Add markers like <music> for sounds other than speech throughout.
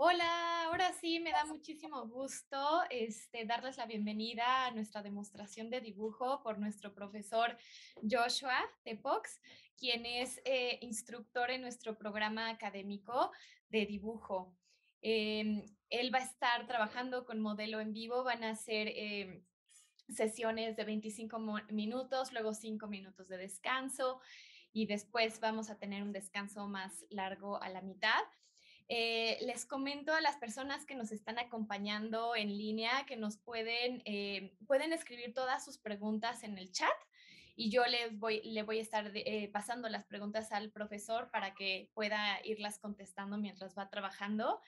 Hola, ahora sí me da muchísimo gusto este, darles la bienvenida a nuestra demostración de dibujo por nuestro profesor Joshua Tepox, quien es eh, instructor en nuestro programa académico de dibujo. Em, él va a estar trabajando con modelo en vivo, van a ser em, sesiones de 25 minutos, luego 5 minutos de descanso y después vamos a tener un descanso más largo a la mitad. Eh, les comento a las personas que nos están acompañando en línea que nos pueden, eh, pueden escribir todas sus preguntas en el chat y yo les voy, le voy a estar eh, pasando las preguntas al profesor para que pueda irlas contestando mientras va trabajando.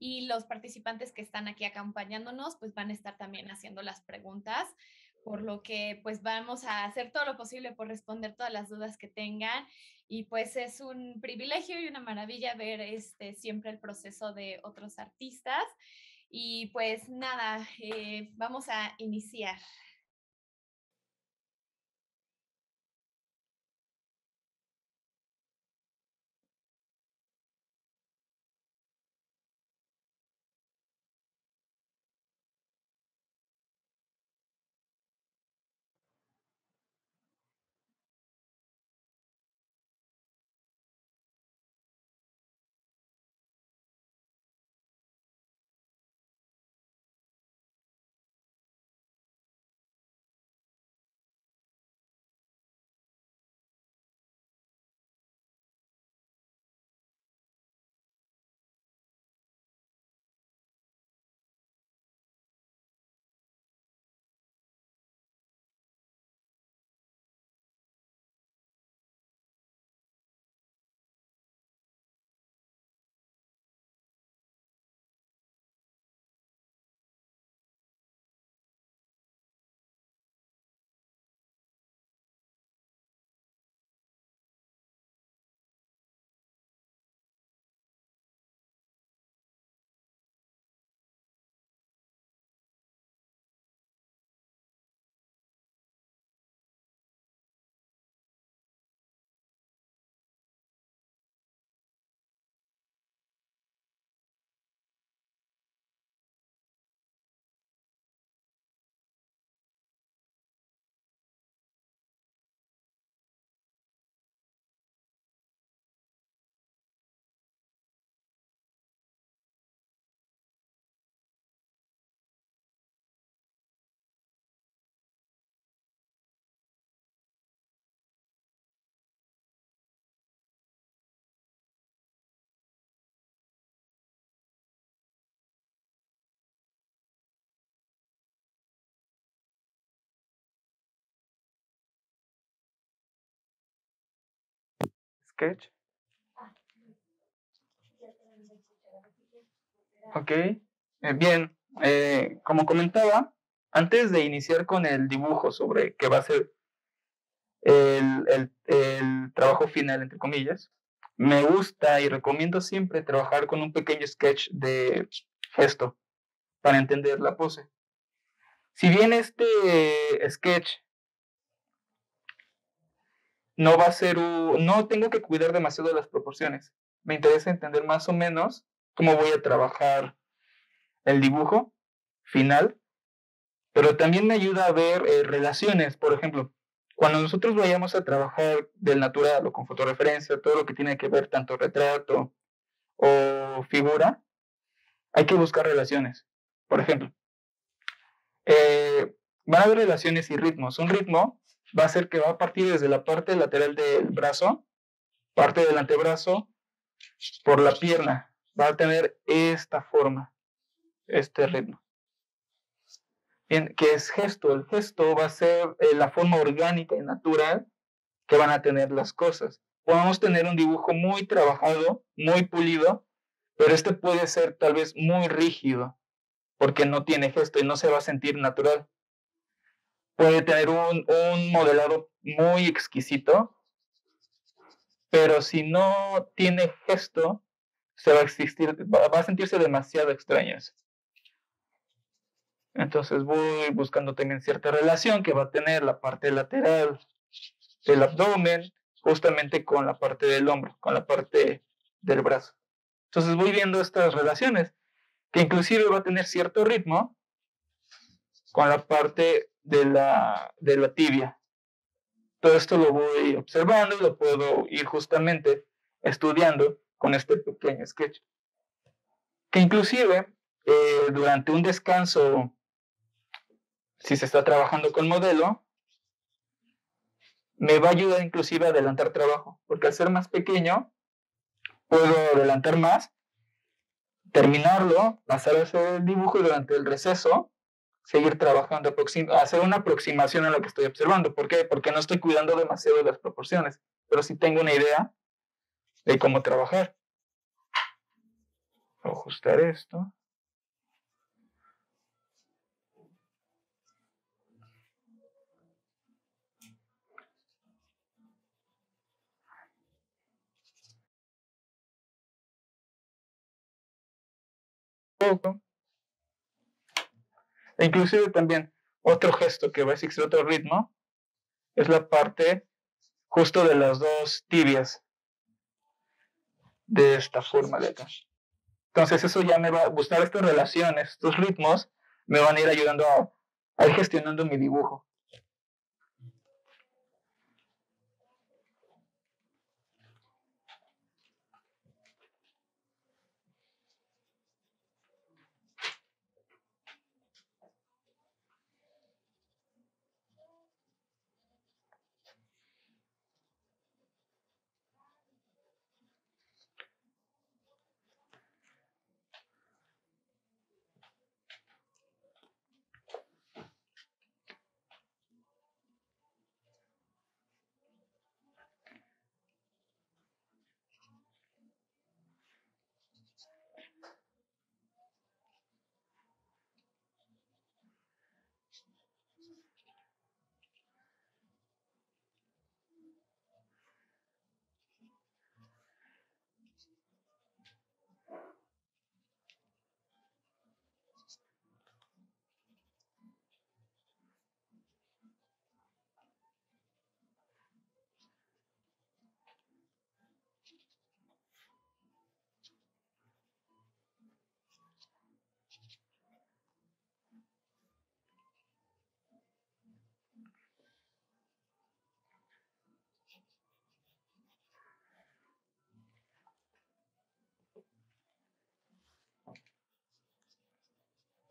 Y los participantes que están aquí acompañándonos, pues van a estar también haciendo las preguntas por lo que pues vamos a hacer todo lo posible por responder todas las dudas que tengan y pues es un privilegio y una maravilla ver este siempre el proceso de otros artistas y pues nada, eh, vamos a iniciar. Sketch. Ok, eh, bien, eh, como comentaba, antes de iniciar con el dibujo sobre qué va a ser el, el, el, trabajo final, entre comillas, me gusta y recomiendo siempre trabajar con un pequeño sketch de gesto para entender la pose. Si bien este sketch no va a ser un, no tengo que cuidar demasiado de las proporciones. Me interesa entender más o menos cómo voy a trabajar el dibujo final, pero también me ayuda a ver eh, relaciones, por ejemplo, cuando nosotros vayamos a trabajar del natural o con fotoreferencia, todo lo que tiene que ver tanto retrato o figura, hay que buscar relaciones. Por ejemplo, eh, van a haber relaciones y ritmos. Un ritmo va a ser que va a partir desde la parte lateral del brazo, parte del antebrazo, por la pierna. Va a tener esta forma, este ritmo. Bien, ¿qué es gesto? El gesto va a ser eh, la forma orgánica y natural que van a tener las cosas. Podemos tener un dibujo muy trabajado, muy pulido, pero este puede ser tal vez muy rígido, porque no tiene gesto y no se va a sentir natural puede tener un, un modelado muy exquisito, pero si no tiene gesto, se va a existir, va, a sentirse demasiado extraño. Entonces voy buscando también cierta relación que va a tener la parte lateral del abdomen justamente con la parte del hombro, con la parte del brazo. Entonces voy viendo estas relaciones, que inclusive va a tener cierto ritmo con la parte de la, de la tibia. Todo esto lo voy observando, lo puedo ir justamente estudiando con este pequeño sketch. Que inclusive eh, durante un descanso, si se está trabajando con modelo, me va a ayudar inclusive a adelantar trabajo, porque al ser más pequeño, puedo adelantar más, terminarlo, pasar a hacer el dibujo y durante el receso seguir trabajando, hacer una aproximación a lo que estoy observando. ¿Por qué? Porque no estoy cuidando demasiado de las proporciones, pero sí tengo una idea de cómo trabajar. ajustar esto. poco. E inclusive también otro gesto que va a existir otro ritmo es la parte justo de las dos tibias de esta forma de acá. Entonces eso ya me va a gustar estas relaciones, estos ritmos me van a ir ayudando a ir gestionando mi dibujo.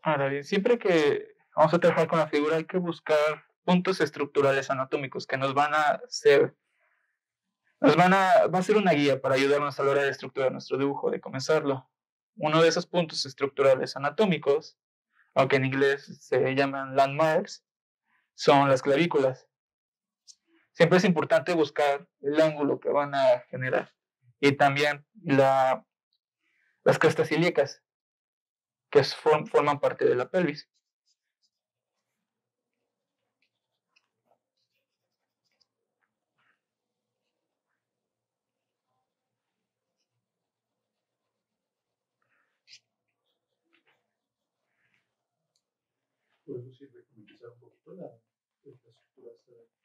Ahora bien, siempre que vamos a trabajar con la figura hay que buscar puntos estructurales anatómicos que nos van a ser, nos van a, va a ser una guía para ayudarnos a la hora de estructurar nuestro dibujo, de comenzarlo. Uno de esos puntos estructurales anatómicos, aunque en inglés se llaman landmarks, son las clavículas. Siempre es importante buscar el ángulo que van a generar y también la, las crestas ilíacas que forman parte de la pelvis.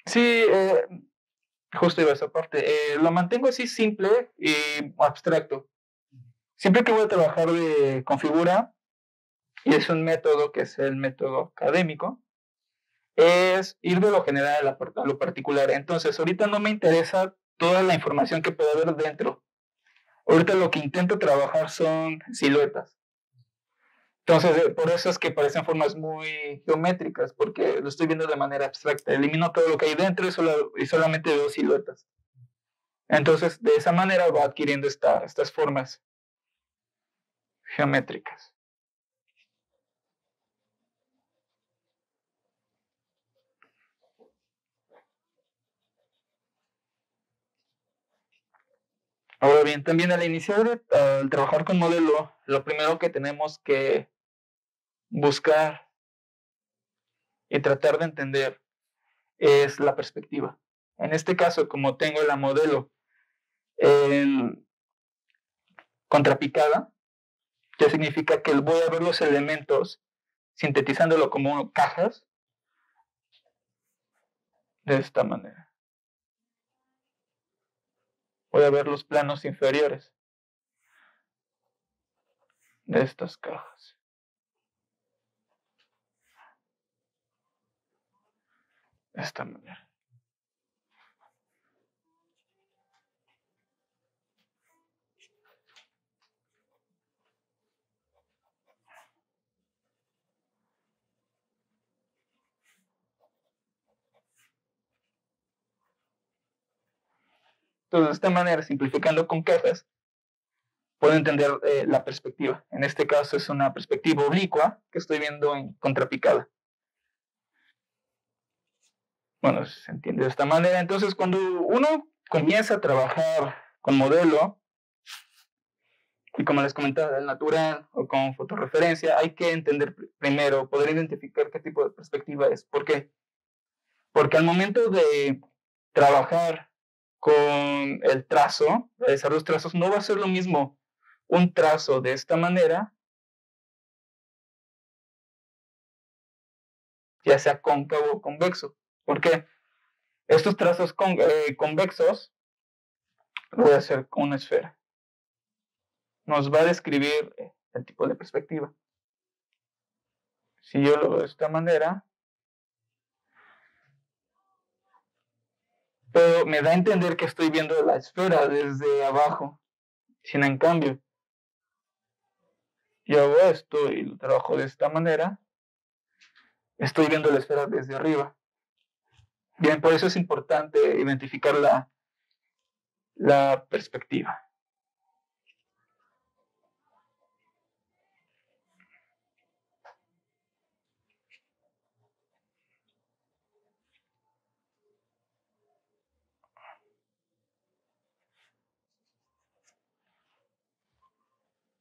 Sí, eh, justo iba a esa parte. Eh, lo mantengo así simple y abstracto. Siempre que voy a trabajar de configura, y es un método que es el método académico, es ir de lo general a lo particular. Entonces, ahorita no me interesa toda la información que puede haber dentro. Ahorita lo que intento trabajar son siluetas. Entonces, eh, por eso es que parecen formas muy geométricas, porque lo estoy viendo de manera abstracta. Elimino todo lo que hay dentro y solamente veo siluetas. Entonces, de esa manera va adquiriendo estas formas geométricas. Ahora bien, también al iniciar, al trabajar con modelo, lo primero que tenemos que buscar y tratar de entender es la perspectiva. En este caso, como tengo la modelo en contrapicada, ya significa que voy a ver los elementos sintetizándolo como cajas de esta manera a ver los planos inferiores. de estas cajas. De esta manera. Entonces, de esta manera, simplificando con cajas, puedo entender eh, la perspectiva. En este caso es una perspectiva oblicua que estoy viendo en contrapicada. Bueno, se entiende de esta manera. Entonces, cuando uno comienza a trabajar con modelo, y como les comentaba, el natural o con fotorreferencia, hay que entender primero, poder identificar qué tipo de perspectiva es. ¿Por qué? Porque al momento de trabajar con el trazo, realizar los trazos, no va a ser lo mismo un trazo de esta manera, ya sea cóncavo o convexo. porque Estos trazos eh, convexos, voy a hacer con una esfera. Nos va a describir el tipo de perspectiva. Si yo lo veo de esta manera, pero me da a entender que estoy viendo la esfera desde abajo, sin en cambio, yo hago esto y lo trabajo de esta manera, estoy viendo la esfera desde arriba. Bien, por eso es importante identificar la, la perspectiva.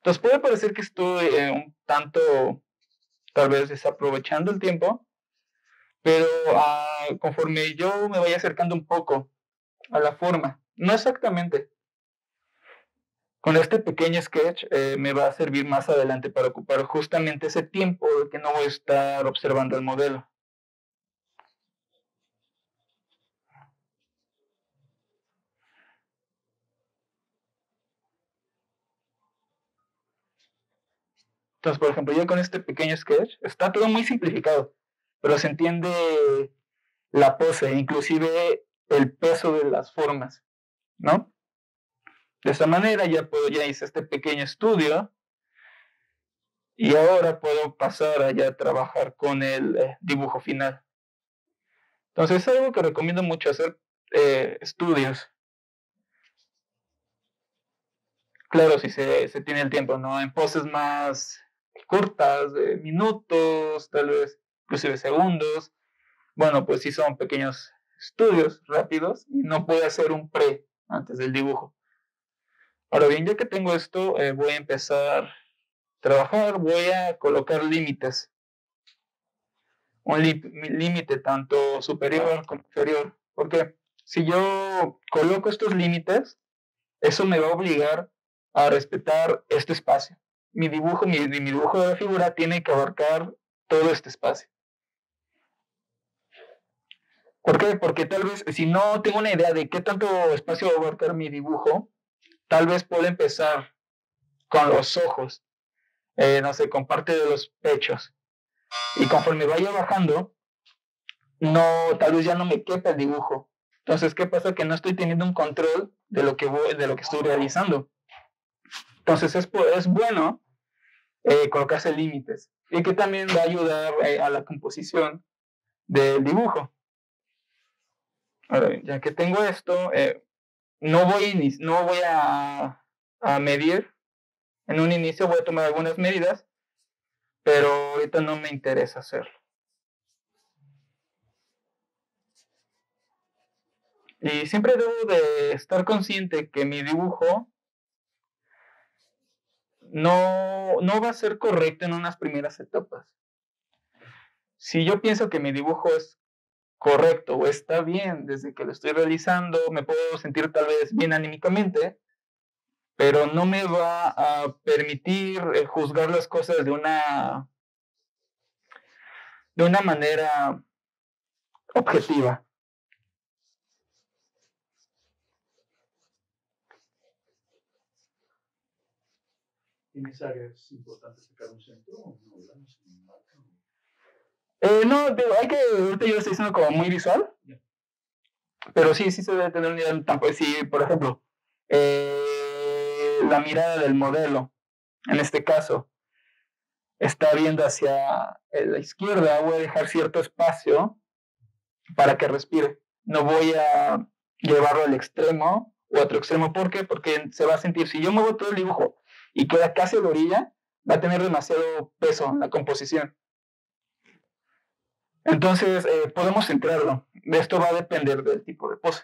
Entonces puede parecer que estoy eh, un tanto, tal vez, desaprovechando el tiempo, pero ah, conforme yo me vaya acercando un poco a la forma, no exactamente. Con este pequeño sketch eh, me va a servir más adelante para ocupar justamente ese tiempo que no voy a estar observando el modelo. Entonces, por ejemplo, yo con este pequeño sketch, está todo muy simplificado, pero se entiende la pose, inclusive el peso de las formas, ¿no? De esta manera ya, puedo, ya hice este pequeño estudio y ahora puedo pasar allá a trabajar con el eh, dibujo final. Entonces es algo que recomiendo mucho hacer eh, estudios. Claro, si se, se, tiene el tiempo, ¿no? En poses más cortas, de minutos, tal vez inclusive segundos. Bueno, pues sí son pequeños estudios rápidos y no puede hacer un pre antes del dibujo. Ahora bien, ya que tengo esto, eh, voy a empezar a trabajar, voy a colocar límites. Un límite tanto superior como inferior. Porque si yo coloco estos límites, eso me va a obligar a respetar este espacio mi dibujo, mi, dibujo de la figura tiene que abarcar todo este espacio. ¿Por qué? Porque tal vez, si no tengo una idea de qué tanto espacio va a abarcar mi dibujo, tal vez puedo empezar con los ojos, eh, no sé, con parte de los pechos. Y conforme vaya bajando, no, tal vez ya no me quepa el dibujo. Entonces, ¿qué pasa? Que no estoy teniendo un control de lo que voy, de lo que estoy realizando. Entonces, es, es bueno eh, colocarse límites y que también va a ayudar eh, a la composición del dibujo. Ahora ya que tengo esto, eh, no voy, no voy a, a medir. En un inicio voy a tomar algunas medidas, pero ahorita no me interesa hacerlo. Y siempre debo de estar consciente que mi dibujo no, no va a ser correcto en unas primeras etapas. Si yo pienso que mi dibujo es correcto o está bien desde que lo estoy realizando, me puedo sentir tal vez bien anímicamente, pero no me va a permitir eh, juzgar las cosas de una de una manera objetiva. ¿En esa área es importante sacar un centro o no? Eh, no, hay que, ahorita yo lo estoy diciendo como muy visual, pero sí, sí se debe tener un nivel, tampoco, si, por ejemplo, eh, la mirada del modelo, en este caso, está viendo hacia la izquierda, voy a dejar cierto espacio para que respire. No voy a llevarlo al extremo o otro extremo. ¿Por qué? Porque se va a sentir, si yo muevo todo el dibujo y queda casi a la orilla, va a tener demasiado peso en la composición. Entonces, eh, podemos centrarlo. Esto va a depender del tipo de pose.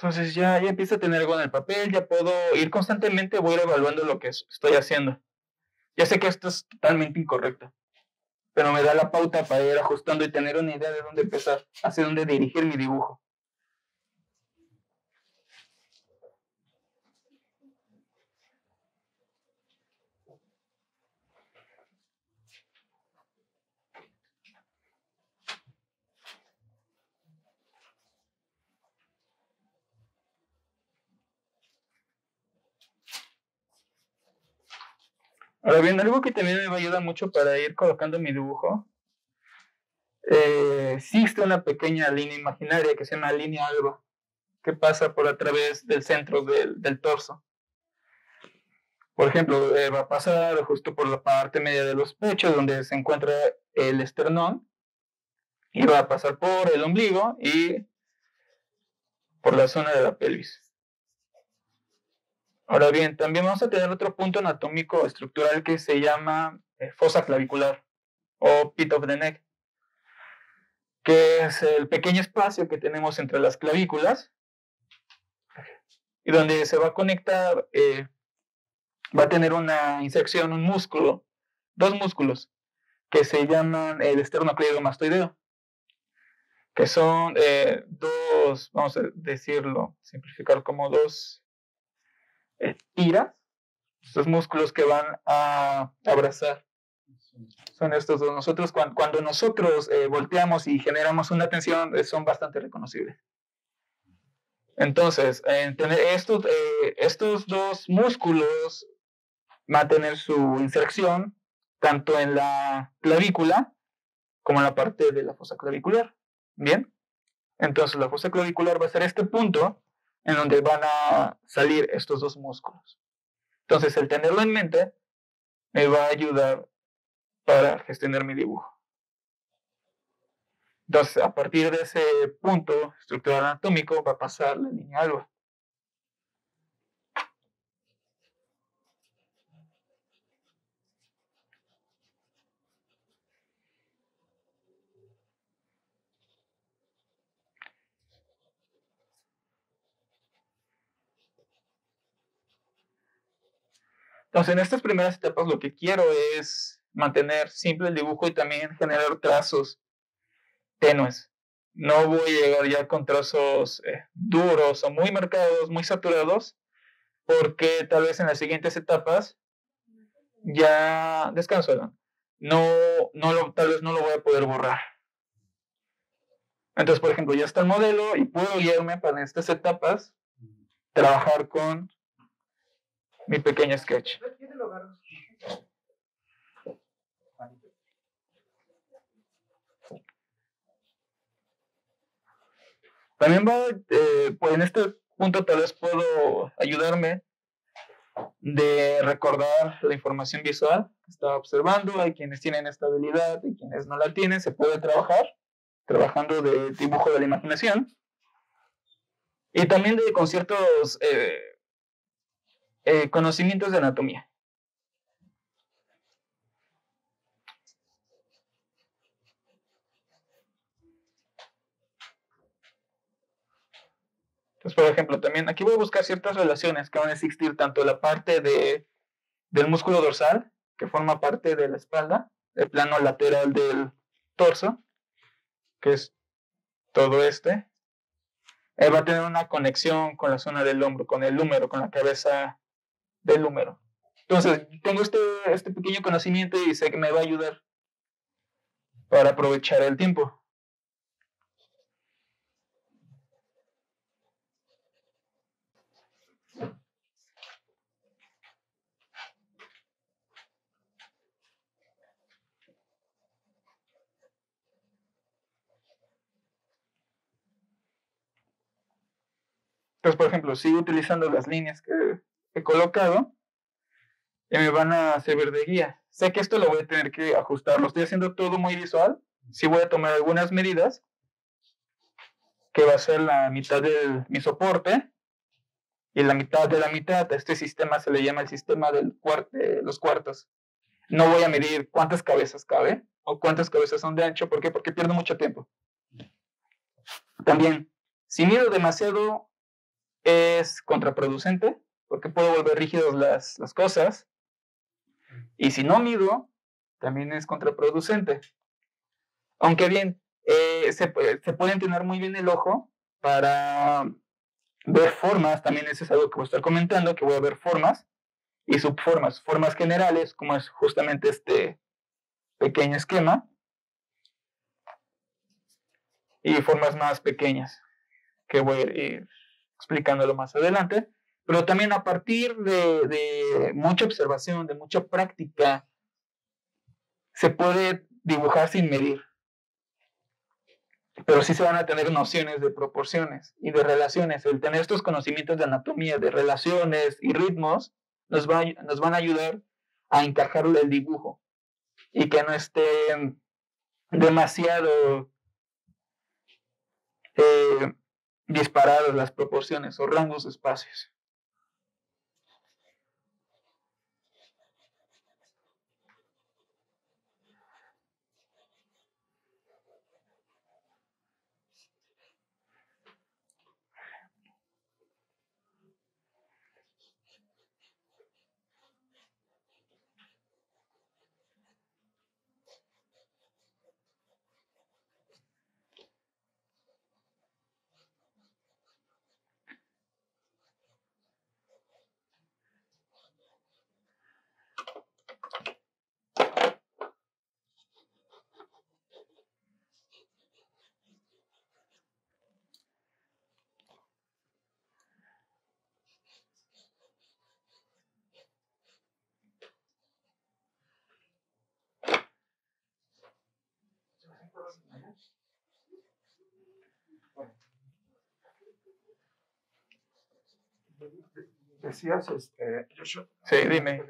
Entonces ya, ya empiezo a tener algo en el papel, ya puedo ir constantemente, voy a ir evaluando lo que estoy haciendo. Ya sé que esto es totalmente incorrecto, pero me da la pauta para ir ajustando y tener una idea de dónde empezar, hacia dónde dirigir mi dibujo. Ahora bien, algo que también me ayuda mucho para ir colocando mi dibujo, eh, existe una pequeña línea imaginaria que se llama línea alba, que pasa por a través del centro del, del torso. Por ejemplo, eh, va a pasar justo por la parte media de los pechos, donde se encuentra el esternón, y va a pasar por el ombligo y por la zona de la pelvis. Ahora bien, también vamos a tener otro punto anatómico estructural que se llama eh, fosa clavicular o pit of the neck, que es el pequeño espacio que tenemos entre las clavículas y donde se va a conectar, eh, va a tener una inserción, un músculo, dos músculos que se llaman el esternocleidomastoideo, que son eh, dos, vamos a decirlo, simplificar como dos eh, tiras, estos músculos que van a abrazar. Son estos dos. Nosotros, cuando, nosotros eh, volteamos y generamos una tensión, eh, son bastante reconocibles. Entonces, estos, estos dos músculos mantener su inserción tanto en la clavícula como en la parte de la fosa clavicular. Bien, entonces la fosa clavicular va a ser este punto en donde van a salir estos dos músculos. Entonces, el tenerlo en mente me va a ayudar para gestionar mi dibujo. Entonces, a partir de ese punto estructural anatómico va a pasar la línea alba. Entonces, en estas primeras etapas lo que quiero es mantener simple el dibujo y también generar trazos tenues. No voy a llegar ya con trazos eh, duros o muy marcados, muy saturados, porque tal vez en las siguientes etapas ya descanso, no, no lo, tal vez no lo voy a poder borrar. Entonces, por ejemplo, ya está el modelo y puedo guiarme para estas etapas trabajar con mi pequeño sketch. También va, eh, pues en este punto tal vez puedo ayudarme de recordar la información visual que estaba observando. Hay quienes tienen esta habilidad, y quienes no la tienen, se puede trabajar, trabajando de dibujo de la imaginación. Y también de con ciertos eh, eh, conocimientos de anatomía. Entonces, por ejemplo, también aquí voy a buscar ciertas relaciones que van a existir tanto la parte de, del músculo dorsal, que forma parte de la espalda, el plano lateral del torso, que es todo este, va a tener una conexión con la zona del hombro, con el húmero, con la cabeza del húmero. Entonces, tengo este, este pequeño conocimiento y sé que me va a ayudar para aprovechar el tiempo. Entonces, por ejemplo, sigo utilizando las líneas que he colocado y me van a servir de guía. Sé que esto lo voy a tener que ajustar, lo estoy haciendo todo muy visual. Sí voy a tomar algunas medidas, que va a ser la mitad de mi soporte y la mitad de la mitad. Este sistema se le llama el sistema de los cuartos. No voy a medir cuántas cabezas cabe o cuántas cabezas son de ancho. ¿Por qué? Porque pierdo mucho tiempo. También, si mido demasiado es contraproducente porque puedo volver rígidos las, las cosas. Y si no mido, también es contraproducente. Aunque bien, eh, se, se, puede entrenar muy bien el ojo para ver formas, también eso es algo que voy a estar comentando, que voy a ver formas y subformas, formas generales, como es justamente este pequeño esquema, y formas más pequeñas, que voy a ir explicándolo más adelante, pero también a partir de, mucha observación, de mucha práctica, se puede dibujar sin medir. Pero sí se van a tener nociones de proporciones y de relaciones. El tener estos conocimientos de anatomía, de relaciones y ritmos, nos, va, nos van a ayudar a encajarle el dibujo y que no esté demasiado eh, disparadas las proporciones o rangos de espacios. Decías, este, Joshua. Sí, dime.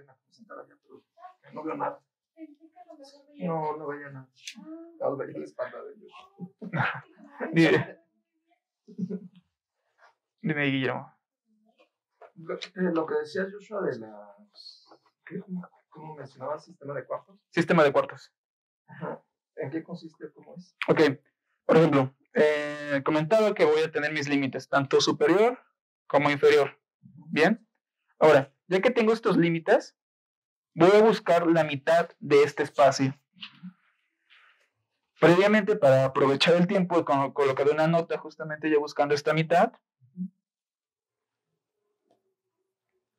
No veo nada. No, no veía nada. No veía la espalda de Joshua. <laughs> dime. Dime, Guillermo. Lo, eh, lo que decías, Joshua, de las. ¿qué, ¿Cómo mencionabas? ¿Sistema de cuartos? Sistema de cuartos. Ajá. ¿En qué consiste? ¿Cómo es? Ok. Por ejemplo, eh, comentaba que voy a tener mis límites, tanto superior como inferior. Bien. Ahora, ya que tengo estos límites, voy a buscar la mitad de este espacio. Previamente, para aprovechar el tiempo, he colocado una nota justamente ya buscando esta mitad.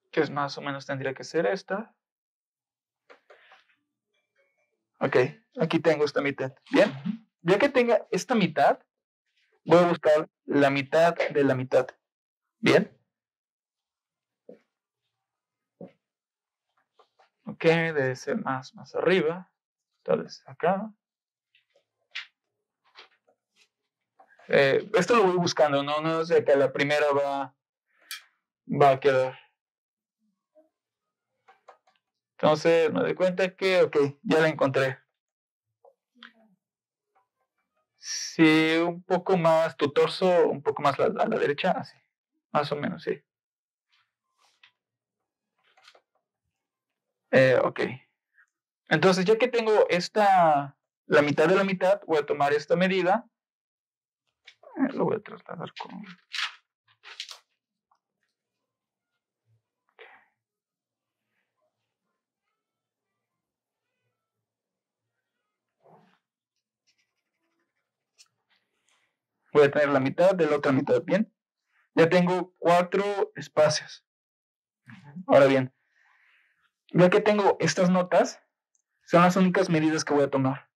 Que es más o menos tendría que ser esta. Ok, aquí tengo esta mitad. Bien, ya que tenga esta mitad, voy a buscar la mitad de la mitad. Bien. Ok, debe ser más, más arriba. Tal vez acá. Eh, esto lo voy buscando, no, no sé que la primera va, va a quedar. Entonces me doy cuenta que, ok, ya la encontré. Sí, un poco más tu torso, un poco más a la derecha, así. Más o menos, sí. Eh, ok. Entonces, ya que tengo esta, la mitad de la mitad, voy a tomar esta medida. Eh, lo voy a trasladar con... Voy a tener la mitad de la otra mitad, ¿bien? Ya tengo cuatro espacios. Ahora bien, ya que tengo estas notas, son las únicas medidas que voy a tomar.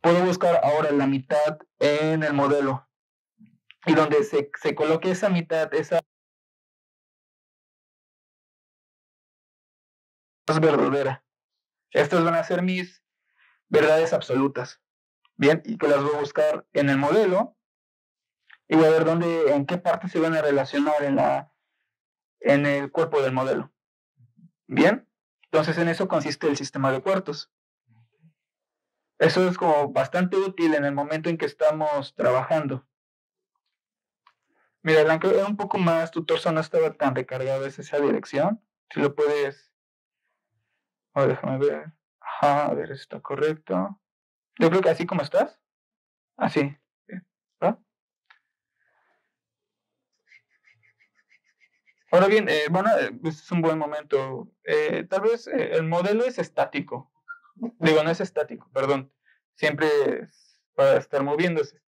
Puedo buscar ahora la mitad en el modelo y donde se, se coloque esa mitad, esa es verdadera. Estas van a ser mis verdades absolutas. Bien, y que las voy a buscar en el modelo y voy a ver dónde, en qué parte se van a relacionar en la en el cuerpo del modelo. Bien, entonces en eso consiste el sistema de cuartos. Eso es como bastante útil en el momento en que estamos trabajando. Mira, el era un poco más, tu torso no estaba tan recargado hacia esa dirección. Si lo puedes. Oh, déjame ver. Ajá, a ver, está correcto. Yo creo que así como estás. Así. ¿Va? Ahora bien, eh, bueno, eh, este es un buen momento. Eh, tal vez el modelo es estático. Digo, no es estático, perdón. Siempre es para estar moviéndose.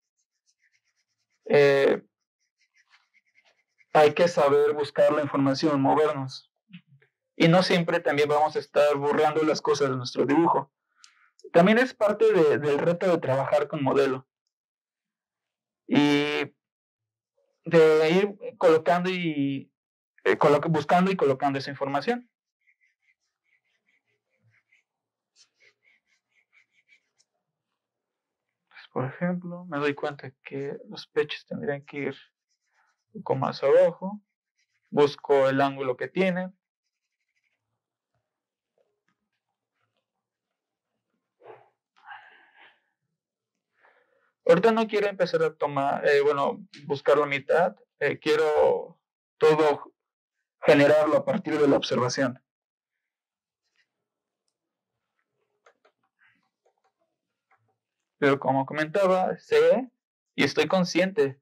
hay que saber buscar la información, movernos. Y no siempre también vamos a estar borrando las cosas de nuestro dibujo. También es parte del reto de trabajar con modelo. Y de ir colocando y eh, buscando y colocando esa información. Pues, por ejemplo, me doy cuenta que los pechos tendrían que ir un poco más abajo. Busco el ángulo que tiene. Ahorita no quiero empezar a tomar, eh, bueno, buscar la mitad. Eh, quiero todo generarlo a partir de la observación. Pero como comentaba, sé y estoy consciente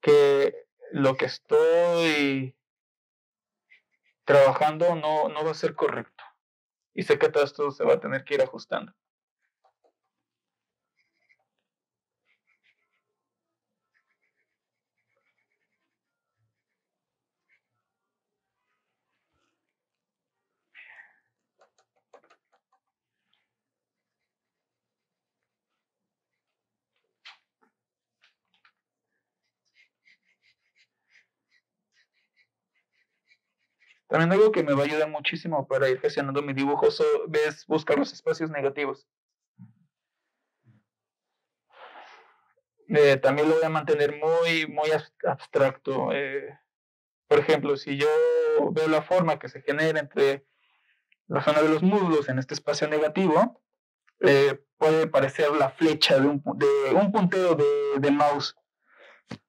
que lo que estoy trabajando no, no va a ser correcto. Y sé que todo esto se va a tener que ir ajustando. También algo que me va a ayudar muchísimo para ir gestionando mi dibujo es buscar los espacios negativos. Eh, también lo voy a mantener muy, muy abstracto. Eh, por ejemplo, si yo veo la forma que se genera entre la zona de los muslos en este espacio negativo, eh, puede parecer la flecha de un, de un puntero de, de mouse.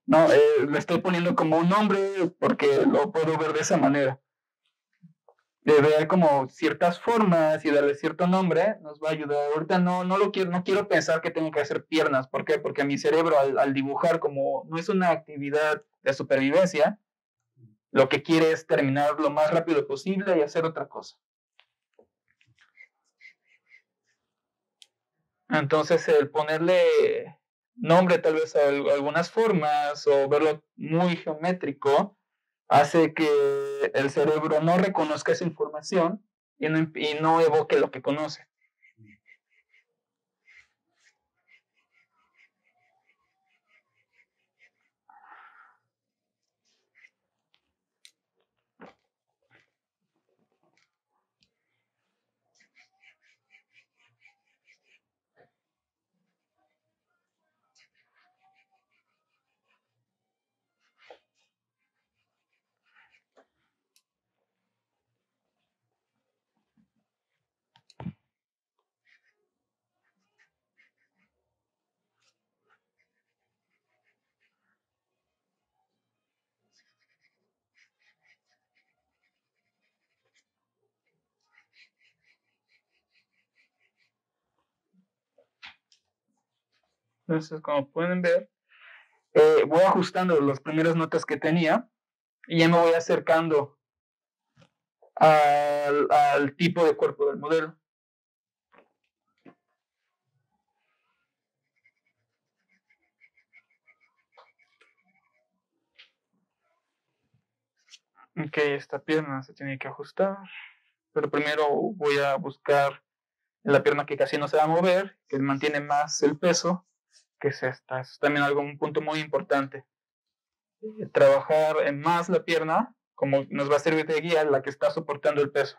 No, le estoy poniendo como un nombre porque lo puedo ver de esa manera de ver como ciertas formas y darle cierto nombre nos va a ayudar. Ahorita no, no lo quiero, no quiero pensar que tengo que hacer piernas. ¿Por qué? Porque mi cerebro al, dibujar como no es una actividad de supervivencia, lo que quiere es terminar lo más rápido posible y hacer otra cosa. Entonces el ponerle nombre tal vez a algunas formas o verlo muy geométrico hace que el cerebro no reconozca esa información y no, y no evoque lo que conoce. Entonces, como pueden ver, eh, voy ajustando las primeras notas que tenía y ya me voy acercando al, al tipo de cuerpo del modelo. Ok, esta pierna se tiene que ajustar, pero primero voy a buscar la pierna que casi no se va a mover, que mantiene más el peso, que es esta. Es también algo, un punto muy importante. Eh, trabajar en más la pierna, como nos va a servir de guía, la que está soportando el peso.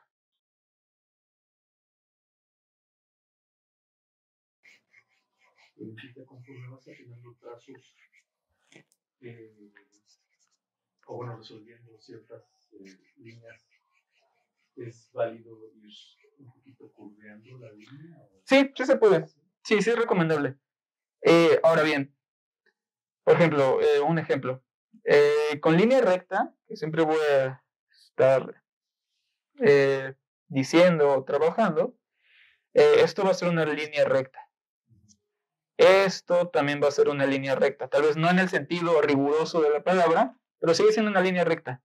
Eh, o bueno, resolviendo ciertas eh, líneas, ¿es válido ir un poquito curveando la línea? Sí, sí se puede. Sí, sí es recomendable. Eh, ahora bien, por ejemplo, eh, un ejemplo. con línea recta, que siempre voy a estar diciendo o trabajando, esto va a ser una línea recta. Esto también va a ser una línea recta, tal vez no en el sentido riguroso de la palabra, pero sigue siendo una línea recta.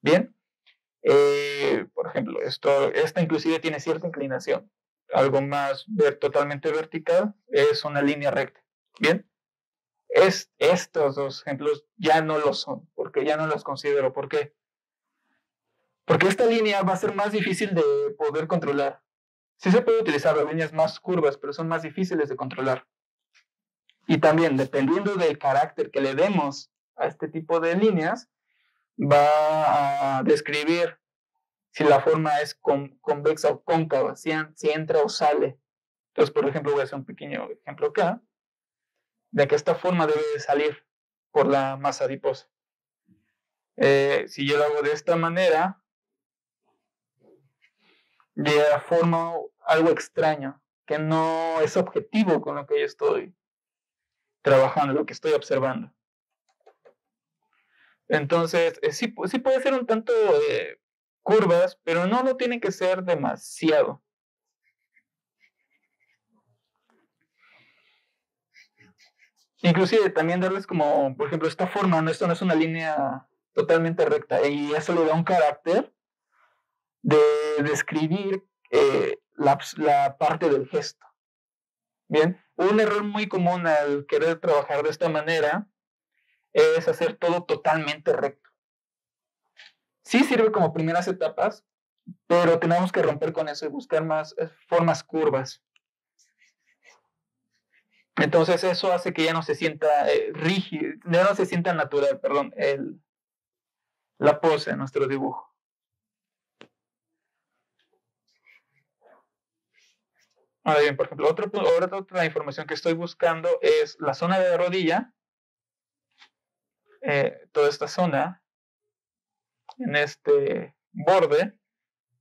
Bien, eh, por ejemplo, esto, esta inclusive tiene cierta inclinación. Algo más ver, totalmente vertical es una línea recta. Bien, es, estos dos ejemplos ya no lo son, porque ya no los considero. ¿Por qué? Porque esta línea va a ser más difícil de poder controlar. Sí se puede utilizar las líneas más curvas, pero son más difíciles de controlar. Y también, dependiendo del carácter que le demos a este tipo de líneas, va a describir si la forma es convexa o cóncava, si, entra o sale. Entonces, por ejemplo, voy a hacer un pequeño ejemplo acá, de que esta forma debe de salir por la masa adiposa. Eh, si yo lo hago de esta manera, ya formo algo extraño, que no es objetivo con lo que yo estoy trabajando, lo que estoy observando. Entonces, eh, sí, sí puede ser un tanto curvas, pero no lo tiene que ser demasiado. Inclusive también darles como, por ejemplo, esta forma, ¿no? esto no es una línea totalmente recta y eso le da un carácter de describir eh, la, la parte del gesto. Bien, un error muy común al querer trabajar de esta manera es hacer todo totalmente recto. Sí sirve como primeras etapas, pero tenemos que romper con eso y buscar más eh, formas curvas. Entonces eso hace que ya no se sienta eh, rígido, ya no se sienta natural, perdón, el, la pose de nuestro dibujo. Ahora bien, por ejemplo, otra, otra información que estoy buscando es la zona de rodilla eh, toda esta zona, en este borde,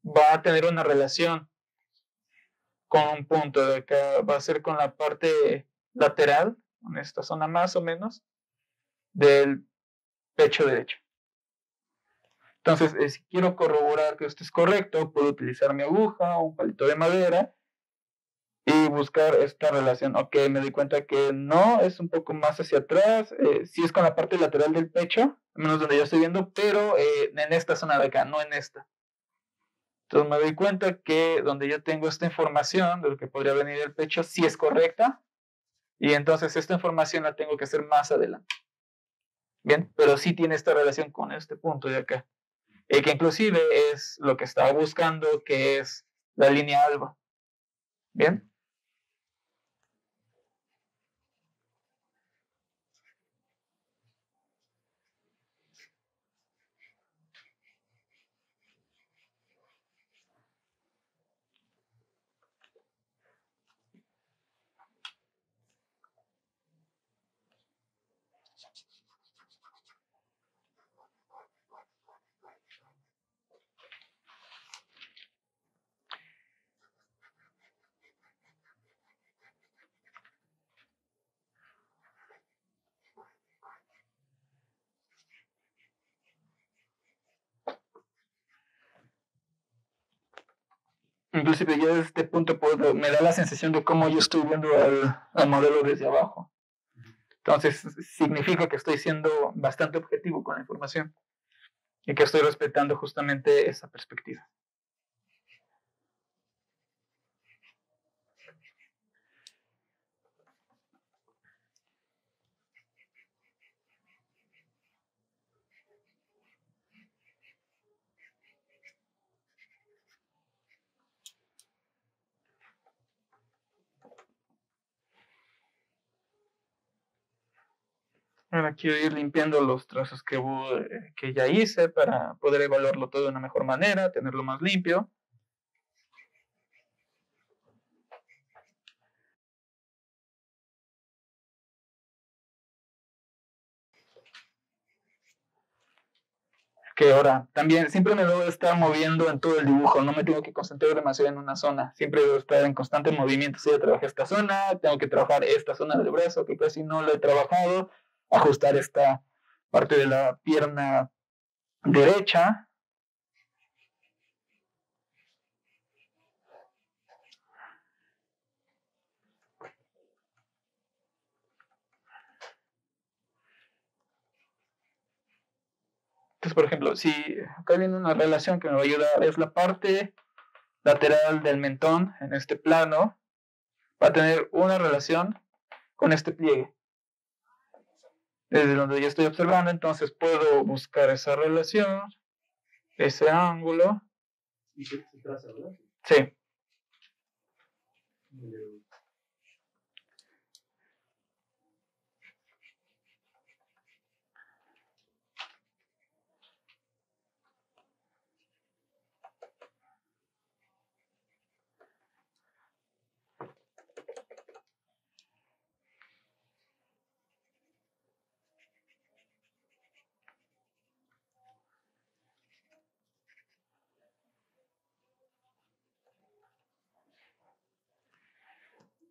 va a tener una relación con un punto de acá, va a ser con la parte lateral, en esta zona más o menos, del pecho derecho. Entonces, eh, si quiero corroborar que esto es correcto, puedo utilizar mi aguja o un palito de madera y buscar esta relación. Ok, me di cuenta que no, es un poco más hacia atrás, eh, sí es con la parte lateral del pecho, al menos donde yo estoy viendo, pero eh, en esta zona de acá, no en esta. Entonces me doy cuenta que donde yo tengo esta información de lo que podría venir del pecho, sí es correcta, y entonces esta información la tengo que hacer más adelante. Bien, pero sí tiene esta relación con este punto de acá, eh, que inclusive es lo que estaba buscando, que es la línea alba. Bien. Inclusive yo desde este punto puedo, me da la sensación de cómo yo estoy viendo al, modelo desde abajo. Entonces, significa que estoy siendo bastante objetivo con la información y que estoy respetando justamente esa perspectiva. Ahora quiero ir limpiando los trazos que, que ya hice para poder evaluarlo todo de una mejor manera, tenerlo más limpio. que ahora también siempre me debo estar moviendo en todo el dibujo, no me tengo que concentrar demasiado en una zona, siempre debo estar en constante movimiento. Si yo trabajé esta zona, tengo que trabajar esta zona del brazo, que casi no lo he trabajado, ajustar esta parte de la pierna derecha. Entonces, por ejemplo, si acá viene una relación que me va a ayudar, es la parte lateral del mentón en este plano, va a tener una relación con este pliegue desde donde yo estoy observando, entonces puedo buscar esa relación, ese ángulo. ¿Y se traza, verdad? Sí.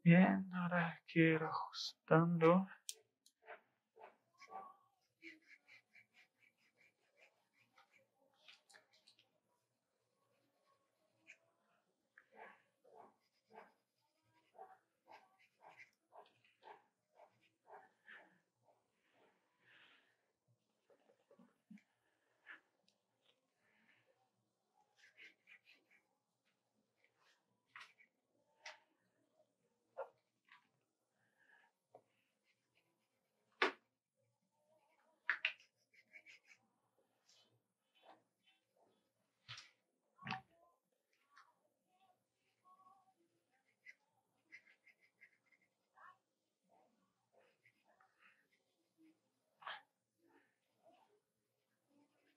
Bien, ahora quiero ajustando.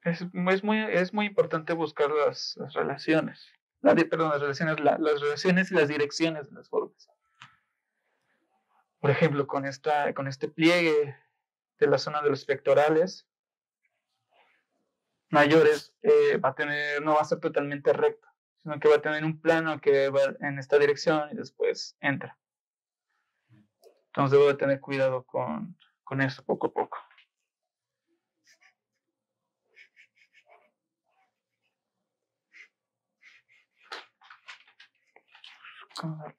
Es, muy, es muy importante buscar las, relaciones. La, perdón, las relaciones, las relaciones y las direcciones de las formas. Por ejemplo, con, esta, con este pliegue de la zona de los pectorales mayores, eh, va a tener, no va a ser totalmente recto, sino que va a tener un plano que va en esta dirección y después entra. Entonces debo de tener cuidado con, con eso poco a poco. God.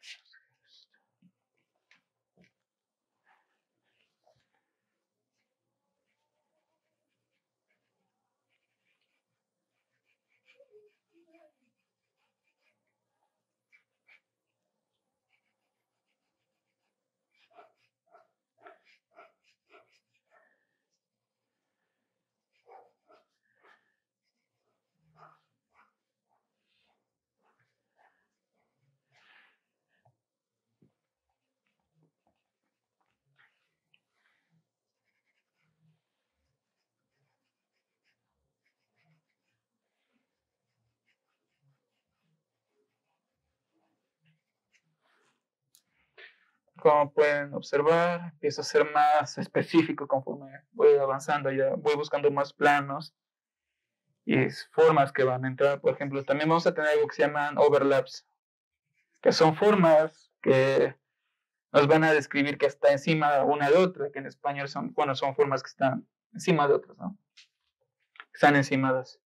Como pueden observar, empiezo a ser más específico conforme voy avanzando, ya voy buscando más planos y formas que van a entrar. Por ejemplo, también vamos a tener algo que se llaman overlaps, que son formas que nos van a describir que está encima una de otra, que en español son, bueno, son formas que están encima de otras, ¿no? Están encimadas.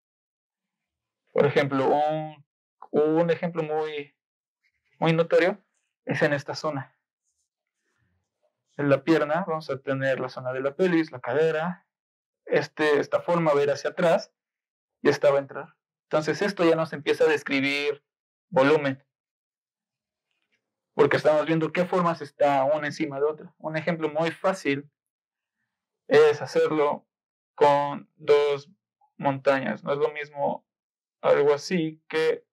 Por ejemplo, un, un ejemplo muy, muy notorio es en esta zona en la pierna, vamos a tener la zona de la pelvis, la cadera, este, esta forma ir hacia atrás y esta va a entrar. Entonces esto ya nos empieza a describir volumen, porque estamos viendo qué formas está una encima de otra. Un ejemplo muy fácil es hacerlo con dos montañas. No es lo mismo algo así que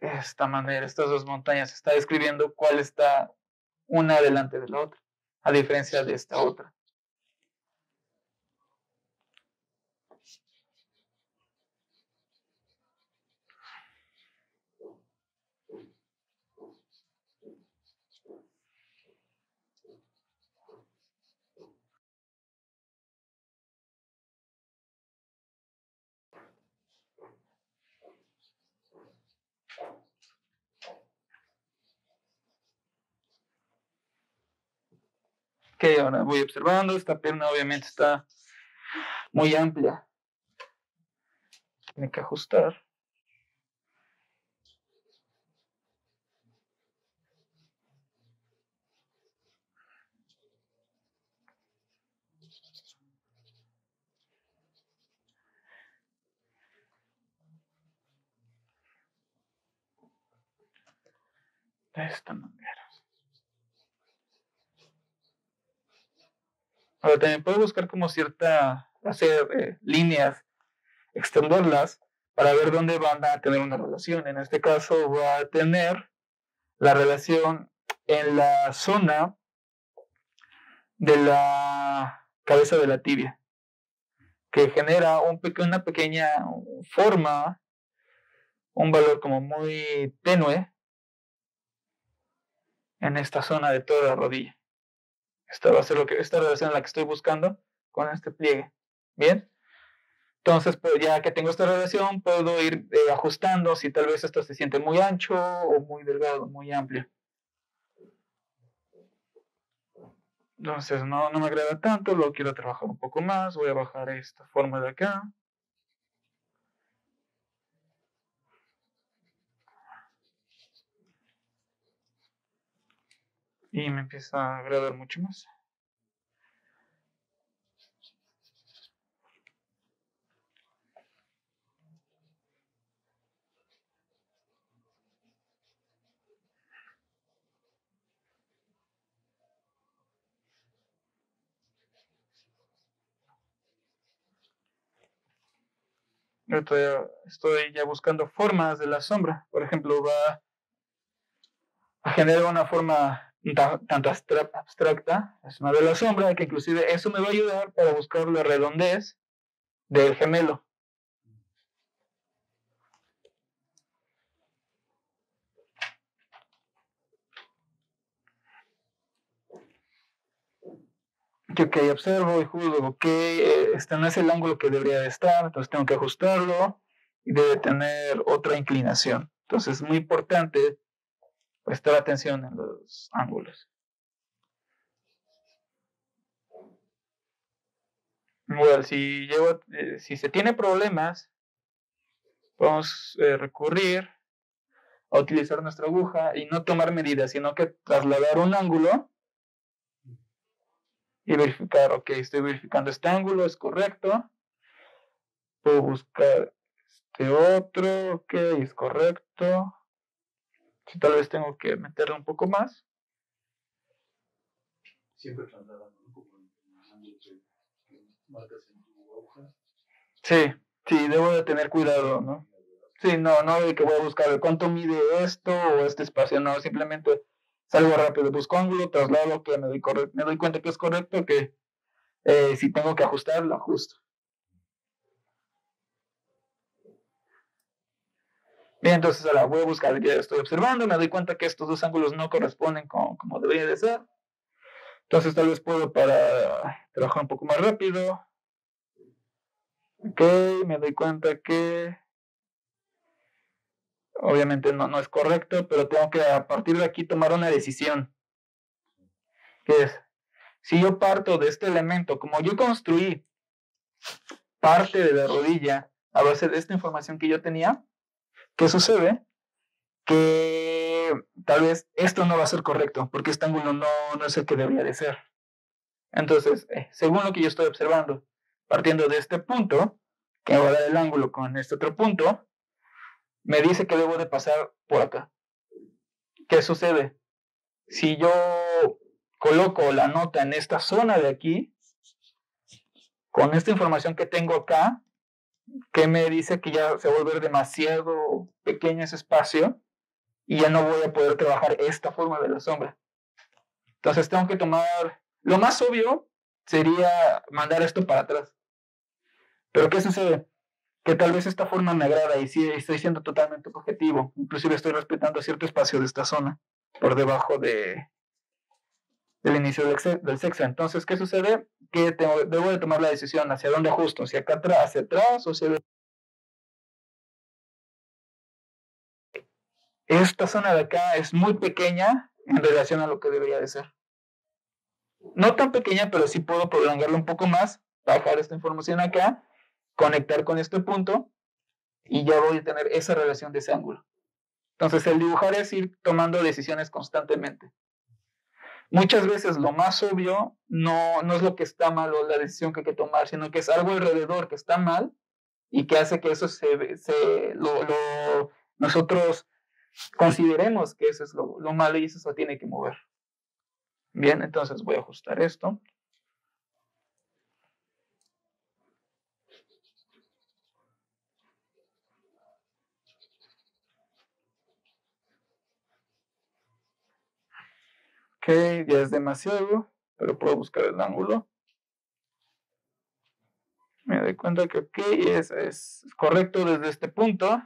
esta manera, estas dos montañas. Está describiendo cuál está una delante de la otra, a diferencia de esta otra. Ok, ahora voy observando, esta pierna obviamente está muy amplia. Tiene que ajustar. De esta manera. Ahora también puedo buscar como cierta, hacer eh, líneas, extenderlas para ver dónde van a tener una relación. En este caso va a tener la relación en la zona de la cabeza de la tibia, que genera un una pequeña forma, un valor como muy tenue en esta zona de toda la rodilla. Esta va a ser lo que, esta relación en la que estoy buscando con este pliegue. Bien. Entonces, pues ya que tengo esta relación, puedo ir eh, ajustando si tal vez esto se siente muy ancho o muy delgado, muy amplio. Entonces, no, no me agrada tanto, lo quiero trabajar un poco más. Voy a bajar esta forma de acá. Y me empieza a agradar mucho más. Estoy ya buscando formas de la sombra. Por ejemplo, va a generar una forma tanto abstracta, es una de la sombra, que inclusive eso me va a ayudar para buscar la redondez del gemelo. Yo que observo y juzgo que este no es el ángulo que debería de estar, entonces tengo que ajustarlo y debe tener otra inclinación. Entonces es muy importante prestar atención en los ángulos. Bueno, si, llevo, eh, si se tiene problemas, podemos eh, recurrir a utilizar nuestra aguja y no tomar medidas, sino que trasladar un ángulo y verificar, ok, estoy verificando este ángulo, es correcto. Puedo buscar este otro, ok, es correcto. Si tal vez tengo que meterle un poco más. Siempre trasladando como marcas en tu. Sí, sí, debo de tener cuidado, ¿no? Sí, no, no de que voy a buscar cuánto mide esto o este espacio, no, simplemente salgo rápido, busco ángulo, traslado, que me doy, me doy cuenta que es correcto, que eh, si tengo que ajustar, lo ajusto. Bien, entonces ahora voy a buscar, ya estoy observando, me doy cuenta que estos dos ángulos no corresponden con, como debería de ser. Entonces tal vez puedo para trabajar un poco más rápido. Ok, me doy cuenta que obviamente no, no es correcto, pero tengo que a partir de aquí tomar una decisión. Que es, si yo parto de este elemento, como yo construí parte de la rodilla a base de esta información que yo tenía, ¿Qué sucede? que tal vez esto no va a ser correcto, porque este ángulo no, no es el que debería de ser. Entonces, eh, según lo que yo estoy observando, partiendo de este punto, que va a dar el ángulo con este otro punto, me dice que debo de pasar por acá. ¿Qué sucede? Si yo coloco la nota en esta zona de aquí, con esta información que tengo acá, que me dice que ya se va a volver demasiado pequeño ese espacio y ya no voy a poder trabajar esta forma de la sombra. Entonces tengo que tomar, lo más obvio sería mandar esto para atrás. Pero ¿qué sucede? Que tal vez esta forma me agrada y sí estoy siendo totalmente objetivo. Inclusive estoy respetando cierto espacio de esta zona por debajo de, del inicio del, sexo. Entonces, ¿qué sucede? Que debo de tomar la decisión hacia dónde ajusto, hacia acá atrás, hacia atrás o hacia... Esta zona de acá es muy pequeña en relación a lo que debería de ser. No tan pequeña, pero sí puedo prolongarlo un poco más, bajar esta información acá, conectar con este punto y ya voy a tener esa relación de ese ángulo. Entonces, el dibujar es ir tomando decisiones constantemente. Muchas veces lo más obvio no, no es lo que está mal o la decisión que hay que tomar, sino que es algo alrededor que está mal y que hace que eso se, se lo, nosotros consideremos que eso es lo, lo malo y eso se tiene que mover. Bien, entonces voy a ajustar esto. Ok, ya es demasiado, pero puedo buscar el ángulo. Me doy cuenta que ok, es, es correcto desde este punto,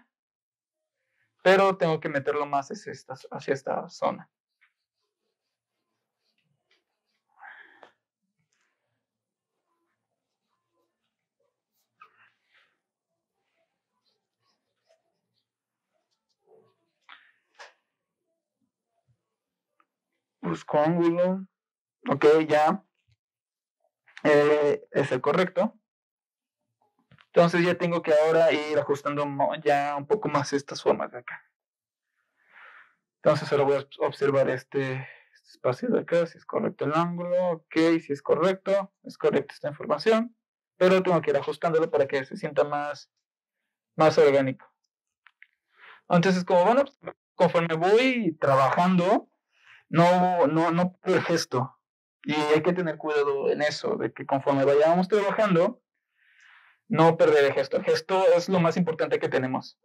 pero tengo que meterlo más hacia esta, hacia esta zona. Busco ángulo, ok, ya eh, es el correcto. Entonces ya tengo que ahora ir ajustando ya un poco más estas formas de acá. Entonces ahora voy a observar este, este, espacio de acá, si es correcto el ángulo, ok, si es correcto, es correcta esta información, pero tengo que ir ajustándolo para que se sienta más, más orgánico. Entonces, como bueno, conforme voy trabajando, no, no, no el gesto. Y hay que tener cuidado en eso, de que conforme vayamos trabajando, no perder el gesto. El gesto es lo más importante que tenemos.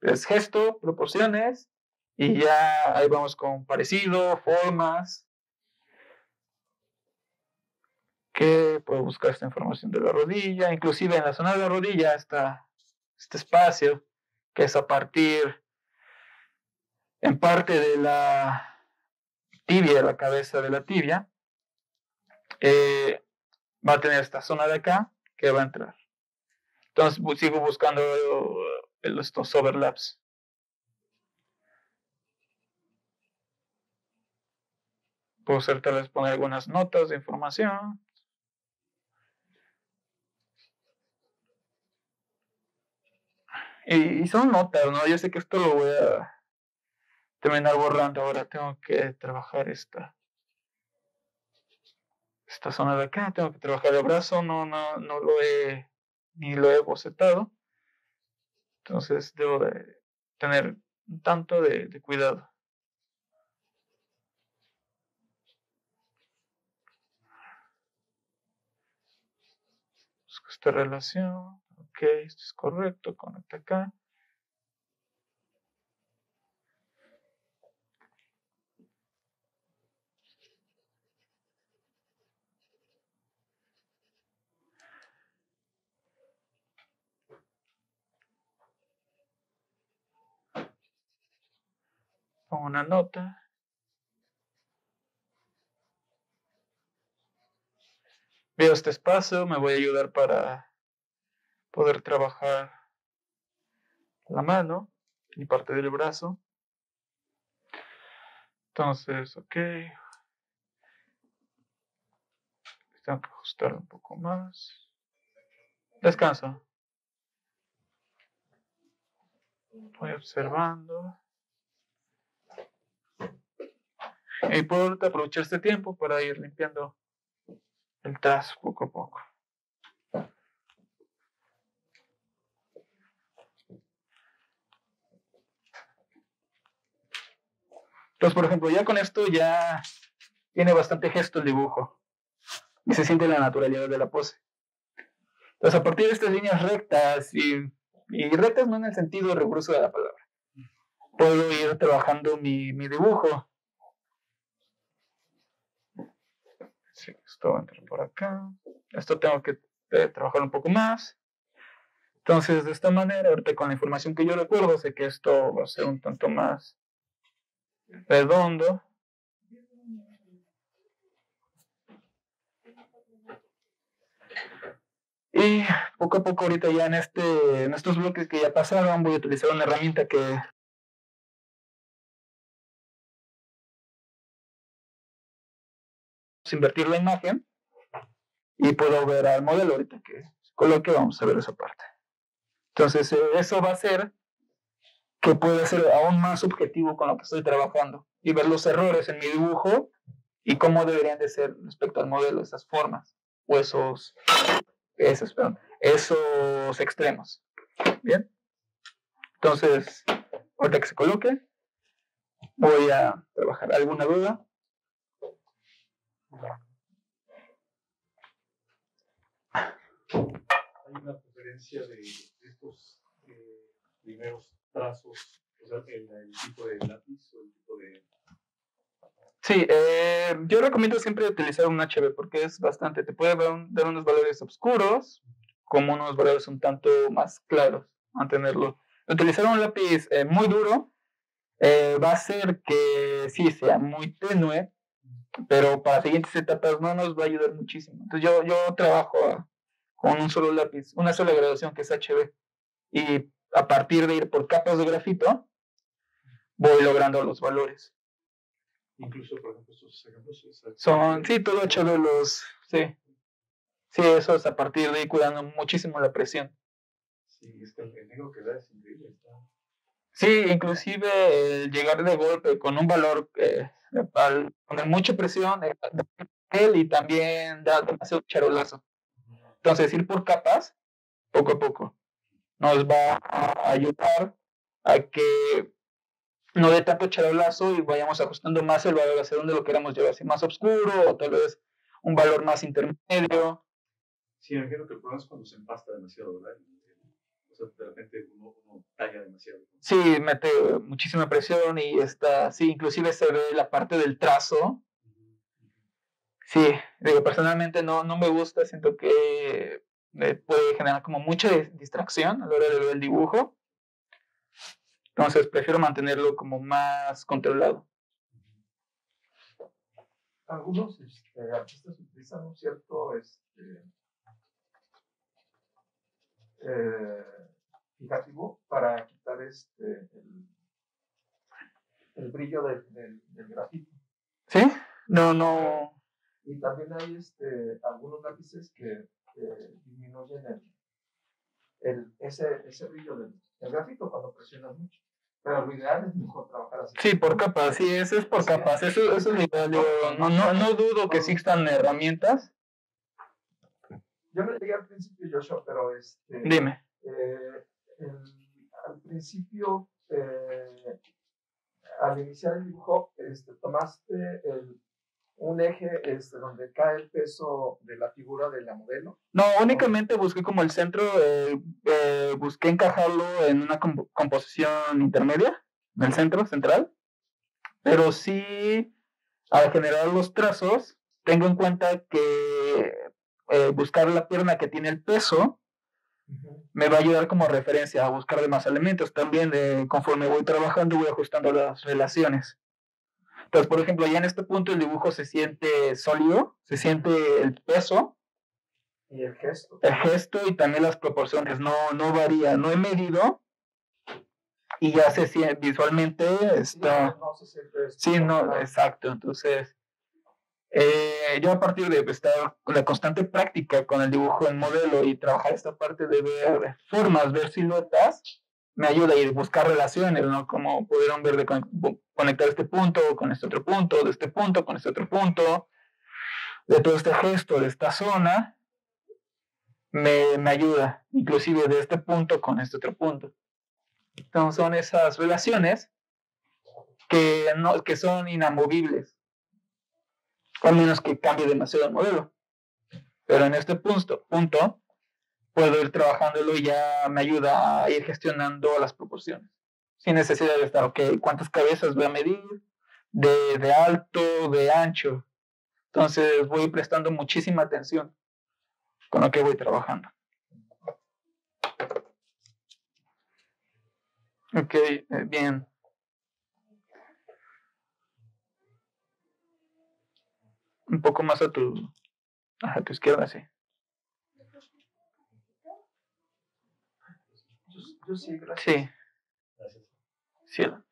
Es gesto, proporciones, y ya ahí vamos con parecido, formas. Que puedo buscar esta información de la rodilla, inclusive en la zona de la rodilla está este espacio, que es a partir en parte de la tibia, la cabeza de la tibia, eh, va a tener esta zona de acá que va a entrar. Entonces sigo buscando estos overlaps. Puedo hacer tal vez poner algunas notas de información. Y, y son notas, ¿no? Yo sé que esto lo voy a terminar borrando. Ahora tengo que trabajar esta, esta zona de acá. Tengo que trabajar el brazo. No, no, no lo he, ni lo he bocetado. Entonces debo de tener un tanto de, de cuidado. Busco esta relación. Ok, esto es correcto. Conecta acá. Pongo una nota. Veo este espacio, me voy a ayudar para poder trabajar la mano y parte del brazo. Entonces, ok. Tengo que ajustar un poco más. Descanso. Voy observando. Y puedo aprovechar este tiempo para ir limpiando el trazo poco a poco. Entonces, por ejemplo, ya con esto ya tiene bastante gesto el dibujo y se siente la naturalidad de la pose. Entonces, a partir de estas líneas rectas y, y rectas no en el sentido riguroso de la palabra, puedo ir trabajando mi, mi dibujo. Sí, esto va a entrar por acá. Esto tengo que eh, trabajar un poco más. Entonces, de esta manera, ahorita con la información que yo recuerdo, sé que esto va a ser un tanto más redondo. Y poco a poco ahorita ya en, este, en estos bloques que ya pasaron voy a utilizar una herramienta que invertir la imagen y puedo ver al modelo ahorita que se coloque, vamos a ver esa parte. Entonces, eh, eso va a hacer que pueda ser aún más objetivo con lo que estoy trabajando y ver los errores en mi dibujo y cómo deberían de ser respecto al modelo, esas formas o esos, esos, perdón, esos extremos. Bien. Entonces, ahorita que se coloque, voy a trabajar. ¿Alguna duda? Hay una preferencia de estos eh, primeros trazos, o sea, el, el, tipo de lápiz o el tipo de... Sí, eh, yo recomiendo siempre utilizar un HB porque es bastante, te puede dar, un, dar unos valores oscuros como unos valores un tanto más claros, mantenerlo. Utilizar un lápiz eh, muy duro eh, va a hacer que sí sea muy tenue, pero para siguientes etapas no nos va a ayudar muchísimo. Entonces yo, yo trabajo a, con un solo lápiz, una sola graduación que es HB. Y a partir de ir por capas de grafito, voy logrando los valores. Incluso, por ejemplo, estos ejemplos son, sí, todo HB los, sí. Sí, eso es a partir de ir cuidando muchísimo la presión. Sí, es que el negro que da es increíble. Sí, inclusive el llegar de golpe con un valor, eh, al poner mucha presión, eh, él y también da demasiado charolazo. Entonces, ir por capas, poco a poco, nos va a ayudar a que no dé tanto charolazo y vayamos ajustando más el valor hacia donde lo queramos llevar, si más oscuro o tal vez un valor más intermedio. Sí, imagino que el problema es cuando se empasta demasiado, ¿verdad? O sea, de repente uno, uno talla demasiado. Sí, mete muchísima presión y está, sí, inclusive se ve la parte del trazo. Sí, digo, personalmente no, no me gusta, siento que me puede generar como mucha distracción a la hora de ver el dibujo. Entonces prefiero mantenerlo como más controlado. Algunos este, artistas utilizan un cierto este, eh, fijativo para quitar este, el, el brillo del, del, del grafito. ¿Sí? No, no. Y también hay este, algunos lápices que, que disminuyen el, el, ese, ese brillo del, del grafito cuando presionas mucho. Pero lo ideal es mejor trabajar así. Sí, por capas, sí, eso es por capas. Eso, eso es lo ideal. Yo no, no, no dudo que existan herramientas. Yo no llegué al principio, Joshua, pero este. Dime. Eh, al principio, eh, al iniciar el dibujo, este, tomaste el, un eje este, donde cae el peso de la figura de la modelo. No, únicamente busqué como el centro, eh, eh, busqué encajarlo en una comp composición intermedia, en el centro central, pero sí, al generar los trazos, tengo en cuenta que eh, buscar la pierna que tiene el peso. Me va a ayudar como referencia a buscar demás elementos. También eh, conforme voy trabajando voy ajustando las relaciones. Entonces, por ejemplo, ya en este punto el dibujo se siente sólido, se siente el peso. Y el gesto. El gesto y también las proporciones, no, no varía, no he medido y ya se siente visualmente está... No, no se siente sí, no, exacto. Entonces, eh, yo a partir de estar la constante práctica con el dibujo en modelo y trabajar esta parte de ver formas, ver siluetas, me ayuda a ir buscar relaciones, ¿no? Como pudieron ver de conectar este punto con este otro punto, de este punto con este otro punto, de todo este gesto, de esta zona, me, me ayuda, inclusive de este punto con este otro punto. Entonces son esas relaciones que, no, que son inamovibles, al menos que cambie demasiado el modelo. Pero en este punto, punto puedo ir trabajándolo y ya me ayuda a ir gestionando las proporciones. Sin necesidad de estar, ok, ¿cuántas cabezas voy a medir? De, de alto, de ancho. Entonces voy prestando muchísima atención con lo que voy trabajando. Ok, eh, bien. Un poco más a tu, a tu izquierda, sí. Yo, sí, gracias. Sí. Gracias.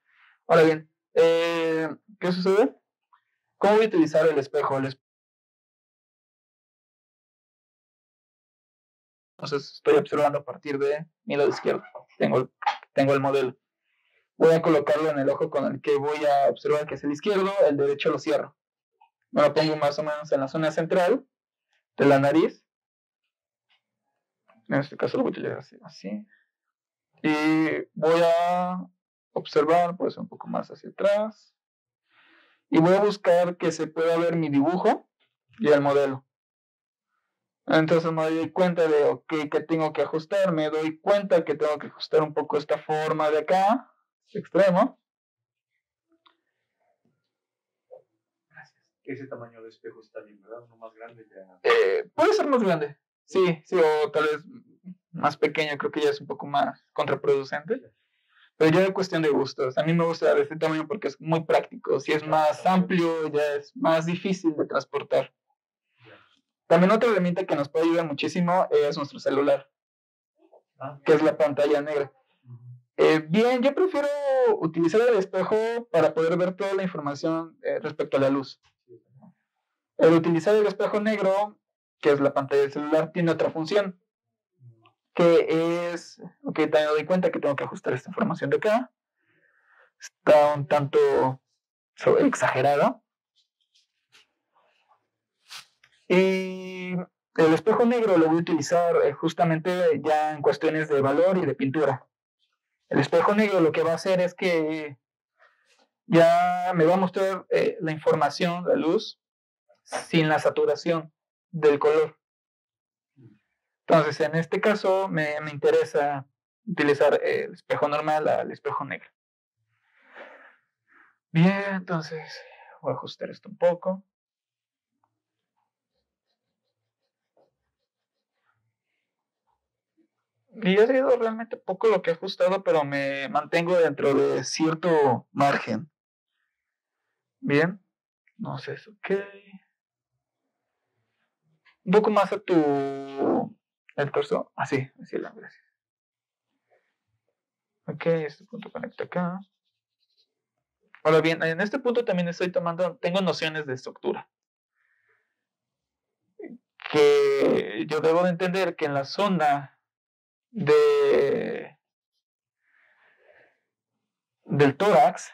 Ahora bien, eh, ¿qué sucede? ¿Cómo voy a utilizar el espejo? El espejo Entonces estoy observando a partir de mi lado izquierdo. Tengo, tengo el modelo. Voy a colocarlo en el ojo con el que voy a observar que es el izquierdo, el derecho lo cierro. Me lo pongo más o menos en la zona central de la nariz. En este caso lo voy a utilizar así. así. Y voy a observar, pues un poco más hacia atrás. Y voy a buscar que se pueda ver mi dibujo y el modelo. Entonces me doy cuenta de, ok, que tengo que ajustar, me doy cuenta que tengo que ajustar un poco esta forma de acá, este extremo. Gracias. Ese tamaño de espejo está bien, ¿verdad? Uno más grande ya. Eh, puede ser más grande, sí, sí, o tal vez más pequeño, creo que ya es un poco más contraproducente. Pero ya es cuestión de gustos. A mí me gusta de este tamaño porque es muy práctico. Si es más amplio, ya es más difícil de transportar. También otra herramienta que nos puede ayudar muchísimo es nuestro celular, ah, que es la pantalla negra. Eh, bien, yo prefiero utilizar el espejo para poder ver toda la información eh, respecto a la luz. El utilizar el espejo negro, que es la pantalla del celular, tiene otra función, que es, ok, me doy cuenta que tengo que ajustar esta información de acá. Está un tanto exagerado. Y el espejo negro lo voy a utilizar eh, justamente ya en cuestiones de valor y de pintura. El espejo negro lo que va a hacer es que ya me va a mostrar eh, la información, la luz, sin la saturación del color. Entonces, en este caso, me, me interesa utilizar el espejo normal al espejo negro. Bien, entonces voy a ajustar esto un poco. Y ha sido realmente poco lo que he ajustado, pero me mantengo dentro de cierto margen. Bien. No sé, ok. Un poco más a tu. El torso. Así, así la gracias. Ok, este punto conecta acá. Ahora bien, en este punto también estoy tomando, tengo nociones de estructura. Que yo debo de entender que en la zona de, del tórax,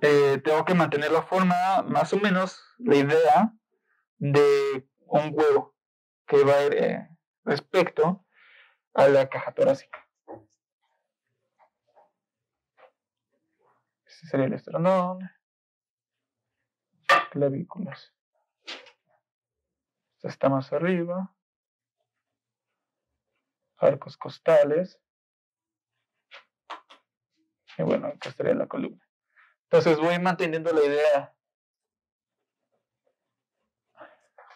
eh, tengo que mantener la forma, más o menos, la idea de un huevo que va eh, respecto a la caja torácica. Este sería el esternón, clavículas. Esta está más arriba arcos costales. Y bueno, acá estaría la columna. Entonces voy manteniendo la idea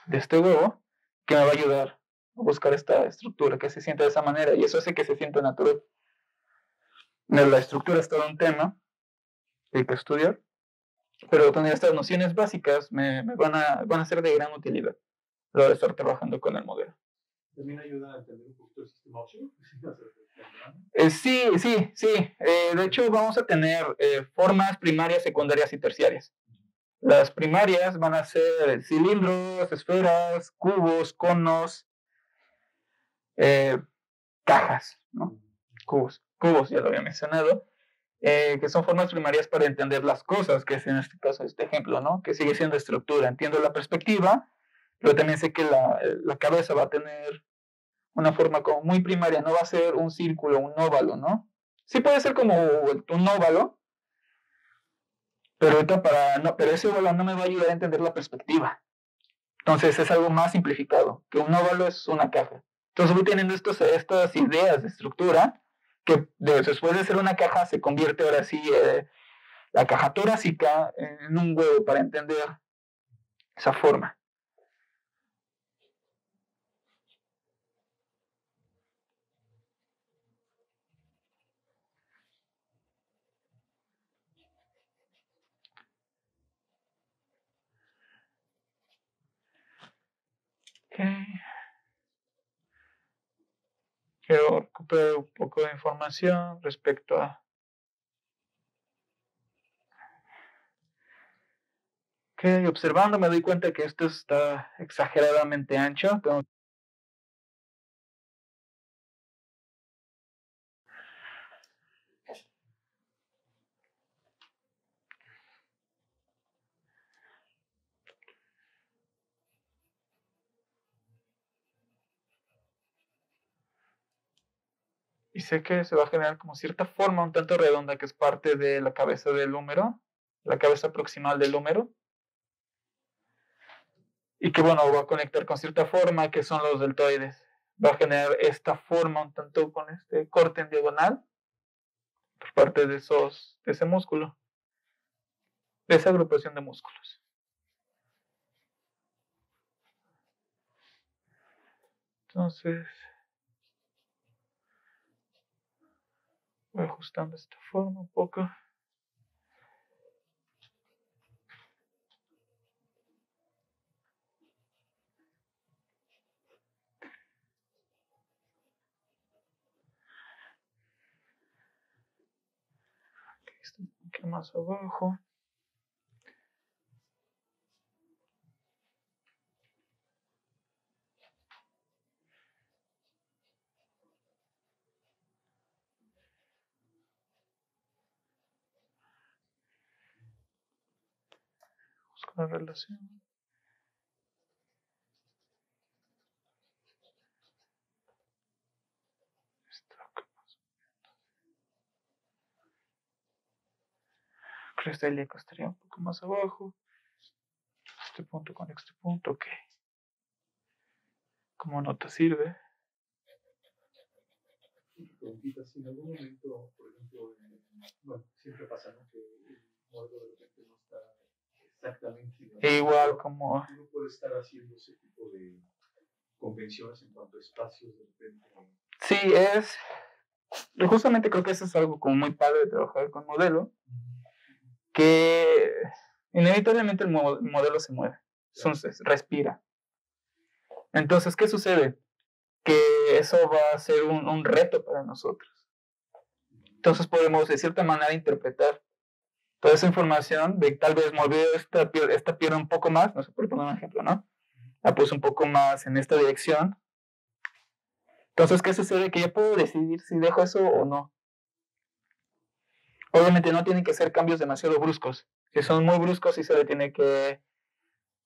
de este huevo que me va a ayudar a buscar esta estructura que se sienta de esa manera y eso hace que se sienta natural. La estructura es todo un tema que hay que estudiar, pero tener estas nociones básicas me, van, a, van a ser de gran utilidad a de estar trabajando con el modelo también ayuda a entender un poquito el sistema óseo. <laughs> Eh, sí, sí, sí. Eh, de hecho, vamos a tener eh, formas primarias, secundarias y terciarias. Las primarias van a ser cilindros, esferas, cubos, conos, cajas, ¿no? Cubos, cubos, ya lo había mencionado, eh, que son formas primarias para entender las cosas, que es en este caso este ejemplo, ¿no? Que sigue siendo estructura. Entiendo la perspectiva, pero también sé que la, la cabeza va a tener una forma como muy primaria, no va a ser un círculo, un óvalo, ¿no? Sí puede ser como un óvalo, pero, para, no, pero ese óvalo no me va a ayudar a entender la perspectiva. Entonces es algo más simplificado, que un óvalo es una caja. Entonces voy teniendo estos, estas ideas de estructura que después de ser una caja se convierte ahora sí eh, la caja torácica en un huevo para entender esa forma. Quiero recuperar un poco de información respecto a Ok, observando me doy cuenta que esto está exageradamente ancho. Y sé que se va a generar como cierta forma un tanto redonda que es parte de la cabeza del húmero, la cabeza proximal del húmero. Y que bueno, va a conectar con cierta forma que son los deltoides. Va a generar esta forma un tanto con este corte en diagonal por parte de, esos, de ese músculo, de esa agrupación de músculos. Entonces, Voy ajustando esta forma un poco. Más abajo. La relación. Creo que estaría un poco más abajo. Este punto con este punto, ok. Como nota sirve. si en algún momento, por ejemplo, bueno, siempre pasa, ¿no? Que el muerto de repente no está Exactamente. igual como... Uno puede estar haciendo ese tipo de convenciones en cuanto a espacios de repente. Sí, es... Justamente creo que eso es algo como muy padre de trabajar con modelo, que inevitablemente el modelo se mueve, entonces respira. Entonces, ¿qué sucede? Que eso va a ser un, un reto para nosotros. Entonces podemos de cierta manera interpretar toda esa información de tal vez mover esta, esta piedra un poco más, no sé por poner un ejemplo, ¿no? La puse un poco más en esta dirección. Entonces, ¿qué sucede? Que yo puedo decidir si dejo eso o no. Obviamente no tienen que ser cambios demasiado bruscos. Si son muy bruscos, sí se le tiene que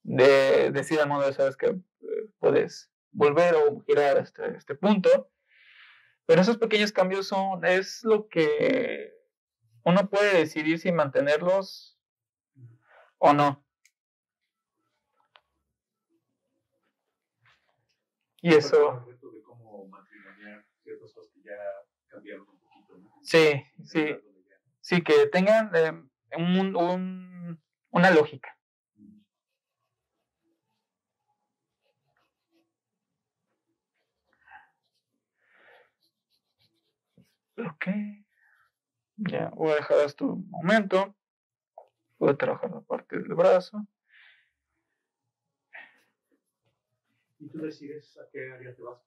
decir al de, sabes que eh, puedes volver o girar hasta este punto. Pero esos pequeños cambios son, es lo que uno puede decidir si mantenerlos o no. Y eso... Sí, sí. Sí, que tengan eh, un, un, una lógica. Ok. Ya, voy a dejar esto un momento. Voy a trabajar la parte del brazo. ¿Y tú decides a qué área te vas?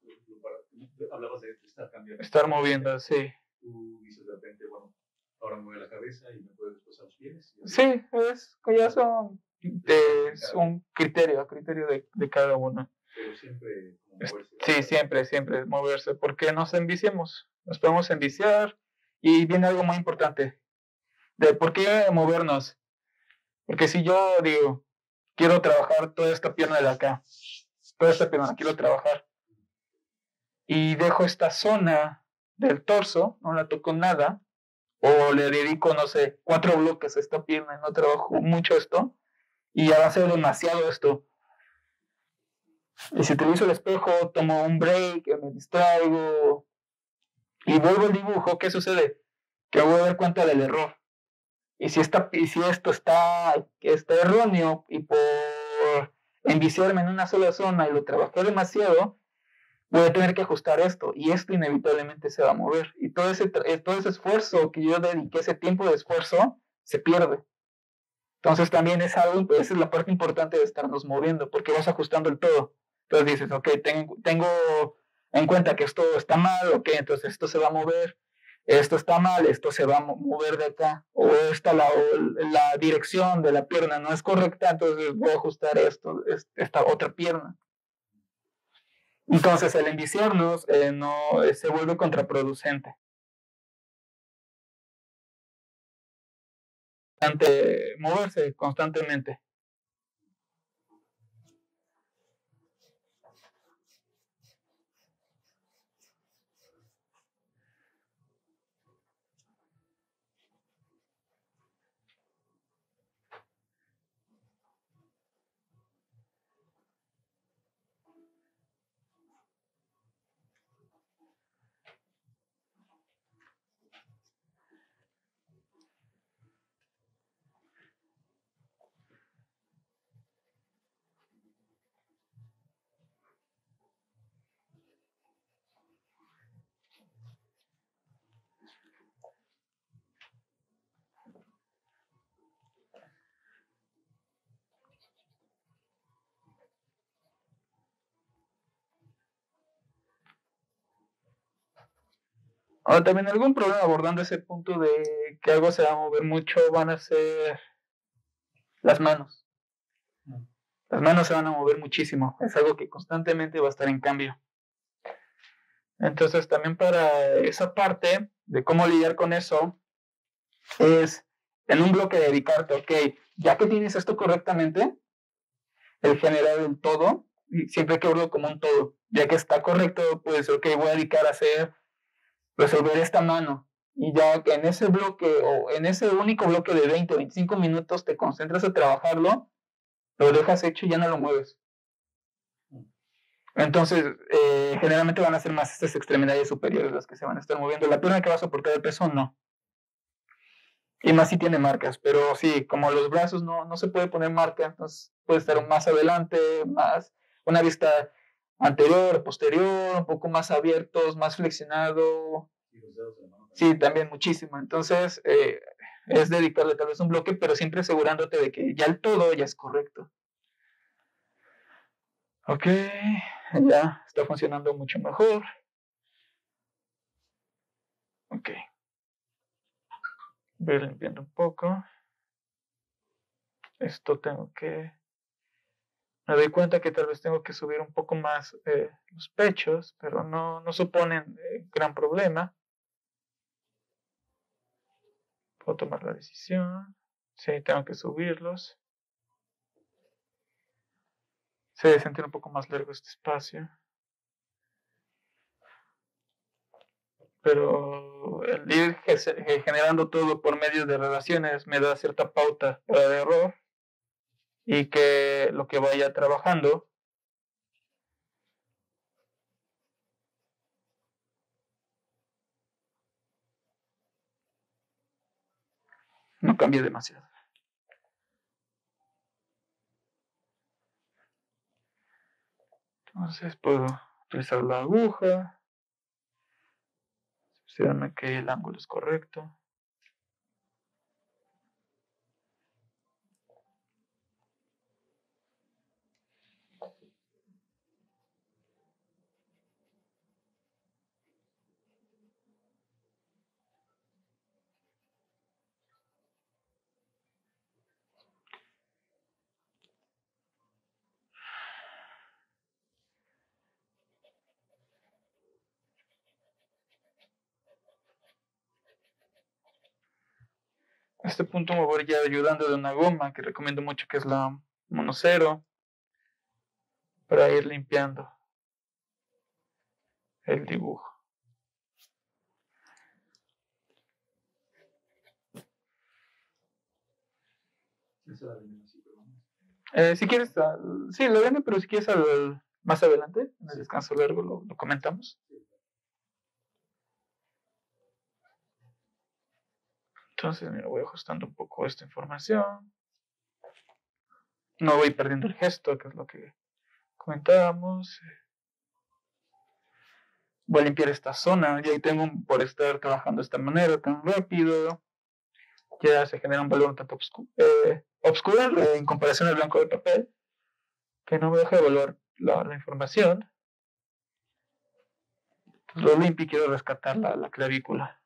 hablabas de estar cambiando. Estar moviendo, sí. Tú dices de repente, bueno, ahora mueve la cabeza y me puedo desplazar los pies. Sí, es, ya son, es un criterio, criterio de, de cada uno. Pero siempre Sí, siempre, siempre moverse, porque nos enviciamos, nos podemos enviciar y viene algo muy importante, de por qué movernos. Porque si yo digo, quiero trabajar toda esta pierna de acá, toda esta pierna, quiero trabajar, y dejo esta zona del torso, no la toco nada, o le dedico, no sé, cuatro bloques a esta pierna no trabajo mucho esto, y ya va a ser demasiado esto. Y si utilizo el espejo, tomo un break, me distraigo y vuelvo al dibujo, ¿qué sucede? Que voy a dar cuenta del error. Y si, esta, y si esto está, está erróneo y por enviciarme en una sola zona y lo trabajé demasiado, voy a tener que ajustar esto y esto inevitablemente se va a mover. Y todo ese, eh, todo ese esfuerzo que yo dediqué, ese tiempo de esfuerzo, se pierde. Entonces también es algo, pues, esa es la parte importante de estarnos moviendo, porque vas ajustando el todo. Entonces dices, ok, tengo, tengo en cuenta que esto está mal, ok, entonces esto se va a mover, esto está mal, esto se va a mover de acá, o esta la, dirección de la pierna no es correcta, entonces voy a ajustar esto, esta otra pierna. Entonces el enviciarnos eh, no, se vuelve contraproducente. ante moverse constantemente. Ahora también algún problema abordando ese punto de que algo se va a mover mucho van a ser las manos. Las manos se van a mover muchísimo. Es algo que constantemente va a estar en cambio. Entonces también para esa parte de cómo lidiar con eso es en un bloque dedicarte, ok, ya que tienes esto correctamente, el generar el todo, y siempre que verlo como un todo, ya que está correcto, pues ok, voy a dedicar a hacer resolver esta mano. Y ya en ese bloque o en ese único bloque de 20 o 25 minutos te concentras a trabajarlo, lo dejas hecho y ya no lo mueves. Entonces, eh, generalmente van a ser más estas extremidades superiores las que se van a estar moviendo. La pierna que va a soportar el peso, no. Y más si tiene marcas, pero sí, como los brazos no, no se puede poner marca, entonces puede estar más adelante, más una vista anterior, posterior, un poco más abiertos, más flexionado. Sí, también muchísimo. Entonces, eh, es dedicarle tal vez un bloque, pero siempre asegurándote de que ya el todo ya es correcto. Ok, ya está funcionando mucho mejor. Ok. Voy limpiando un poco. Esto tengo que me doy cuenta que tal vez tengo que subir un poco más eh, los pechos, pero no, no suponen eh, gran problema. Puedo tomar la decisión. Sí, tengo que subirlos. Se debe sentir un poco más largo este espacio. Pero el ir generando todo por medio de relaciones me da cierta pauta para error y que lo que vaya trabajando no cambie demasiado. Entonces puedo utilizar la aguja, asegurarme que el ángulo es correcto. A este punto me voy ya ayudando de una goma que recomiendo mucho que es la monocero para ir limpiando el dibujo. Eh, si quieres, sí, lo viene, pero si quieres al, más adelante, en el descanso largo, lo, lo comentamos. Entonces, mira, voy ajustando un poco esta información. No voy perdiendo el gesto, que es lo que comentábamos. Voy a limpiar esta zona. Y ahí tengo, por estar trabajando de esta manera tan rápido, ya se genera un valor un tanto obscuro, eh, en comparación al blanco de papel, que no me deja de valor la, la información. lo limpio y quiero rescatar la clavícula.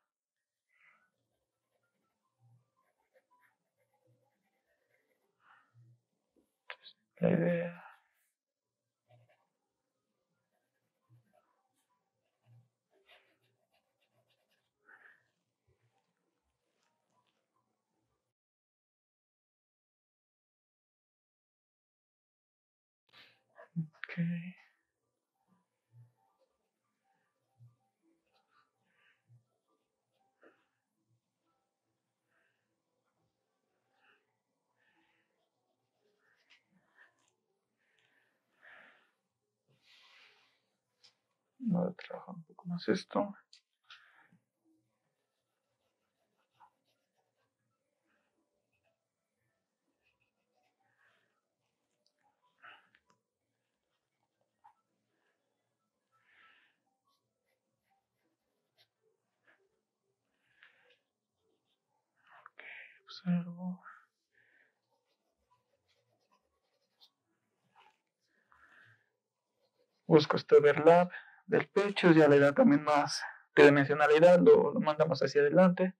La idea. Okay. Voy a trabajar un más esto. observo. Busco este overlap del pecho, ya le da también más tridimensionalidad, lo, lo mandamos hacia adelante.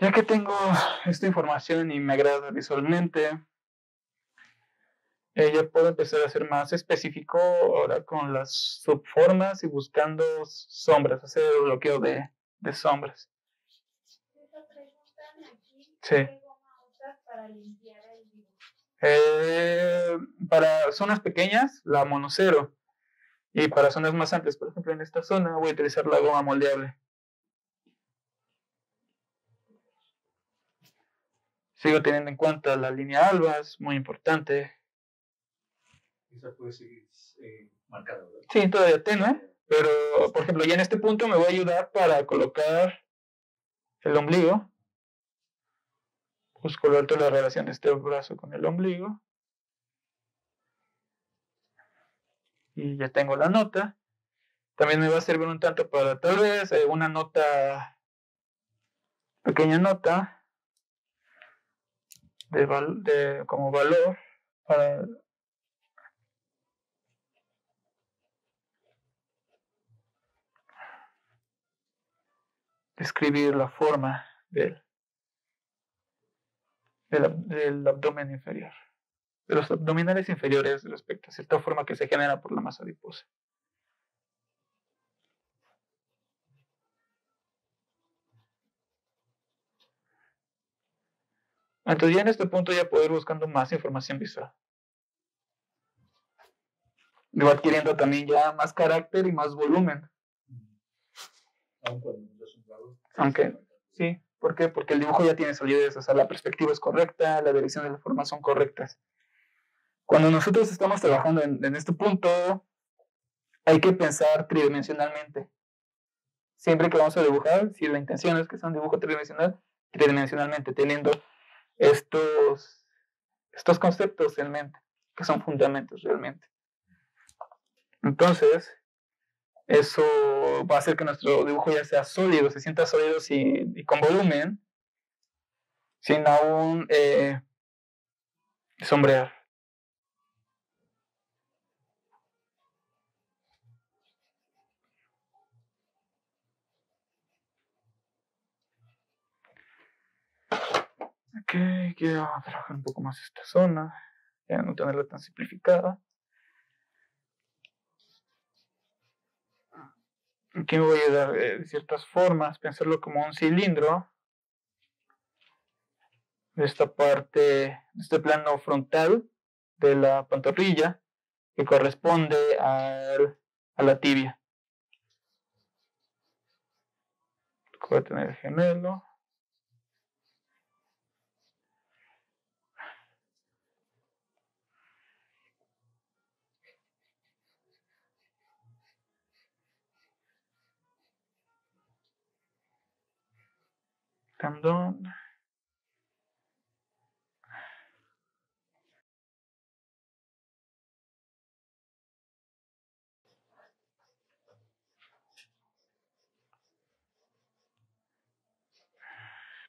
Ya que tengo esta información y me agrada visualmente, eh, ya puedo empezar a ser más específico ahora con las subformas y buscando sombras, hacer el bloqueo de, de sombras. Sí. Para limpiar. Eh, para zonas pequeñas, la monocero. Y para zonas más amplias, por ejemplo, en esta zona voy a utilizar la goma moldeable. Sigo teniendo en cuenta la línea alba, es muy importante. Esa puede seguir eh, marcada, ¿verdad? Sí, todavía tenue, pero por ejemplo, ya en este punto me voy a ayudar para colocar el ombligo. Busco lo alto la relación de este brazo con el ombligo. Y ya tengo la nota. También me va a servir un tanto para tal vez eh, una nota, pequeña nota de, val- de como valor para describir la forma del, del, ab- del abdomen inferior, de los abdominales inferiores respecto a cierta forma que se genera por la masa adiposa. Entonces ya en este punto ya puedo ir buscando más información visual. Digo, adquiriendo también ya más carácter y más volumen. Aunque- Sí, ¿por qué? Porque el dibujo ya tiene solidez, o sea, la perspectiva es correcta, la dirección de la forma son correctas. Cuando nosotros estamos trabajando en, en este punto, hay que pensar tridimensionalmente. siempre que vamos a dibujar, si la intención es que sea un dibujo tridimensional, tridimensionalmente, teniendo estos, estos conceptos en mente, que son fundamentos realmente. Entonces, eso va a hacer que nuestro dibujo ya sea sólido, se sienta sólido y, con volumen, sin aún eh, sombrear. Ok, quiero trabajar un poco más esta zona, ya no tenerla tan simplificada. Aquí me voy a dar eh, de ciertas formas, pensarlo como un cilindro. De esta parte, este plano frontal de la pantorrilla que corresponde a la tibia. Voy a tener el gemelo.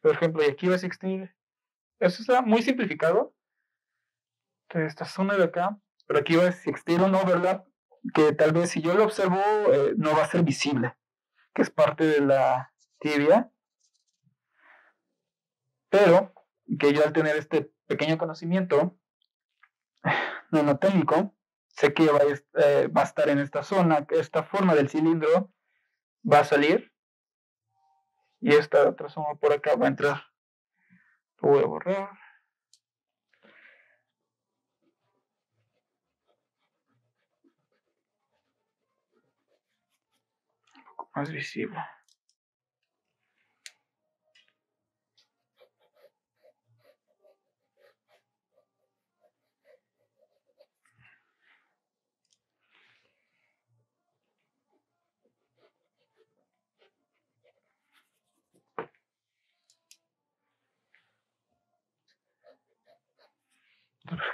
Por ejemplo, y aquí va a existir, eso está muy simplificado, esta zona de acá, pero aquí va a existir un overlap que tal vez si yo lo observo eh, no va a ser visible, que es parte de la tibia pero que yo al tener este pequeño conocimiento <sighs> nanotécnico, sé que va a, eh, va a estar en esta zona, esta forma del cilindro va a salir y esta otra zona por acá va a entrar. Lo voy a borrar. Un poco más visible.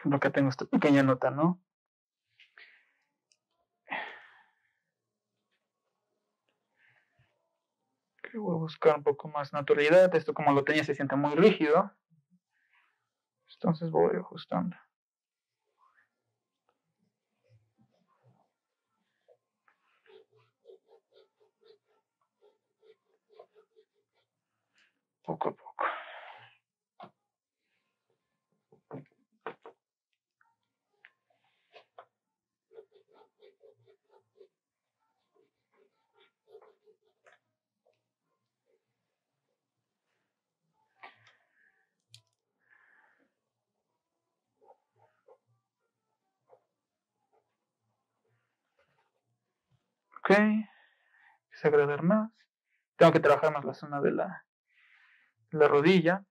Por que tengo esta pequeña nota, ¿no? voy a buscar un poco más naturalidad. Esto como lo tenía se siente muy rígido. Entonces voy ajustando. Poco a poco. Ok, empieza a más. Tengo que trabajar más la zona de la, la rodilla.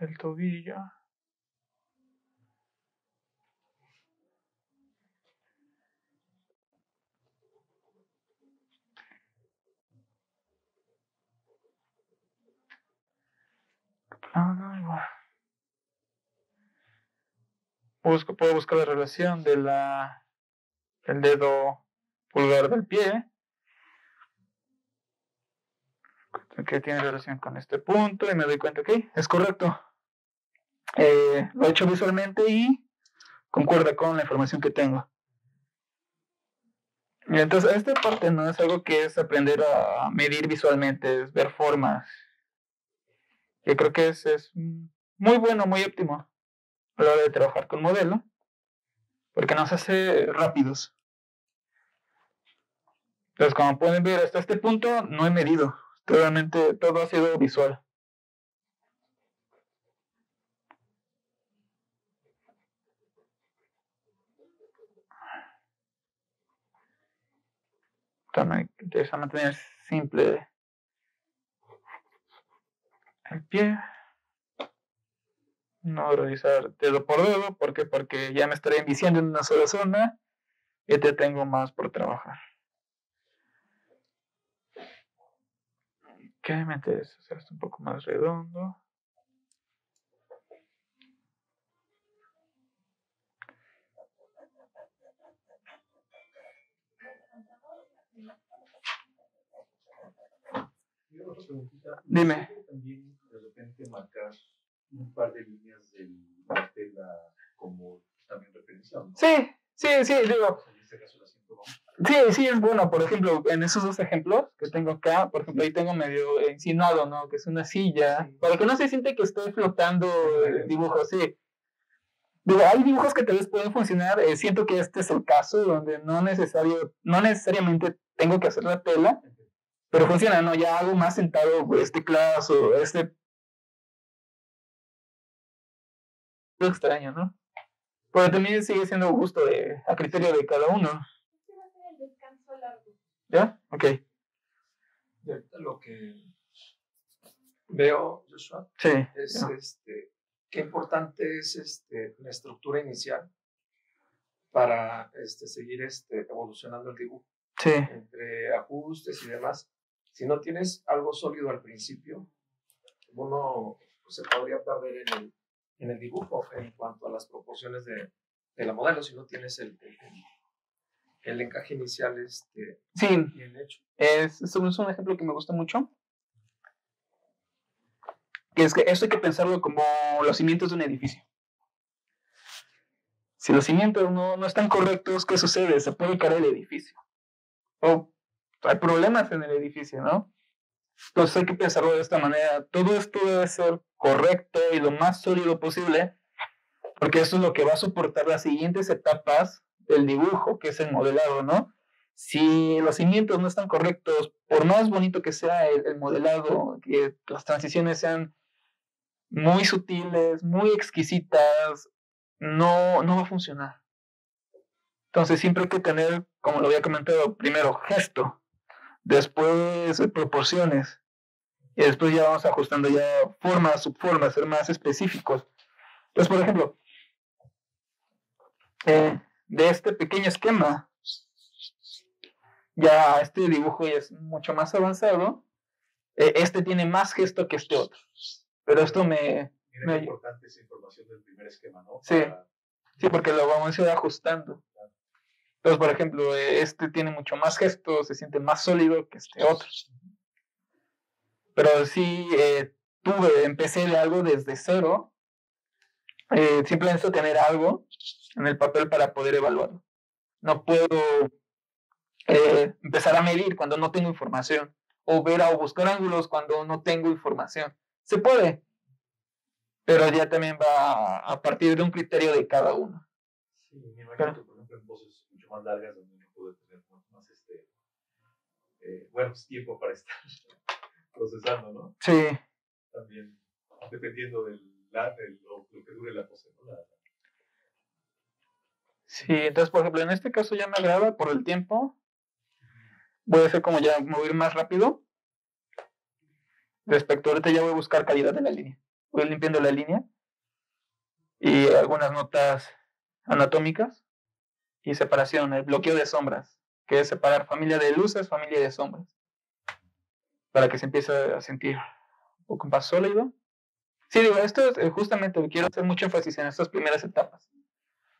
El tobillo. Busco, puedo buscar la relación de la, del dedo pulgar del pie que tiene relación con este punto y me doy cuenta que es correcto. Eh, lo he hecho visualmente y concuerda con la información que tengo. Entonces, esta parte no es algo que es aprender a medir visualmente, es ver formas. Yo creo que es, es muy bueno, muy óptimo. a la hora de trabajar con modelo, porque nos hace rápidos. Entonces, como pueden ver, hasta este punto no he medido. Realmente todo ha sido visual. También interesa mantener simple el pie. No realizar dedo por dedo. ¿Por qué? Porque ya me estaré enviciando en una sola zona y te tengo más por trabajar. Ok, me interesa hacer esto un poco más redondo. Dime. También de repente marcar un par de líneas de la tela como también referencia. ¿no? Sí, sí, sí, digo. En este caso la siento más. Sí, sí, es bueno. Por ejemplo, en esos dos ejemplos que tengo acá, por ejemplo, ahí tengo medio insinuado, ¿no? Que es una silla. Sí. Para que no se siente que estoy flotando el dibujo, sí. Digo, hay dibujos que tal vez pueden funcionar. eh, siento que este es el caso donde no necesario, no necesariamente tengo que hacer la tela, pero funciona, ¿no? Ya hago más sentado pues, este claso, este extraño, ¿no? Pero también sigue siendo gusto de, a criterio de cada uno. ¿Ya? Ok. Lo que veo, Joshua, Sí. es ya. este, qué importante es este, la estructura inicial para este, seguir este, evolucionando el dibujo, Sí. entre ajustes y demás. Si no tienes algo sólido al principio, uno pues, se podría perder en el, en el dibujo en cuanto a las proporciones de, de la modelo, si no tienes el, el, el encaje inicial este, Sí, bien hecho. es, es un es un ejemplo que me gusta mucho. Que es que esto hay que pensarlo como los cimientos de un edificio. Si los cimientos no, no están correctos, ¿qué sucede? Se puede caer el edificio. O hay problemas en el edificio, ¿no? Entonces hay que pensarlo de esta manera. Todo esto debe ser correcto y lo más sólido posible, porque eso es lo que va a soportar las siguientes etapas del dibujo, que es el modelado, ¿no? Si los cimientos no están correctos, por más bonito que sea el, el modelado, que las transiciones sean muy sutiles, muy exquisitas, no, no va a funcionar. Entonces siempre hay que tener, como lo había comentado, primero gesto, después proporciones, y después ya vamos ajustando ya formas, subformas, ser más específicos. Entonces, por ejemplo, eh, de este pequeño esquema, ya este dibujo ya es mucho más avanzado. eh, este tiene más gesto que este otro. Pero esto me... Mira Me- importante esa información del primer esquema, ¿no? Sí. Sí, porque lo vamos a ir ajustando. Entonces, por ejemplo, eh, este tiene mucho más gesto, se siente más sólido que este otro. Pero sí, eh, tuve, empecé de algo desde cero. Eh, necesito tener algo en el papel para poder evaluarlo. No puedo eh, empezar a medir cuando no tengo información o ver o buscar ángulos cuando no tengo información. Se puede, pero ya también va a partir de un criterio de cada uno. Sí, me mucho más largas donde uno puede tener más, este, eh, bueno, pues, tiempo para estar <laughs> procesando, ¿no? Sí, También dependiendo del, del- lo, lo que dure la pose, ¿no? La- sí, entonces por ejemplo en este caso ya me agrada por el tiempo. Voy a hacer como ya mover más rápido. Respecto ahorita ya voy a buscar calidad de la línea. Voy limpiando la línea y algunas notas anatómicas y separación, el bloqueo de sombras, que es separar familia de luces, familia de sombras, para que se empiece a sentir un poco más sólido. Sí, digo, esto es eh, justamente, quiero hacer mucho énfasis en estas primeras etapas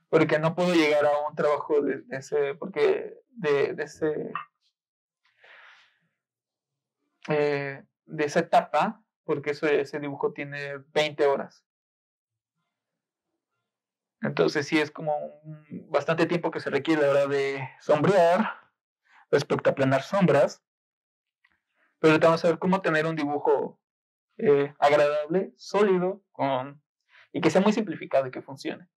porque no puedo llegar a un trabajo de, ese, porque de, de ese, eh, de esa etapa, porque eso, ese dibujo tiene 20 horas. Entonces sí es como bastante tiempo que se requiere a la hora de sombrear, respecto a planar sombras. Pero ahorita vamos a ver cómo tener un dibujo eh, agradable, sólido, y que sea muy simplificado y que funcione.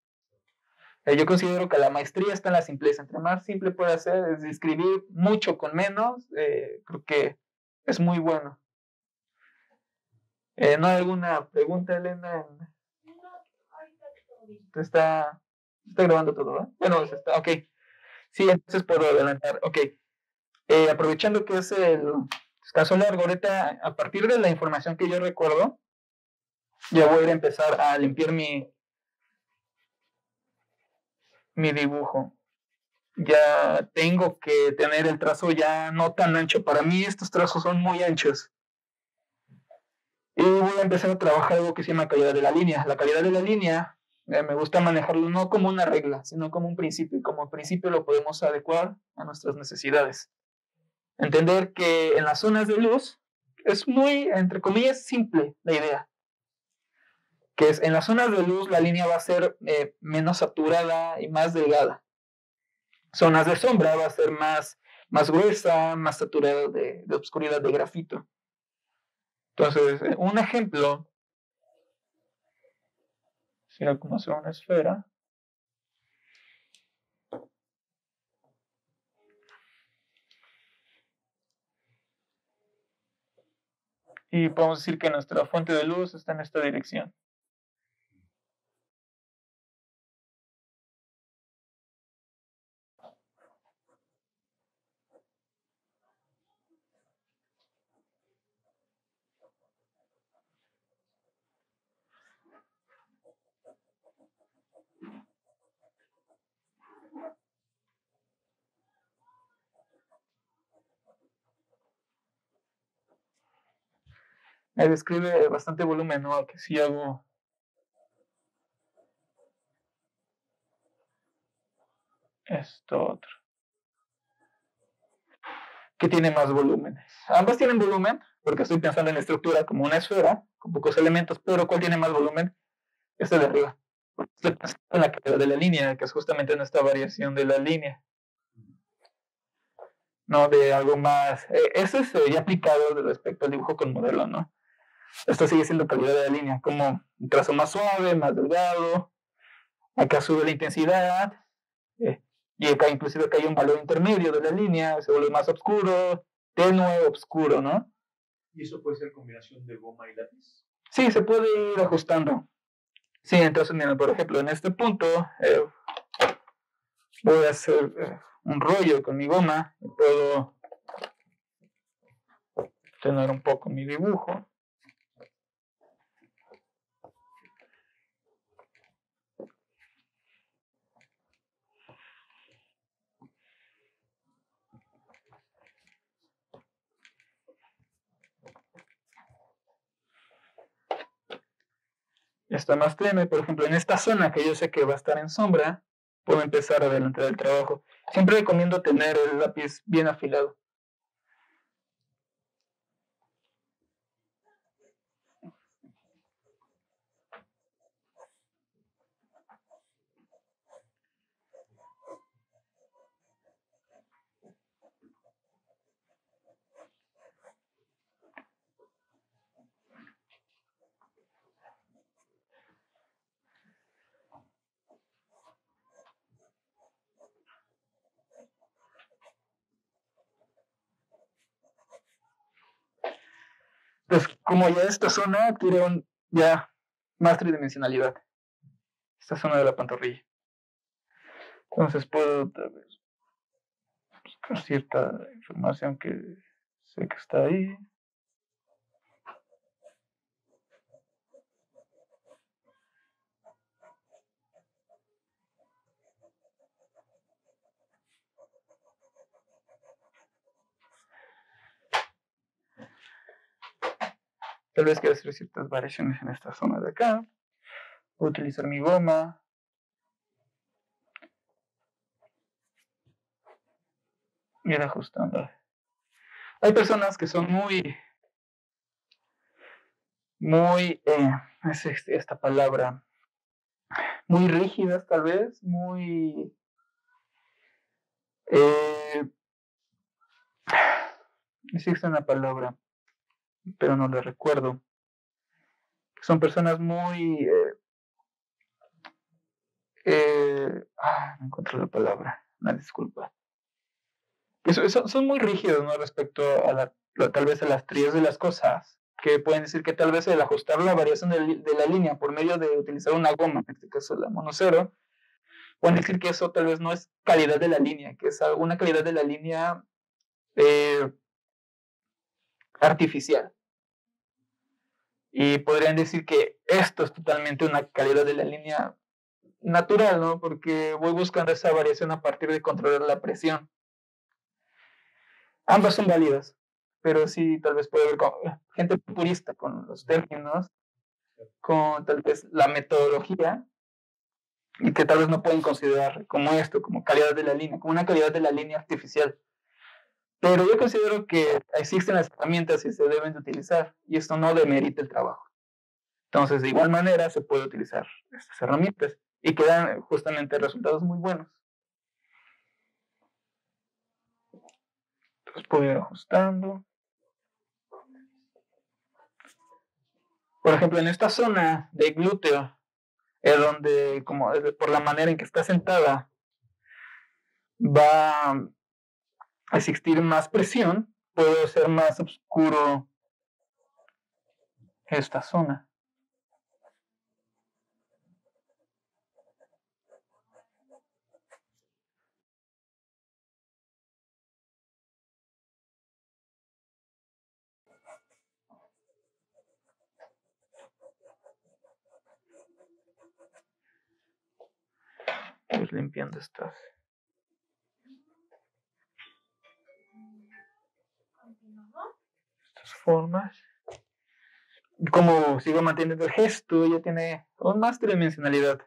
Eh, yo considero que la maestría está en la simpleza. Entre más simple puede ser, es escribir mucho con menos, eh, creo que es muy bueno. Eh, ¿No hay alguna pregunta, Elena? Está, está grabando todo, ¿verdad? Bueno, está, ok. Sí, entonces puedo adelantar. Ok. aprovechando que es el caso largo, ahorita, a partir de la información que yo recuerdo, ya voy a empezar a limpiar mi, mi dibujo. Ya tengo que tener el trazo ya no tan ancho. Para mí estos trazos son muy anchos. Y voy a empezar a trabajar algo que se llama calidad de la línea. La calidad de la línea eh, me gusta manejarlo no como una regla, sino como un principio. Y como principio lo podemos adecuar a nuestras necesidades. Entender que en las zonas de luz es muy, entre comillas, simple la idea que es en las zonas de luz la línea va a ser eh, menos saturada y más delgada. Zonas de sombra va a ser más, más gruesa, más saturada de, de oscuridad de grafito. Entonces, un ejemplo, si como una esfera. Y podemos decir que nuestra fuente de luz está en esta dirección. Me describe bastante volumen, ¿no? Que si hago esto otro. ¿Qué tiene más volumen? Ambas tienen volumen, porque estoy pensando en la estructura como una esfera, con pocos elementos, pero ¿cuál tiene más volumen? Este de arriba. Estoy pensando en la calidad de la línea, que es justamente en esta variación de la línea. No de algo más. Eh, eso es ya aplicado respecto al dibujo con modelo, ¿no? Esto sigue siendo calidad de la línea, como un trazo más suave, más delgado. Acá sube la intensidad. Eh, y acá inclusive acá hay un valor intermedio de la línea, se vuelve más oscuro, tenue, oscuro, ¿no? ¿Y eso puede ser combinación de goma y lápiz? Sí, se puede ir ajustando. Sí, entonces, por ejemplo, en este punto eh, voy a hacer eh, un rollo con mi goma puedo tener un poco mi dibujo. Está más tenue, por ejemplo, en esta zona que yo sé que va a estar en sombra, puedo empezar a adelantar el trabajo. Siempre recomiendo tener el lápiz bien afilado. Pues como ya esta zona tiene ya más tridimensionalidad. Esta zona de la pantorrilla. Entonces puedo tal vez buscar cierta información que sé que está ahí. Tal vez quiero hacer ciertas variaciones en esta zona de acá. Voy a utilizar mi goma. Ir ajustando. Hay personas que son muy, muy, eh, es este, esta palabra, muy rígidas tal vez, muy... Eh, <sighs> existe una palabra pero no le recuerdo. Son personas muy, eh, eh, ah, no encuentro la palabra, una disculpa. Eso, son muy rígidos, ¿no? Respecto a la, tal vez a las trías de las cosas, que pueden decir que tal vez el ajustar la variación de, de, la línea por medio de utilizar una goma, en este caso la monocero, pueden decir que eso tal vez no es calidad de la línea, que es alguna calidad de la línea eh, artificial. Y podrían decir que esto es totalmente una calidad de la línea natural, ¿no? Porque voy buscando esa variación a partir de controlar la presión. Ambas son válidas, pero sí tal vez puede haber gente purista con los términos, con tal vez la metodología, y que tal vez no pueden considerar como esto, como calidad de la línea, como una calidad de la línea artificial. Pero yo considero que existen las herramientas y se deben de utilizar, y esto no demerita el trabajo. Entonces, de igual manera, se puede utilizar estas herramientas y quedan justamente resultados muy buenos. Entonces puedo ir ajustando. Por ejemplo, en esta zona de glúteo, es donde, como por la manera en que está sentada, va existir más presión, puede ser más oscuro esta zona. ir limpiando estas. Formas. Como sigo manteniendo el gesto, ya tiene aún más tridimensionalidad.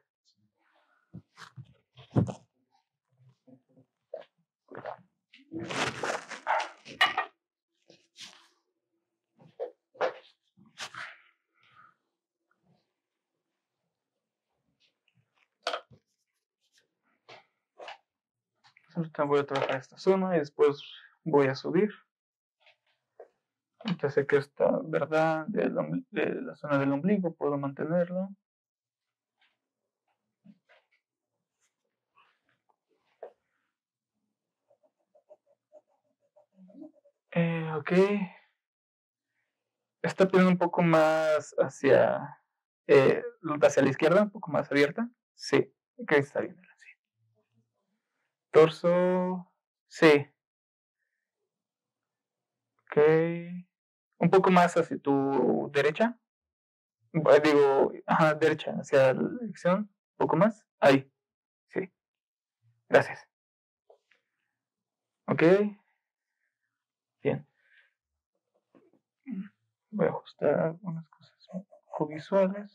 Voy a trabajar esta zona y después voy a subir. Ya sé que esta verdad de la, zona del ombligo puedo mantenerlo. Eh, ok. Está pidiendo un poco más hacia, eh, hacia la izquierda, un poco más abierta. Sí, ok, está bien. Torso, sí. Ok. Un poco más hacia tu derecha. Digo, ajá, derecha, hacia la dirección. Un poco más. Ahí. Sí. Gracias. Ok. Bien. Voy a ajustar algunas cosas visuales.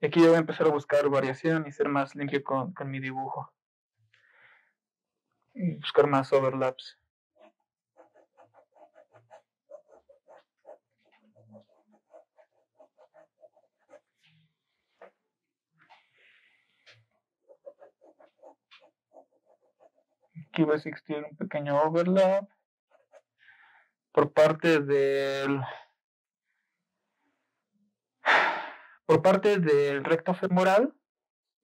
Y aquí yo voy a empezar a buscar variación y ser más limpio con, con mi dibujo. Y buscar más overlaps. Aquí va a existir un pequeño overlap por parte del por parte del recto femoral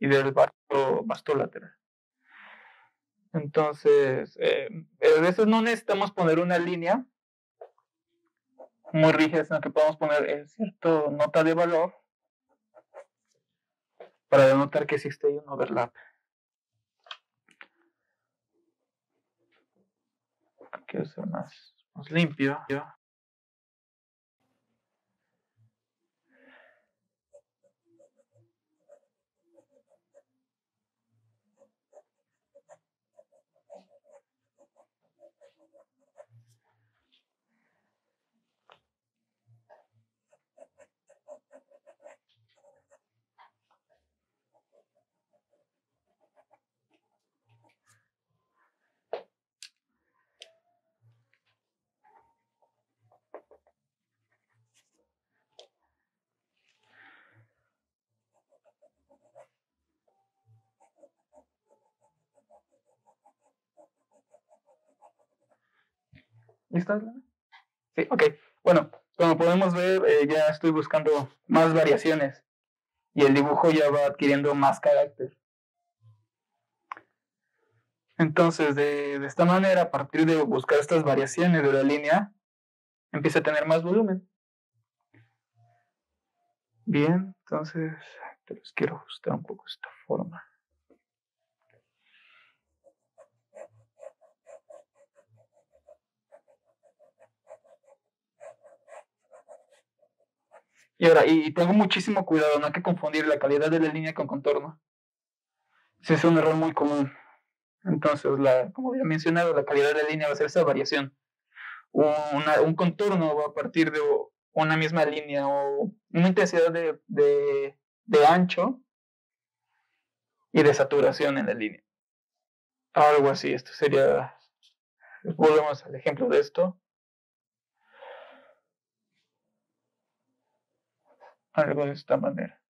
y del vasto, lateral. Entonces, eh, a veces no necesitamos poner una línea muy rígida, sino que podemos poner eh, cierta nota de valor para denotar que existe un overlap. Quiero ser más, más limpio. ¿Listo? Sí, ok. Bueno, como podemos ver, eh, ya estoy buscando más variaciones y el dibujo ya va adquiriendo más carácter. Entonces, de, de, esta manera, a partir de buscar estas variaciones de la línea, empieza a tener más volumen. Bien, entonces, te los quiero ajustar un poco esta forma. Y ahora, y tengo muchísimo cuidado, no hay que confundir la calidad de la línea con contorno. Es un error muy común. Entonces, la, como había mencionado, la calidad de la línea va a ser esa variación. un contorno va a partir de una misma línea o una intensidad de, de, de ancho y de saturación en la línea. Algo así, esto sería, volvemos al ejemplo de esto. De esta manera.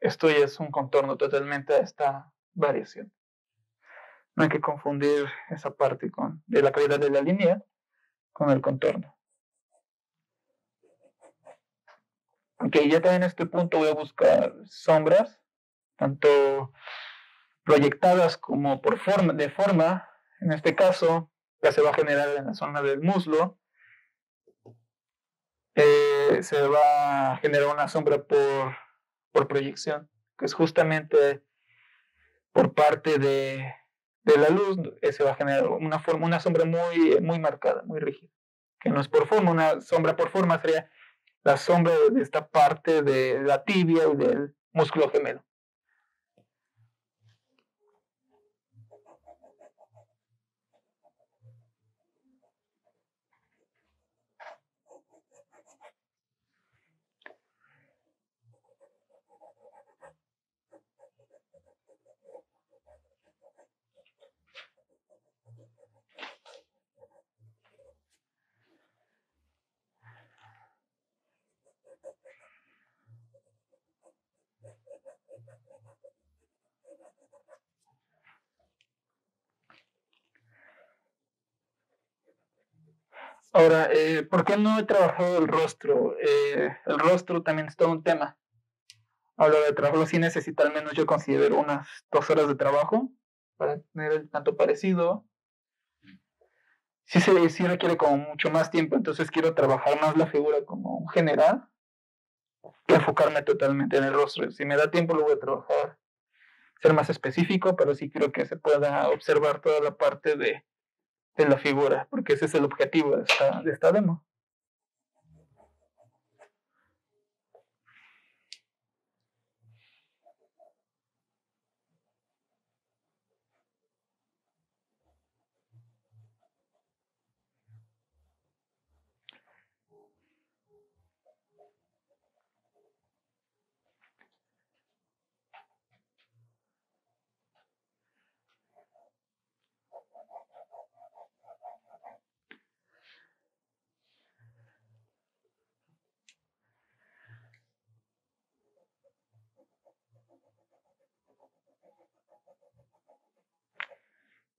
Esto ya es un contorno totalmente a esta variación. No hay que confundir esa parte con, de la calidad de la línea con el contorno. Ok, ya también en este punto voy a buscar sombras, tanto proyectadas como por forma, de forma. En este caso, ya se va a generar en la zona del muslo eh, se va a generar una sombra por, por proyección, que es justamente por parte de, de la luz, eh, se va a generar una forma, una sombra muy, muy marcada, muy rígida, que no es por forma, una sombra por forma sería la sombra de esta parte de la tibia y del músculo gemelo. Ahora, eh, ¿por qué no he trabajado el rostro? Eh, el rostro también es todo un tema. Hablo de trabajo, sí necesita al menos yo considero unas dos horas de trabajo para tener el tanto parecido. Sí, se, sí requiere como mucho más tiempo, entonces quiero trabajar más la figura como general que enfocarme totalmente en el rostro. Si me da tiempo lo voy a trabajar, ser más específico, pero sí quiero que se pueda observar toda la parte de de la figura, porque ese es el objetivo de esta, de esta demo.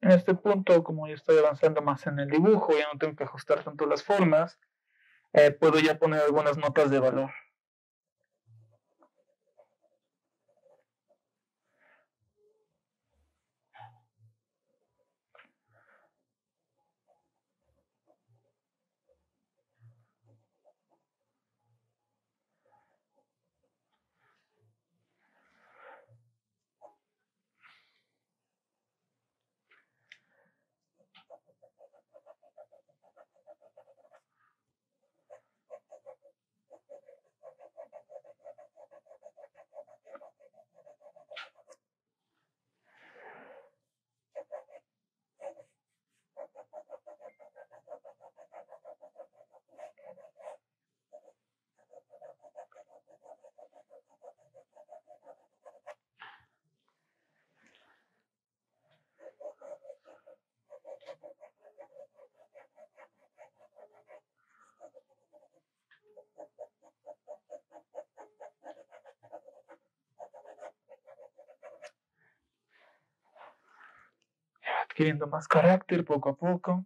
En este punto, como yo estoy avanzando más en el dibujo, ya no tengo que ajustar tanto las formas, eh, puedo ya poner algunas notas de valor. Adquiriendo más carácter poco a poco.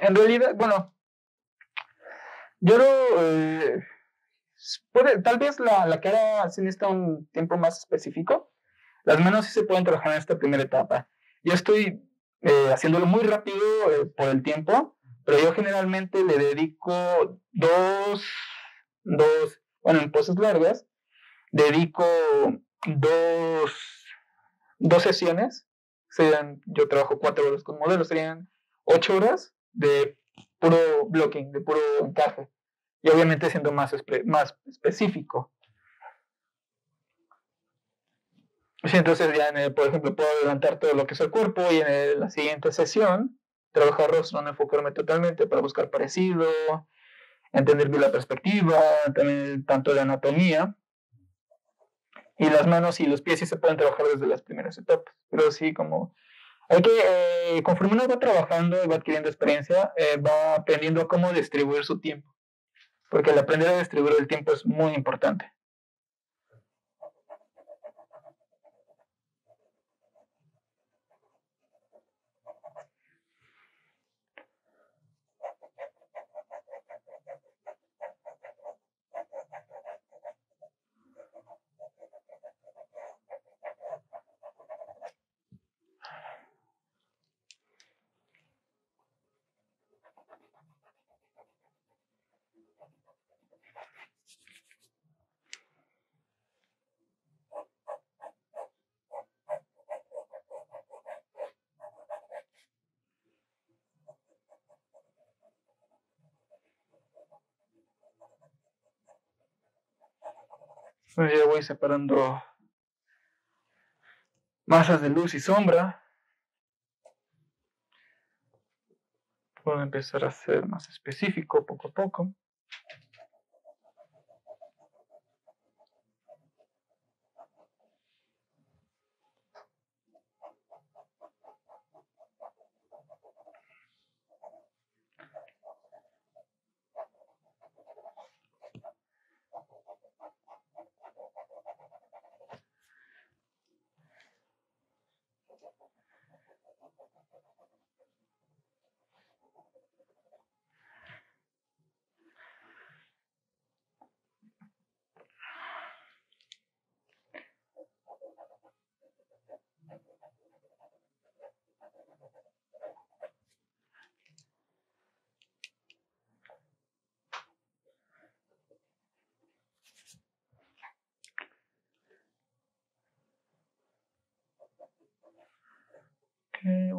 En realidad, bueno, yo eh, puede, tal vez la, la cara sí necesita un tiempo más específico. Las manos sí se pueden trabajar en esta primera etapa. Yo estoy eh, haciéndolo muy rápido eh, por el tiempo, pero yo generalmente le dedico dos, dos, bueno, en poses largas, dedico dos, dos sesiones. Serían, yo trabajo cuatro horas con modelos, serían ocho horas de puro blocking, de puro encaje. Y obviamente siendo más, más específico. Sí, entonces ya, en por ejemplo, puedo adelantar todo lo que es el cuerpo y en la siguiente sesión trabajar rostro, no enfocarme totalmente para buscar parecido, entender bien la perspectiva, también tanto la anatomía. Y las manos y los pies sí se pueden trabajar desde las primeras etapas. Pero sí, como hay que, eh, conforme uno va trabajando y va adquiriendo experiencia, eh, va aprendiendo cómo distribuir su tiempo. Porque el aprender a distribuir el tiempo es muy importante. Ya voy separando masas de luz y sombra. Puedo empezar a ser más específico poco a poco.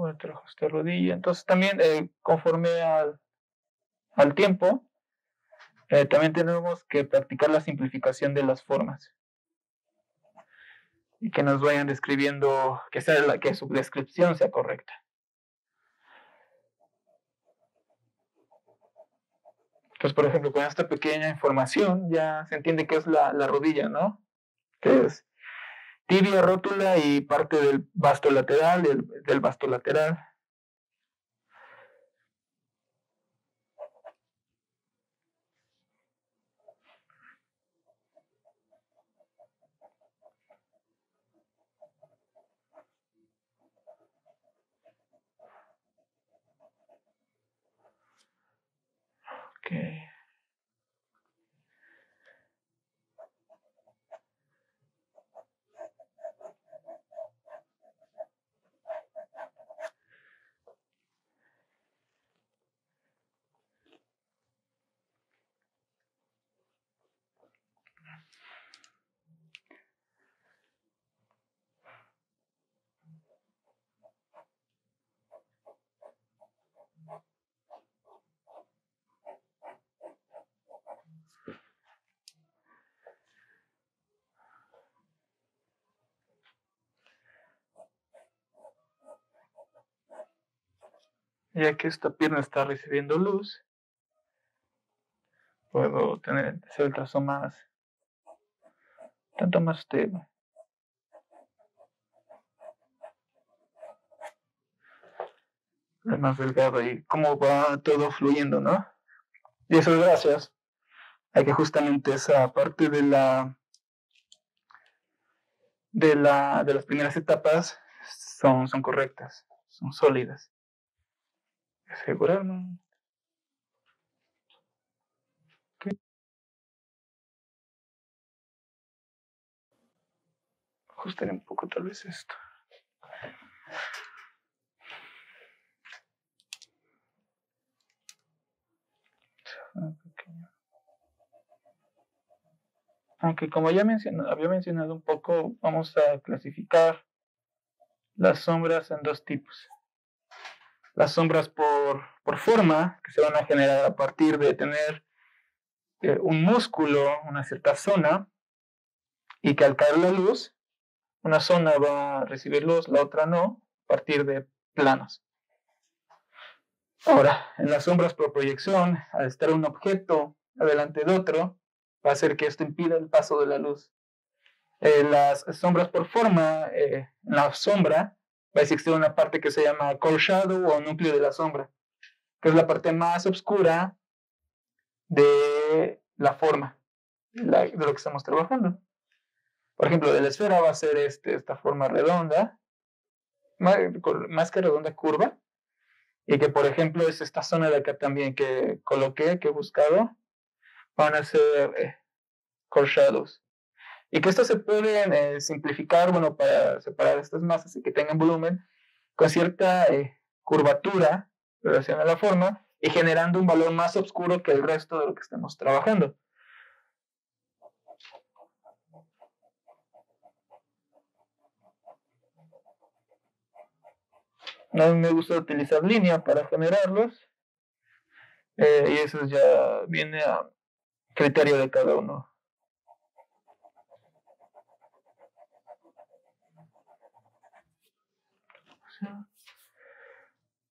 bueno, trabajo esta rodilla. Entonces también eh, conforme al, al tiempo, eh, también tenemos que practicar la simplificación de las formas. Y que nos vayan describiendo, que, sea la, que su descripción sea correcta. Entonces, por ejemplo, con esta pequeña información ya se entiende que es la, la rodilla, ¿no? Que es tibia, rótula y parte del vasto lateral, del, del vasto lateral. Okay. Ya que esta pierna está recibiendo luz, puedo tener el trazo más, tanto más estable. más delgado y cómo va todo fluyendo, ¿no? Y eso es gracias a que justamente esa parte de la de la de las primeras etapas son, son correctas, son sólidas. Asegurarnos. Ajustaré un poco tal vez esto. Aunque como ya había mencionado un poco, vamos a clasificar las sombras en dos tipos. Las sombras por, por forma, que se van a generar a partir de tener eh, un músculo, una cierta zona, y que al caer la luz, una zona va a recibir luz, la otra no, a partir de planos. Ahora, en las sombras por proyección, al estar un objeto adelante de otro, va a hacer que esto impida el paso de la luz. Eh, las sombras por forma, eh, en la sombra va a existir una parte que se llama core shadow o núcleo de la sombra, que es la parte más oscura de la forma de lo que estamos trabajando. Por ejemplo, de la esfera va a ser este, esta forma redonda, más, que redonda, curva, y que por ejemplo es esta zona de acá también que coloqué, que he buscado, van a ser eh, core shadows. Y que estos se pueden eh, simplificar, bueno, para separar estas masas y que tengan volumen con cierta eh, curvatura en relación a la forma y generando un valor más oscuro que el resto de lo que estemos trabajando. A mí me gusta utilizar línea para generarlos. y eso ya viene a criterio de cada uno.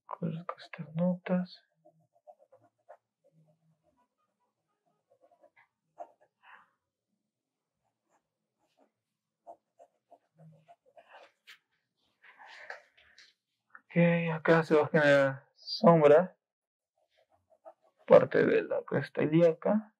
Con estas notas. Ok, acá se va a generar sombra, parte de la cresta ilíaca.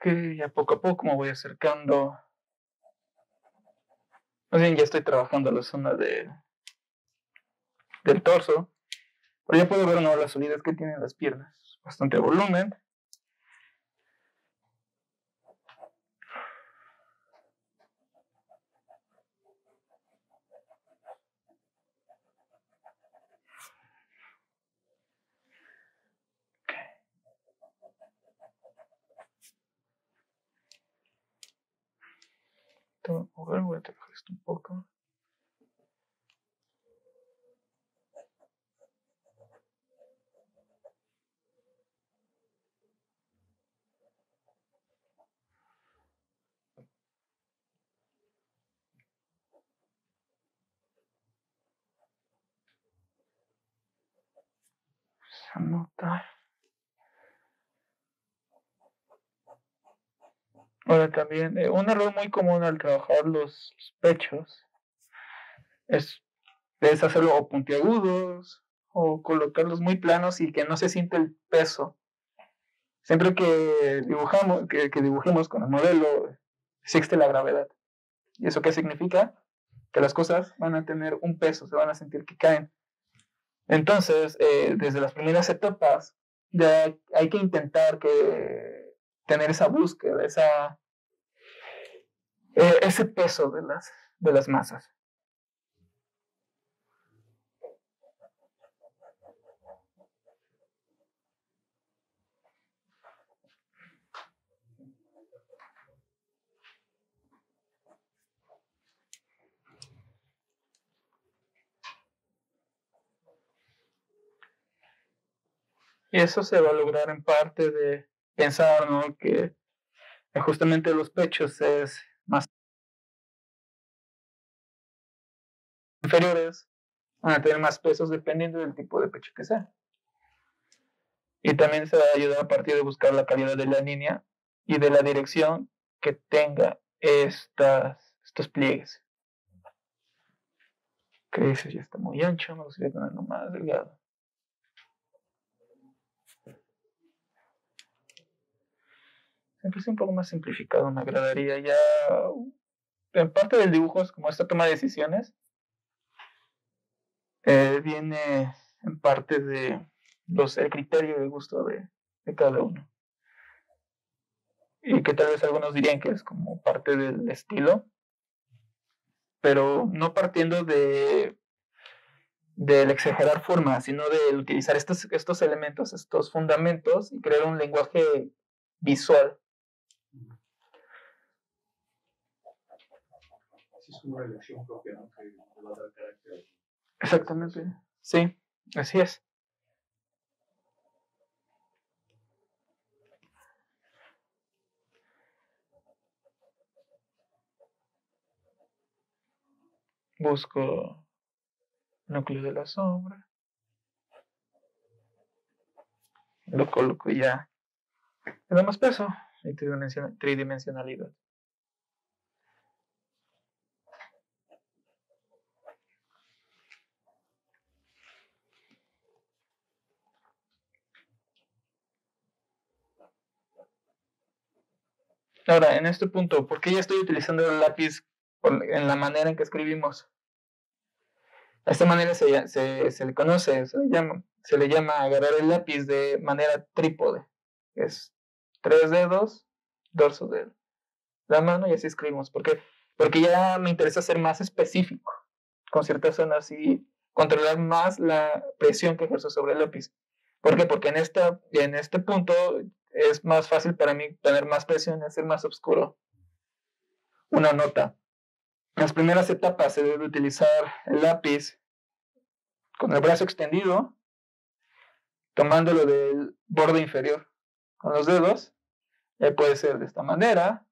Que ya poco a poco me voy acercando. Más bien ya estoy trabajando la zona de, del torso. Pero ya puedo ver ¿no? las unidas que tienen las piernas. Bastante volumen. Voy a trabajar esto un poco. Anotar. Ahora también, eh, un error muy común al trabajar los, pechos es, es hacerlo o puntiagudos o colocarlos muy planos y que no se siente el peso. Siempre que dibujamos, que, que dibujemos con el modelo, existe la gravedad. ¿Y eso qué significa? Que las cosas van a tener un peso, se van a sentir que caen. Entonces, eh, desde las primeras etapas, ya hay que intentar que tener esa búsqueda, esa, eh, ese peso de las, de las masas. Y eso se va a lograr en parte de pensar, ¿no? Que justamente los pechos es más inferiores van a tener más pesos dependiendo del tipo de pecho que sea. Y también se va a ayudar a partir de buscar la calidad de la línea y de la dirección que tenga estas, estos pliegues. Que dice, ya está muy ancho, me gustaría tenerlo más delgado. Es un poco más simplificado, me agradaría ya. En parte del dibujo es como esta toma de decisiones. Eh, viene en parte de los, el criterio de gusto de, cada uno. Y que tal vez algunos dirían que es como parte del estilo, pero no partiendo de del exagerar forma, sino de utilizar estos, estos elementos, estos fundamentos y crear un lenguaje visual. Exactamente, sí, así es. Busco núcleo de la sombra. Lo coloco ya. Le da más peso y tridimensionalidad. Ahora, en este punto, ¿por qué ya estoy utilizando el lápiz en la manera en que escribimos? De esta manera se, se, se le conoce, se le, llama, se le llama agarrar el lápiz de manera trípode. Es tres dedos, dorso de la mano y así escribimos. ¿Por qué? Porque ya me interesa ser más específico con ciertas zonas y controlar más la presión que ejerzo sobre el lápiz. ¿Por qué? Porque en, esta, en este punto es más fácil para mí tener más presión y hacer más oscuro una nota. En las primeras etapas se debe utilizar el lápiz con el brazo extendido, tomándolo del borde inferior con los dedos. puede ser de esta manera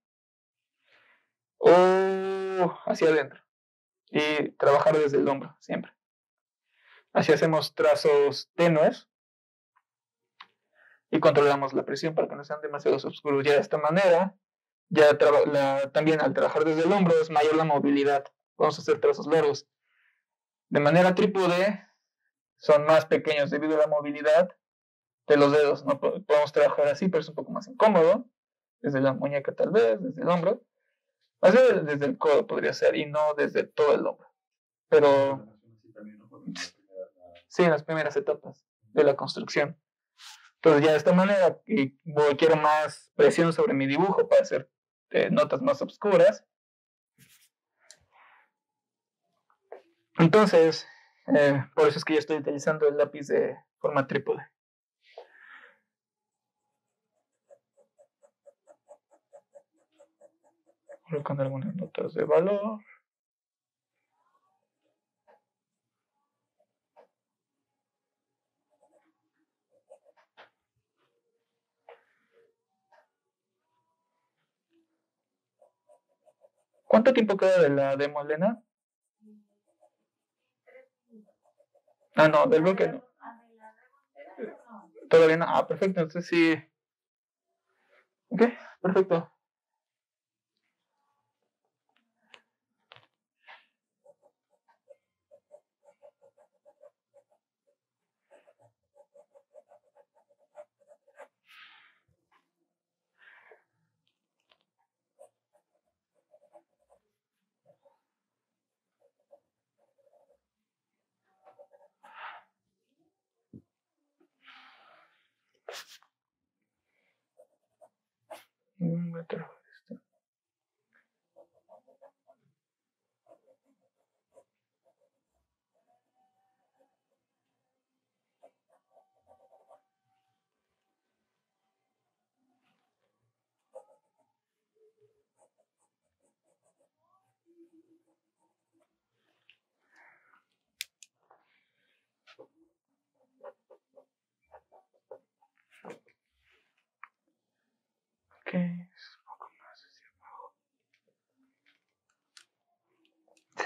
o hacia adentro y trabajar desde el hombro siempre. Así hacemos trazos tenues y controlamos la presión para que no sean demasiado oscuros. Ya de esta manera, ya también al trabajar desde el hombro es mayor la movilidad. Vamos a hacer trazos largos. De manera trípode son más pequeños debido a la movilidad de los dedos. No podemos trabajar así, pero es un poco más incómodo. Desde la muñeca tal vez, desde el hombro. Más bien desde el codo podría ser y no desde todo el hombro. Pero sí, en las primeras etapas de la construcción. Entonces ya de esta manera y quiero más presión sobre mi dibujo para hacer eh, notas más oscuras. Entonces, eh, por eso es que yo estoy utilizando el lápiz de forma trípode. Colocando algunas notas de valor. ¿Cuánto tiempo queda de la demo, Elena? Ah, no, del bloque no. Todavía no. Ah, perfecto. Entonces sí. Ok, perfecto. un metro.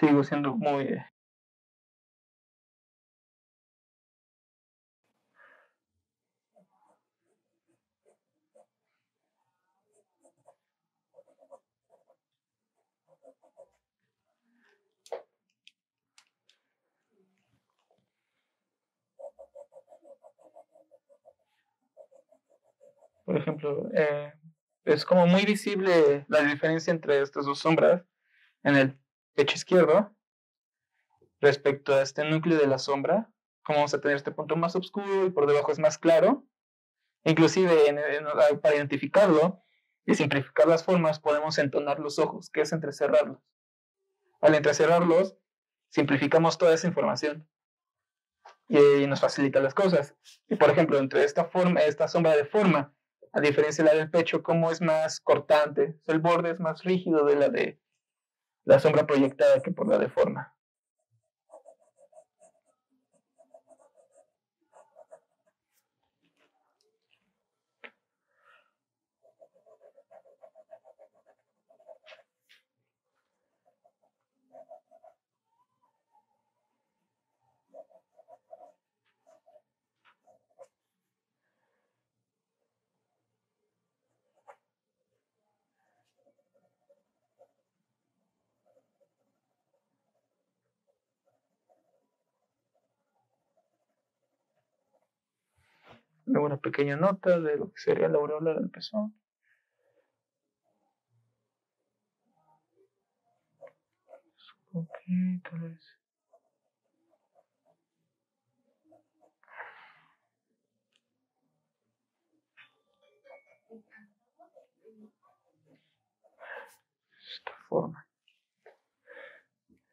Sigo siendo muy... Por ejemplo, eh, es como muy visible la diferencia entre estas dos sombras en el pecho izquierdo respecto a este núcleo de la sombra. Como vamos a tener este punto más oscuro y por debajo es más claro. Inclusive para identificarlo y simplificar las formas podemos entonar los ojos, que es entrecerrarlos. Al entrecerrarlos, simplificamos toda esa información y, nos facilita las cosas. Y por ejemplo, entre esta forma, esta sombra de forma a diferencia de la del pecho, como es más cortante, el borde es más rígido de la de la sombra proyectada que por la de Luego una pequeña nota de lo que sería la aureola del pezón. Ok, tal vez. Esta forma.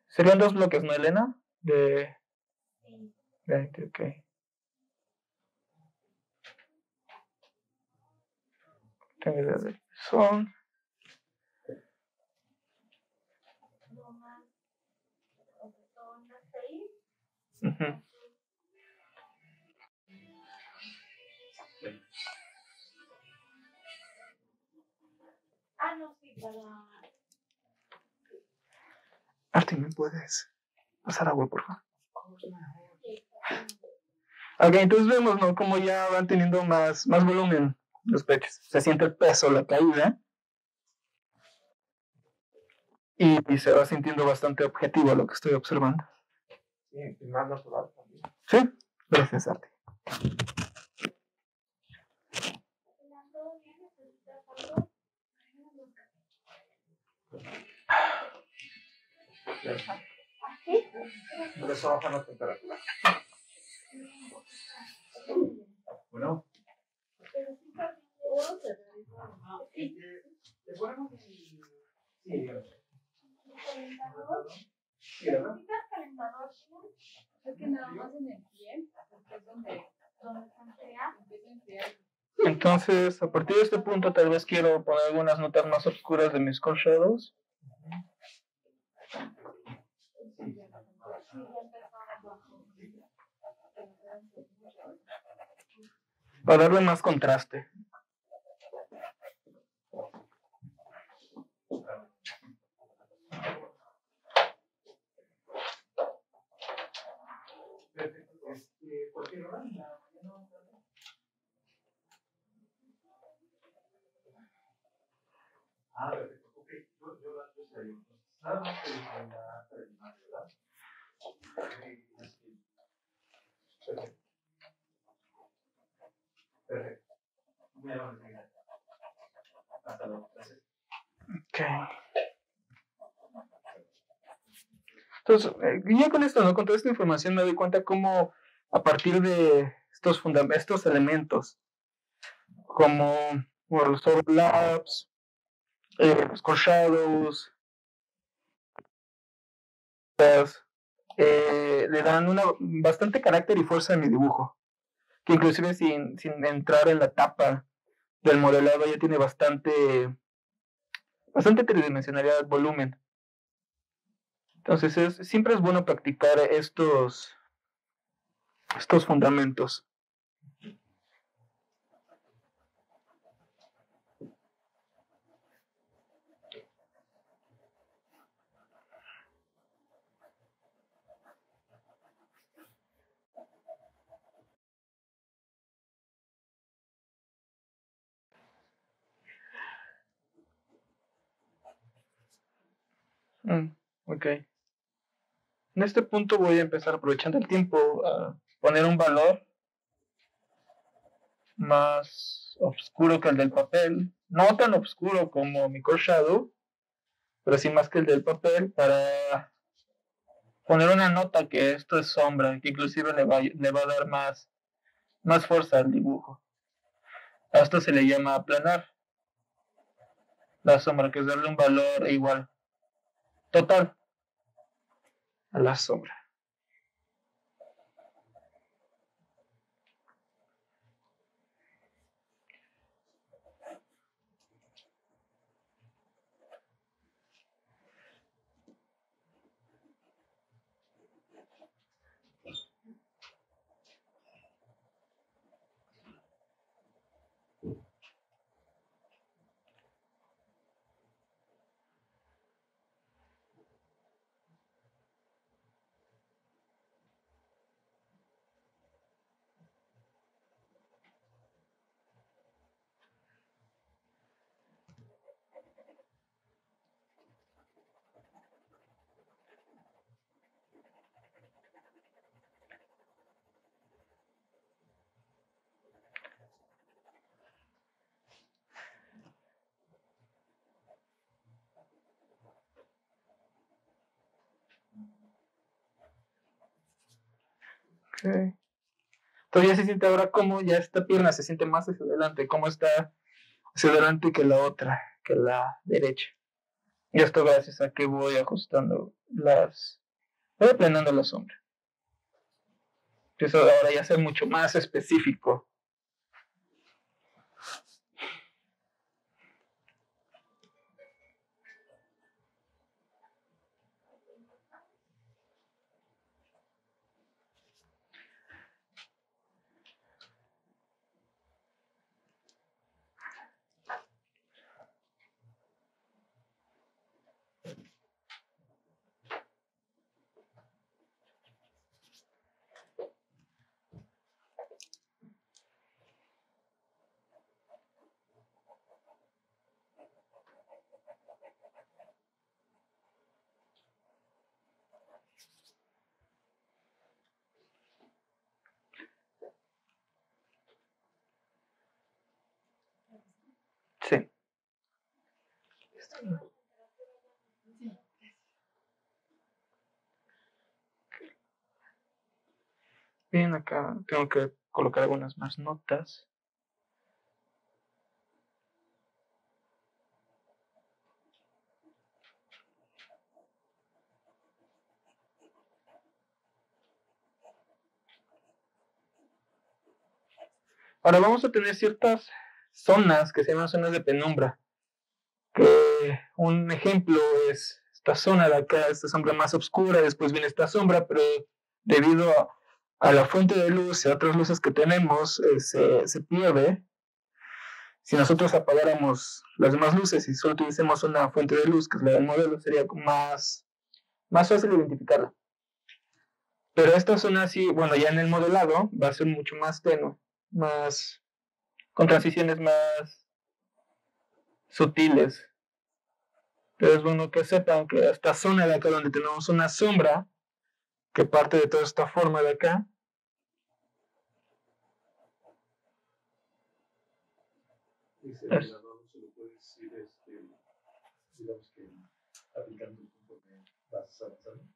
Serían dos bloques, ¿no, Elena? De 20, ok. Tengo idea de son. Uh Ah, no. Arti, ¿me puedes pasar agua, por favor? Ok, entonces vemos, ¿no? Como ya van teniendo más, más volumen los pechos. Se siente el peso, la caída. Y, se va sintiendo bastante objetivo lo que estoy observando. Sí, y más natural también. Sí, gracias, Arti. Eso baja la temperatura. Bueno. ¿Te ponemos Sí, ¿Necesitas calentador? Es que nada más en el pie, porque es donde, donde se enfría. Empieza a enfriar. Entonces, a partir de este punto, tal vez quiero poner algunas notas más oscuras de mis core. Para darle más contraste. Este, cualquier hora en la mañana. Ah, perfecto. Entonces, eh, ya con esto, ¿no? Con toda esta información me doy cuenta cómo a partir de estos, estos elementos, como los overlaps, eh, los shadows, eh, le dan una bastante carácter y fuerza a mi dibujo, que inclusive sin, sin entrar en la tapa del modelado ya tiene bastante, bastante tridimensionalidad, volumen. Entonces es, siempre es bueno practicar estos, estos fundamentos. Mm, ok. En este punto voy a empezar aprovechando el tiempo a poner un valor más oscuro que el del papel. No tan oscuro como mi core shadow, pero sí más que el del papel para poner una nota que esto es sombra, que inclusive le va, le va a dar más, más fuerza al dibujo. A esto se le llama aplanar la sombra, que es darle un valor igual, total, a la sombra. Okay. Todavía se siente ahora como ya esta pierna se siente más hacia adelante, como está hacia adelante que la otra, que la derecha. Y esto gracias a que voy ajustando las, voy aplanando la sombra. Eso ahora ya ser mucho más específico Sí. Bien, acá tengo que colocar algunas más notas. Ahora vamos a tener ciertas zonas que se llaman zonas de penumbra. Un ejemplo es esta zona de acá, esta sombra más oscura, después viene esta sombra, pero debido a, la fuente de luz y a otras luces que tenemos, eh, se, se, pierde. Si nosotros apagáramos las demás luces y solo tuviésemos una fuente de luz, que es la del modelo, sería más, más fácil identificarla. Pero esta zona sí, bueno, ya en el modelado va a ser mucho más tenue, más con transiciones más sutiles. Pero es bueno que sepan que esta zona de acá donde tenemos una sombra que parte de toda esta forma de acá.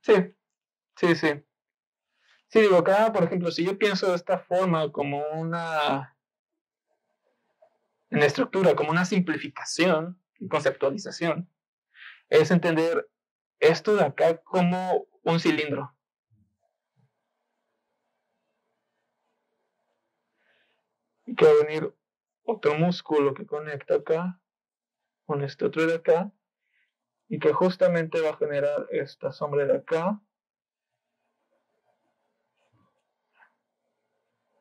Sí, sí, sí. Sí, digo, acá, por ejemplo, si yo pienso de esta forma como una en estructura como una simplificación y conceptualización, es entender esto de acá como un cilindro. Y que va a venir otro músculo que conecta acá con este otro de acá y que justamente va a generar esta sombra de acá.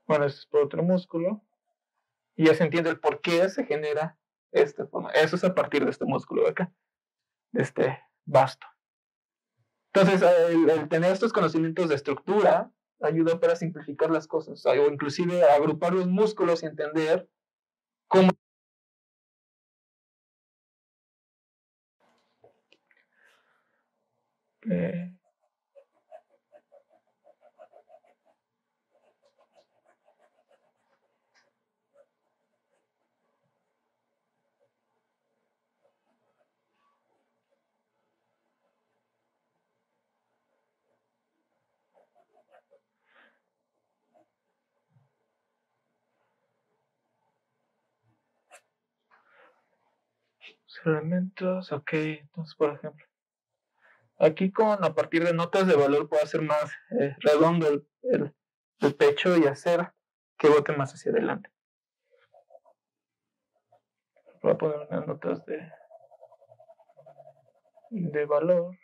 Bueno, este es por otro músculo y ya se entiende el por qué se genera esta forma. Eso es a partir de este músculo de acá, este vasto. Entonces, el, tener estos conocimientos de estructura ayuda para simplificar las cosas, o inclusive agrupar los músculos y entender cómo Eh, elementos, ok, entonces por ejemplo, aquí con a partir de notas de valor puedo hacer más eh, redondo el, el, el, pecho y hacer que bote más hacia adelante. Voy a poner unas notas de, de valor.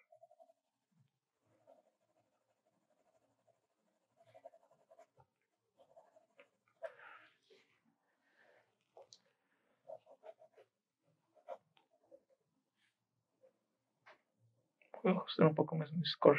Voy a ajustar un poco más mis core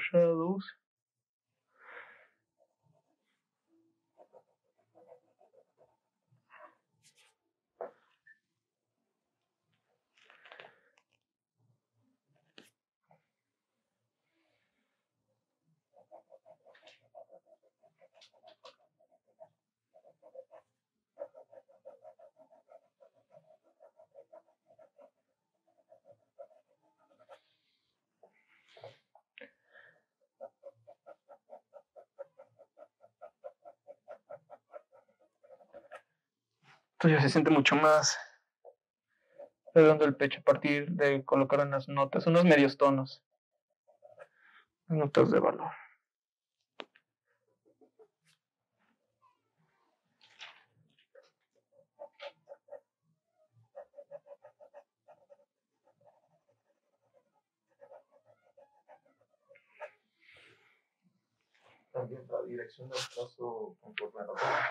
Entonces se siente mucho más redondo el pecho a partir de colocar unas notas, unos medios tonos, notas de valor.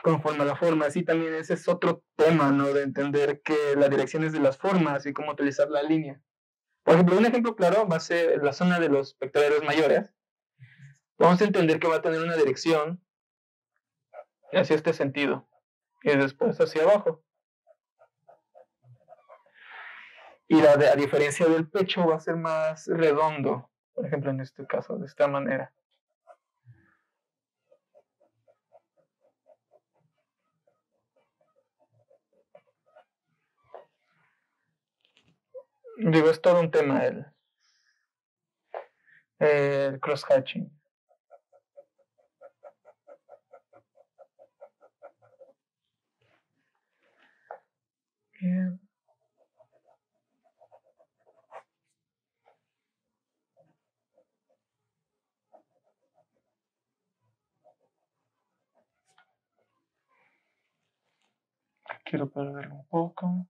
Conforme a la forma. Conforme sí, también ese es otro tema, ¿no? De entender que la dirección es de las formas y cómo utilizar la línea. Por ejemplo, un ejemplo claro va a ser la zona de los pectorales mayores. Vamos a entender que va a tener una dirección hacia este sentido y después hacia abajo. Y la a diferencia del pecho va a ser más redondo, por ejemplo, en este caso, de esta manera. Digo, es todo un tema el, el cross-hatching. Quiero perderlo un poco.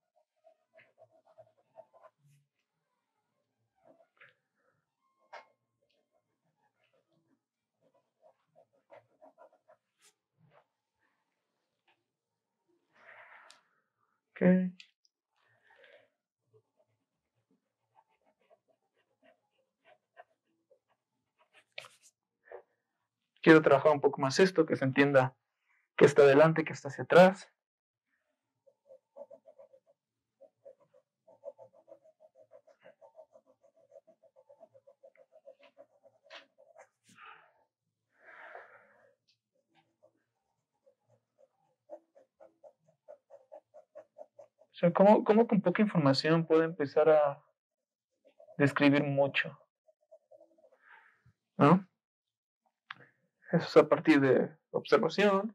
Okay. Quiero trabajar un poco más esto, que se entienda que está adelante, que está hacia atrás. O sea, ¿cómo, ¿cómo, con poca información puedo empezar a describir mucho? ¿No? Eso es a partir de observación,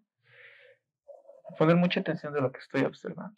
poner mucha atención de lo que estoy observando.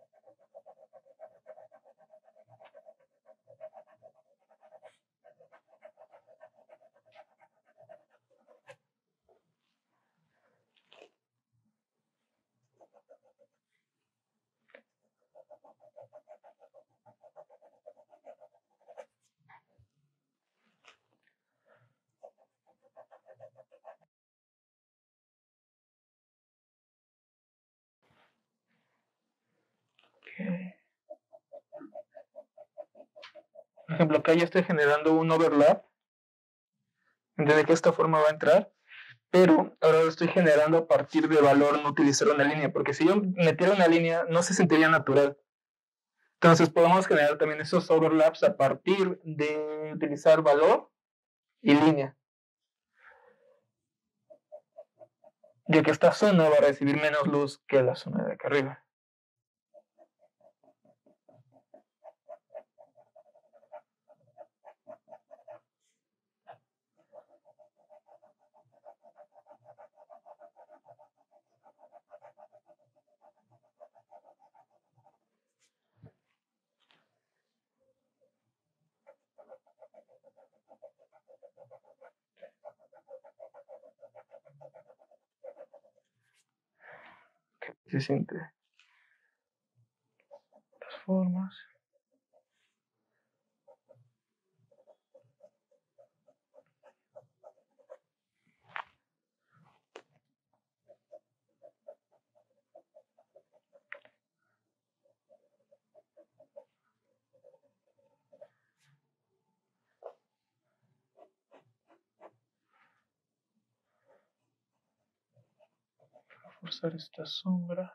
ejemplo, acá ya estoy generando un overlap de qué esta forma va a entrar, pero ahora lo estoy generando a partir de valor no utilizar una línea, porque si yo metiera una línea no se sentiría natural. Entonces podemos generar también esos overlaps a partir de utilizar valor y línea. Ya que esta zona va a recibir menos luz que la zona de acá arriba. Se siente las formas. Forzar esta sombra.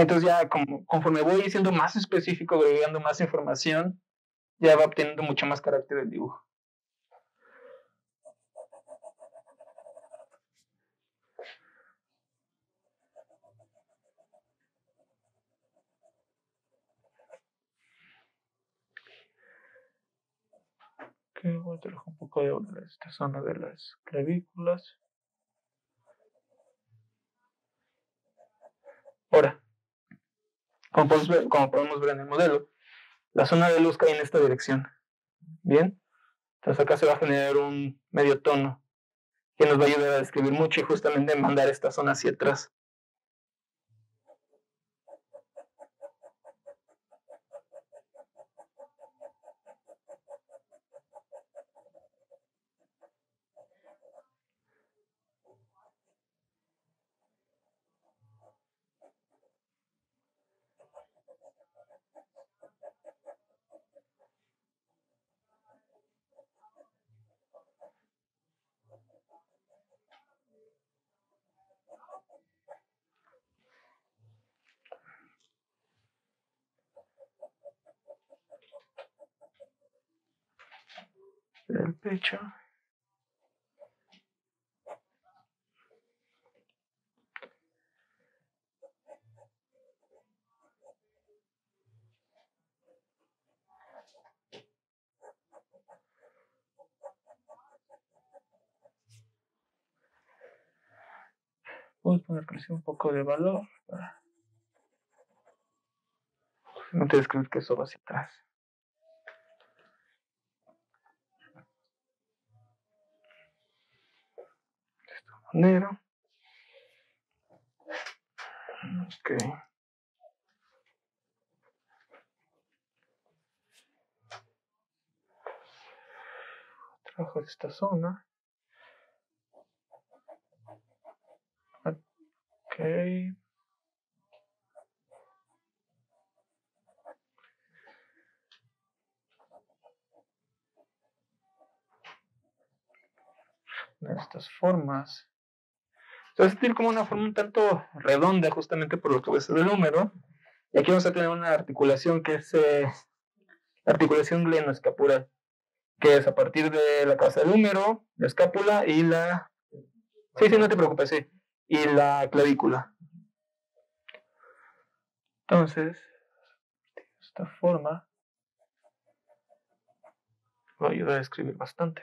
entonces ya como, conforme voy siendo más específico, agregando más información, ya va obteniendo mucho más carácter el dibujo. Voy a trabajar un poco de esta zona de las clavículas. Ahora, como podemos, ver, como podemos ver en el modelo, la zona de luz cae en esta dirección. Bien, entonces acá se va a generar un medio tono que nos va a ayudar a describir mucho y justamente mandar esta zona hacia atrás. El pecho. Voy a poner un poco de valor no te que eso va hacia atrás. Manera. Ok. Trabajo de esta zona. Ok. de estas formas entonces tiene como una forma un tanto redonda justamente por lo que ves del número. Y aquí vamos a tener una articulación que es eh, la articulación glenoescapular, que es a partir de la cabeza del húmero, la escápula y la... Sí, sí, no te preocupes, sí. Y la clavícula. Entonces, de esta forma, va a ayudar a escribir bastante.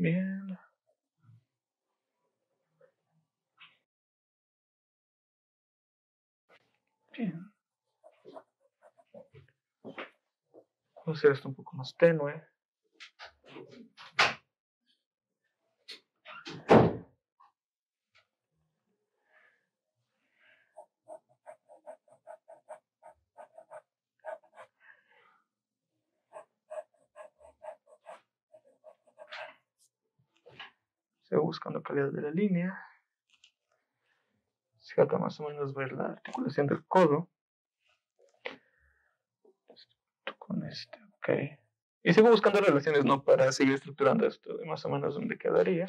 Bien. Bien. Hacer esto un poco más tenue. Sigo buscando calidad de la línea. Se trata más o menos ver la articulación del codo. Con este, ok. Y sigo buscando relaciones, ¿no? Para seguir estructurando esto de más o menos dónde quedaría.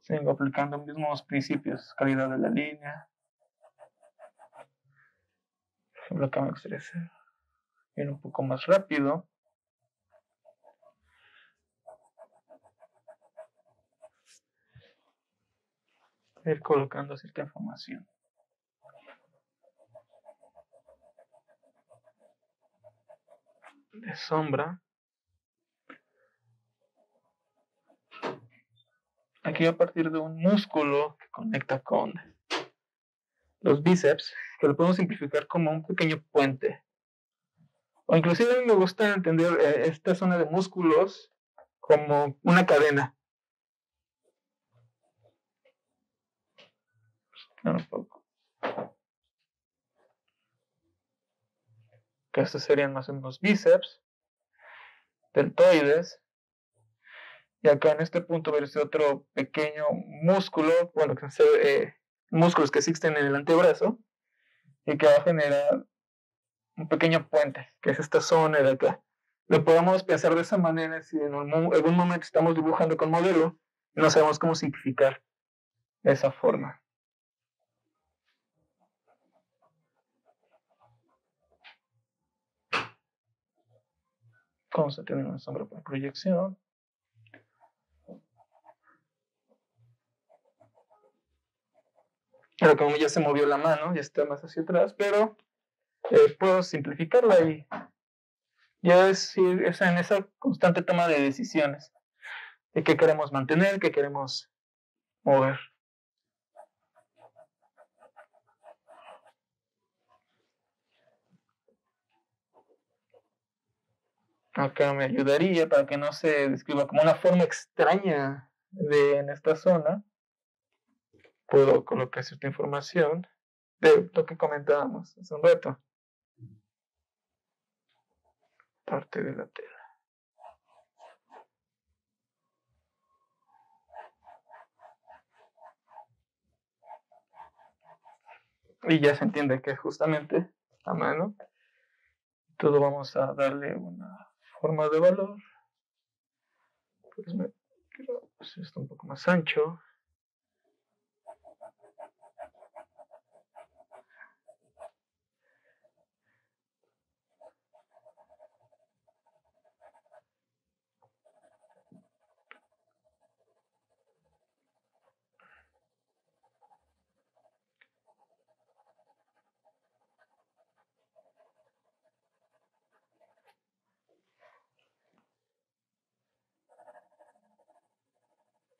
Sigo aplicando los mismos principios, calidad de la línea. Por ejemplo, acá me gustaría un poco más rápido. Ir colocando cierta información. De sombra. Aquí a partir de un músculo que conecta con los bíceps, que lo podemos simplificar como un pequeño puente o inclusive a mí me gusta entender eh, esta zona de músculos como una cadena. Poco. Que estos serían más o menos bíceps, deltoides. Y acá en este punto verse otro pequeño músculo, bueno, que eh, músculos que existen en el antebrazo y que va a generar un pequeño puente, que es esta zona de acá. Lo podemos pensar de esa manera si en algún momento estamos dibujando con modelo y no sabemos cómo simplificar esa forma. Vamos a tener una sombra por proyección. Ahora como ya se movió la mano, ya está más hacia atrás, pero eh, puedo simplificarla y ya es en esa constante toma de decisiones de qué queremos mantener, qué queremos mover. Acá me ayudaría para que no se describa como una forma extraña de en esta zona. Puedo colocar cierta información de lo que comentábamos hace un rato. Parte de la tela. Y ya se entiende que justamente a mano todo vamos a darle una forma de valor. Pues me hacer esto un poco más ancho.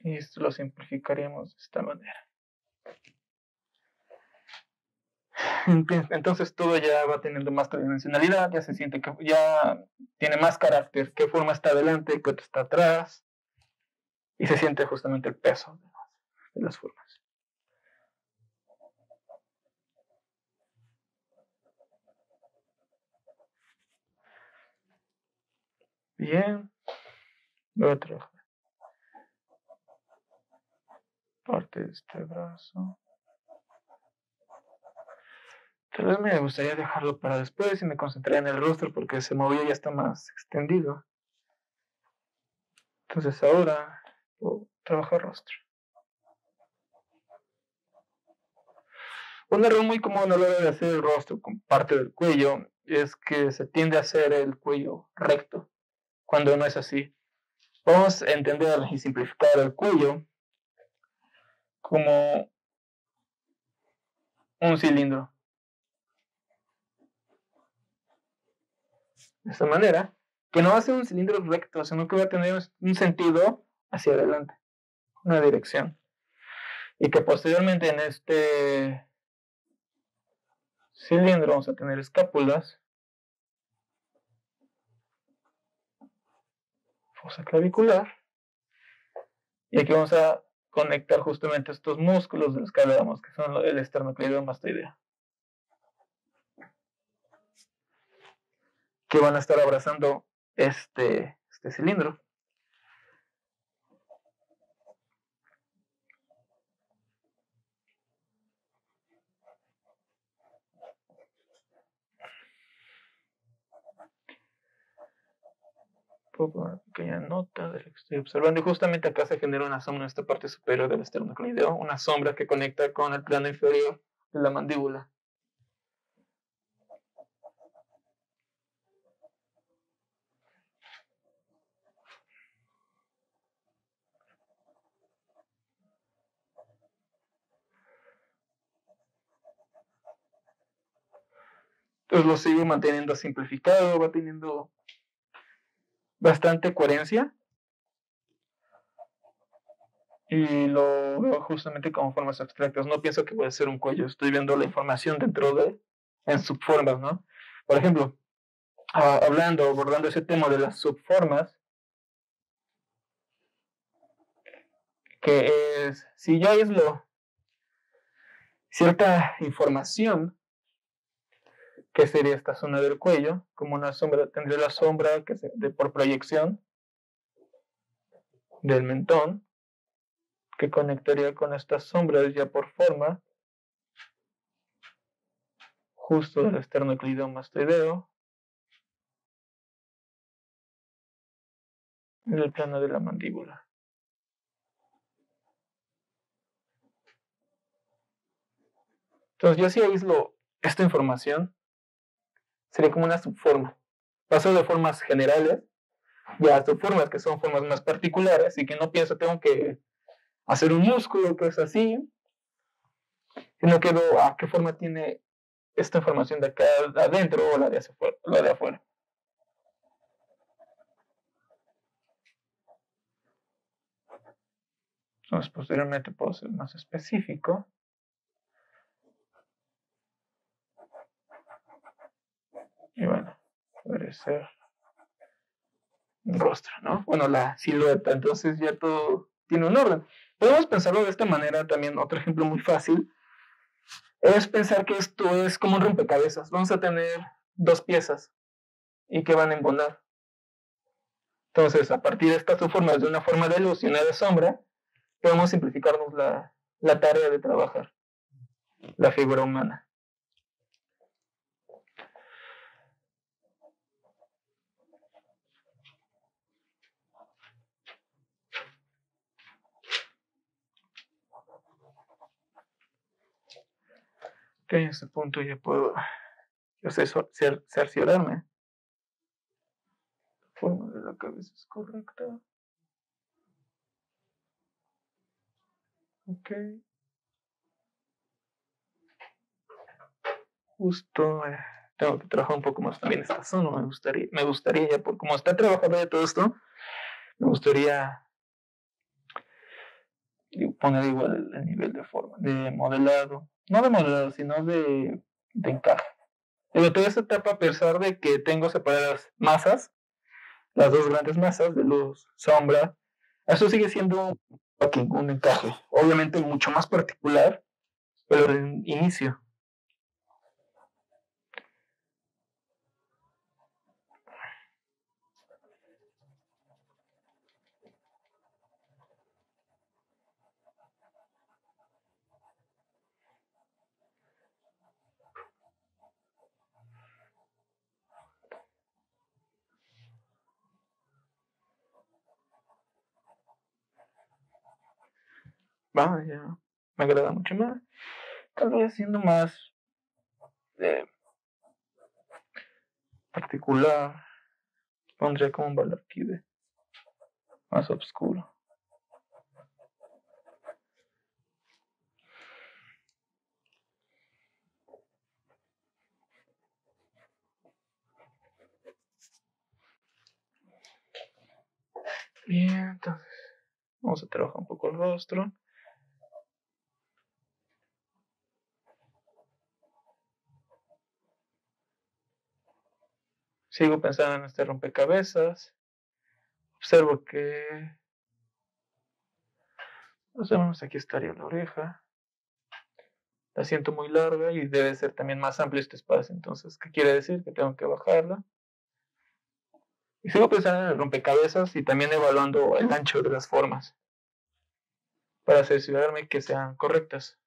Y esto lo simplificaremos de esta manera. Entonces todo ya va teniendo más tridimensionalidad, ya se siente que ya tiene más carácter, qué forma está adelante, qué otra está atrás, y se siente justamente el peso de las formas. Bien, voy a trabajar parte de este brazo. Tal vez me gustaría dejarlo para después y me concentraré en el rostro porque se movió y ya está más extendido. Entonces ahora trabajo trabajar rostro. Un error muy común a la hora de hacer el rostro con parte del cuello es que se tiende a hacer el cuello recto, cuando no es así. Vamos a entender y simplificar el cuello como un cilindro. De esta manera, que no va a ser un cilindro recto, sino que va a tener un sentido hacia adelante, una dirección. Y que posteriormente en este cilindro vamos a tener escápulas, fosa clavicular, y aquí vamos a conectar justamente estos músculos de los que que son el esternocleidomastoideo mastoideo. Que van a estar abrazando este, este cilindro. Una pequeña nota de lo que estoy observando. Y justamente acá se genera una sombra en esta parte superior del esternocleido, una sombra que conecta con el plano inferior de la mandíbula. Entonces lo sigue manteniendo simplificado, va teniendo bastante coherencia. Y lo veo justamente como formas abstractas. No pienso que puede ser un cuello. Estoy viendo la información dentro de, en subformas, ¿no? Por ejemplo, hablando, abordando ese tema de las subformas, que es, si yo aíslo cierta información que sería esta zona del cuello, como una sombra, tendría la sombra que se, de, por proyección del mentón, que conectaría con estas sombras ya por forma, justo del esternocleidomastoideo, en el plano de la mandíbula. Entonces yo sí aíslo esta información sería como una subforma. Paso de formas generales ya subformas que son formas más particulares y que no pienso tengo que hacer un músculo que es así, sino que veo a qué forma tiene esta información de acá adentro o la de, afuera, la de afuera. Entonces, posteriormente puedo ser más específico. Y bueno, ser un rostro, ¿no? Bueno, la silueta. Entonces ya todo tiene un orden. Podemos pensarlo de esta manera también. Otro ejemplo muy fácil es pensar que esto es como un rompecabezas. Vamos a tener dos piezas y que van a embonar. Entonces, a partir de estas dos formas, de una forma de luz y una de sombra, podemos simplificarnos la, la tarea de trabajar la figura humana. Ok, en este punto ya puedo yo sé, cerciorarme. La forma de la cabeza es correcta. Ok. Justo eh, tengo que trabajar un poco más también esta zona. Me gustaría, me gustaría ya, por como está trabajando ya todo esto, me gustaría poner igual el nivel de forma, de modelado no de modelado, sino de, de encaje. Pero toda esta etapa, a pesar de que tengo separadas masas, las dos grandes masas de luz, sombra, eso sigue siendo un encaje. Obviamente mucho más particular, pero en inicio. Ya me agrada mucho más. Tal vez siendo más eh, particular, pondría como un valor de más oscuro. Bien, entonces vamos a trabajar un poco el rostro. Sigo pensando en este rompecabezas. Observo que más o menos aquí estaría la oreja. La siento muy larga y debe ser también más amplio este espacio. Entonces, ¿qué quiere decir? Que tengo que bajarla. Y sigo pensando en el rompecabezas y también evaluando el ancho de las formas para asegurarme que sean correctas.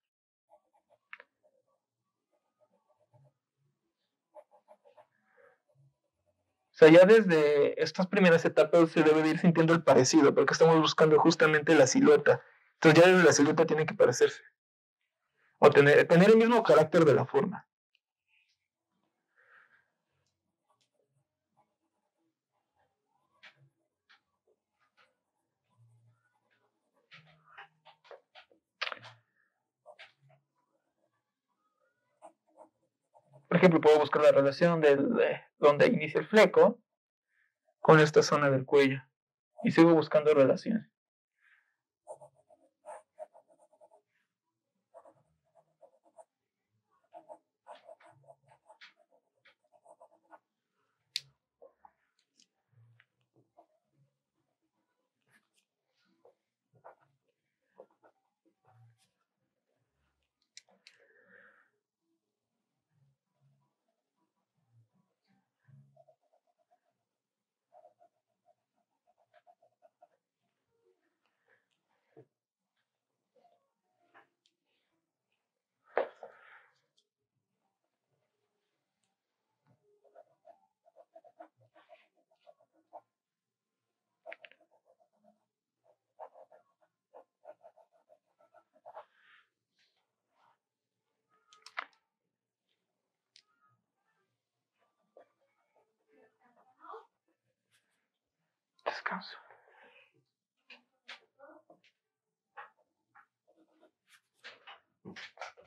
Sea, ya desde estas primeras etapas se debe de ir sintiendo el parecido, porque estamos buscando justamente la silueta. Entonces ya desde la silueta tiene que parecerse. O tener, tener el mismo carácter de la forma. Por ejemplo, puedo buscar la relación de donde inicia el fleco con esta zona del cuello. Y sigo buscando relaciones.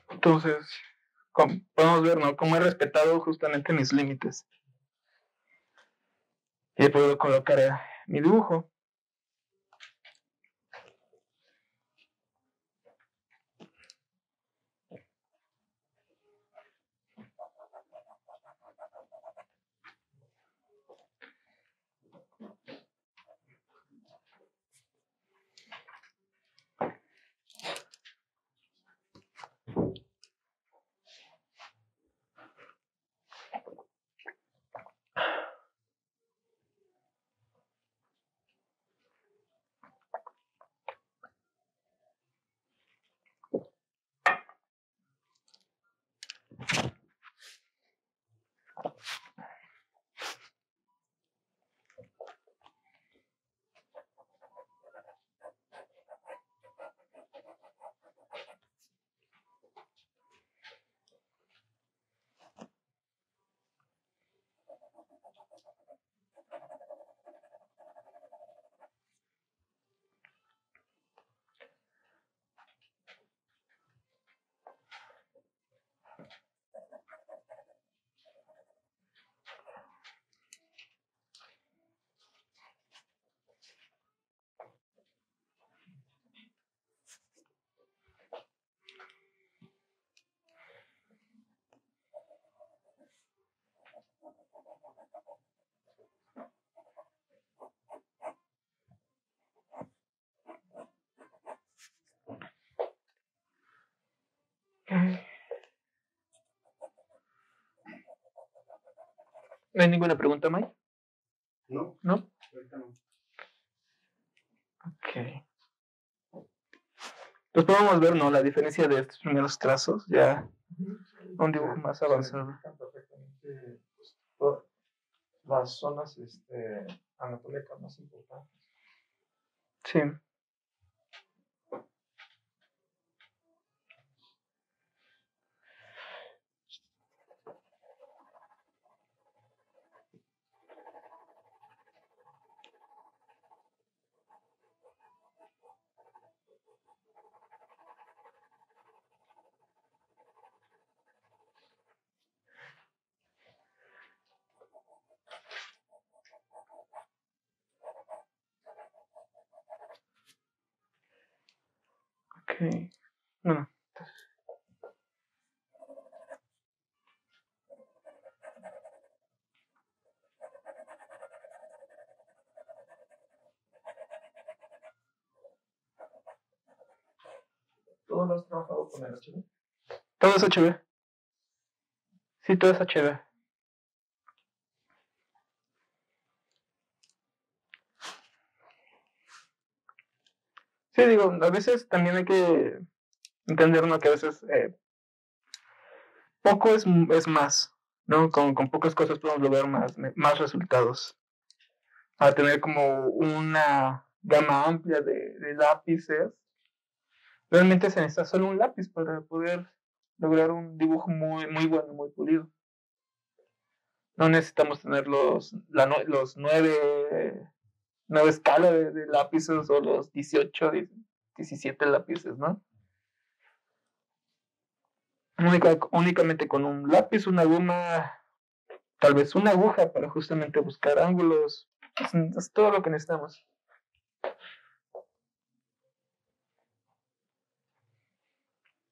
Entonces, podemos ver, ¿no? Cómo he respetado justamente mis límites. Y puedo colocar eh, mi dibujo. ¿No hay ninguna pregunta, May? No. ¿No? Ok. Pues podemos ver, ¿no? La diferencia de estos primeros trazos, ya un dibujo más avanzado. perfectamente pues, las zonas este, anatómicas más importantes. Sí. Okay. No. ¿Todo lo has trabajado con el HB? Todo es HB. Sí, todo es HB. Sí, digo, a veces también hay que entender que a veces eh, poco es, es más, ¿no? Con, con pocas cosas podemos lograr más, más resultados. A tener como una gama amplia de, lápices, realmente se necesita solo un lápiz para poder lograr un dibujo muy, muy bueno, muy pulido. No necesitamos tener los, los nueve, nueve escalas de, lápices o los 18, 17 lápices, ¿no? únicamente con un lápiz, una goma, tal vez una aguja para justamente buscar ángulos. es todo lo que necesitamos.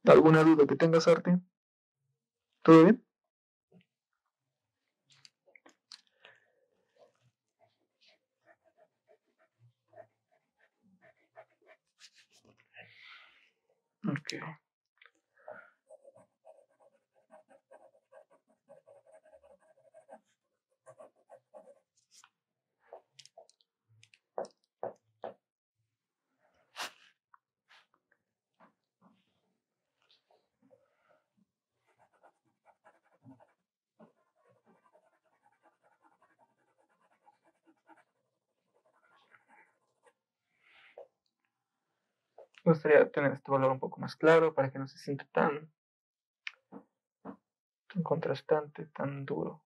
¿Alguna duda que tengas, Arte? ¿Todo bien? Okay. Me gustaría tener este valor un poco más claro para que no se sienta tan, tan contrastante, tan duro.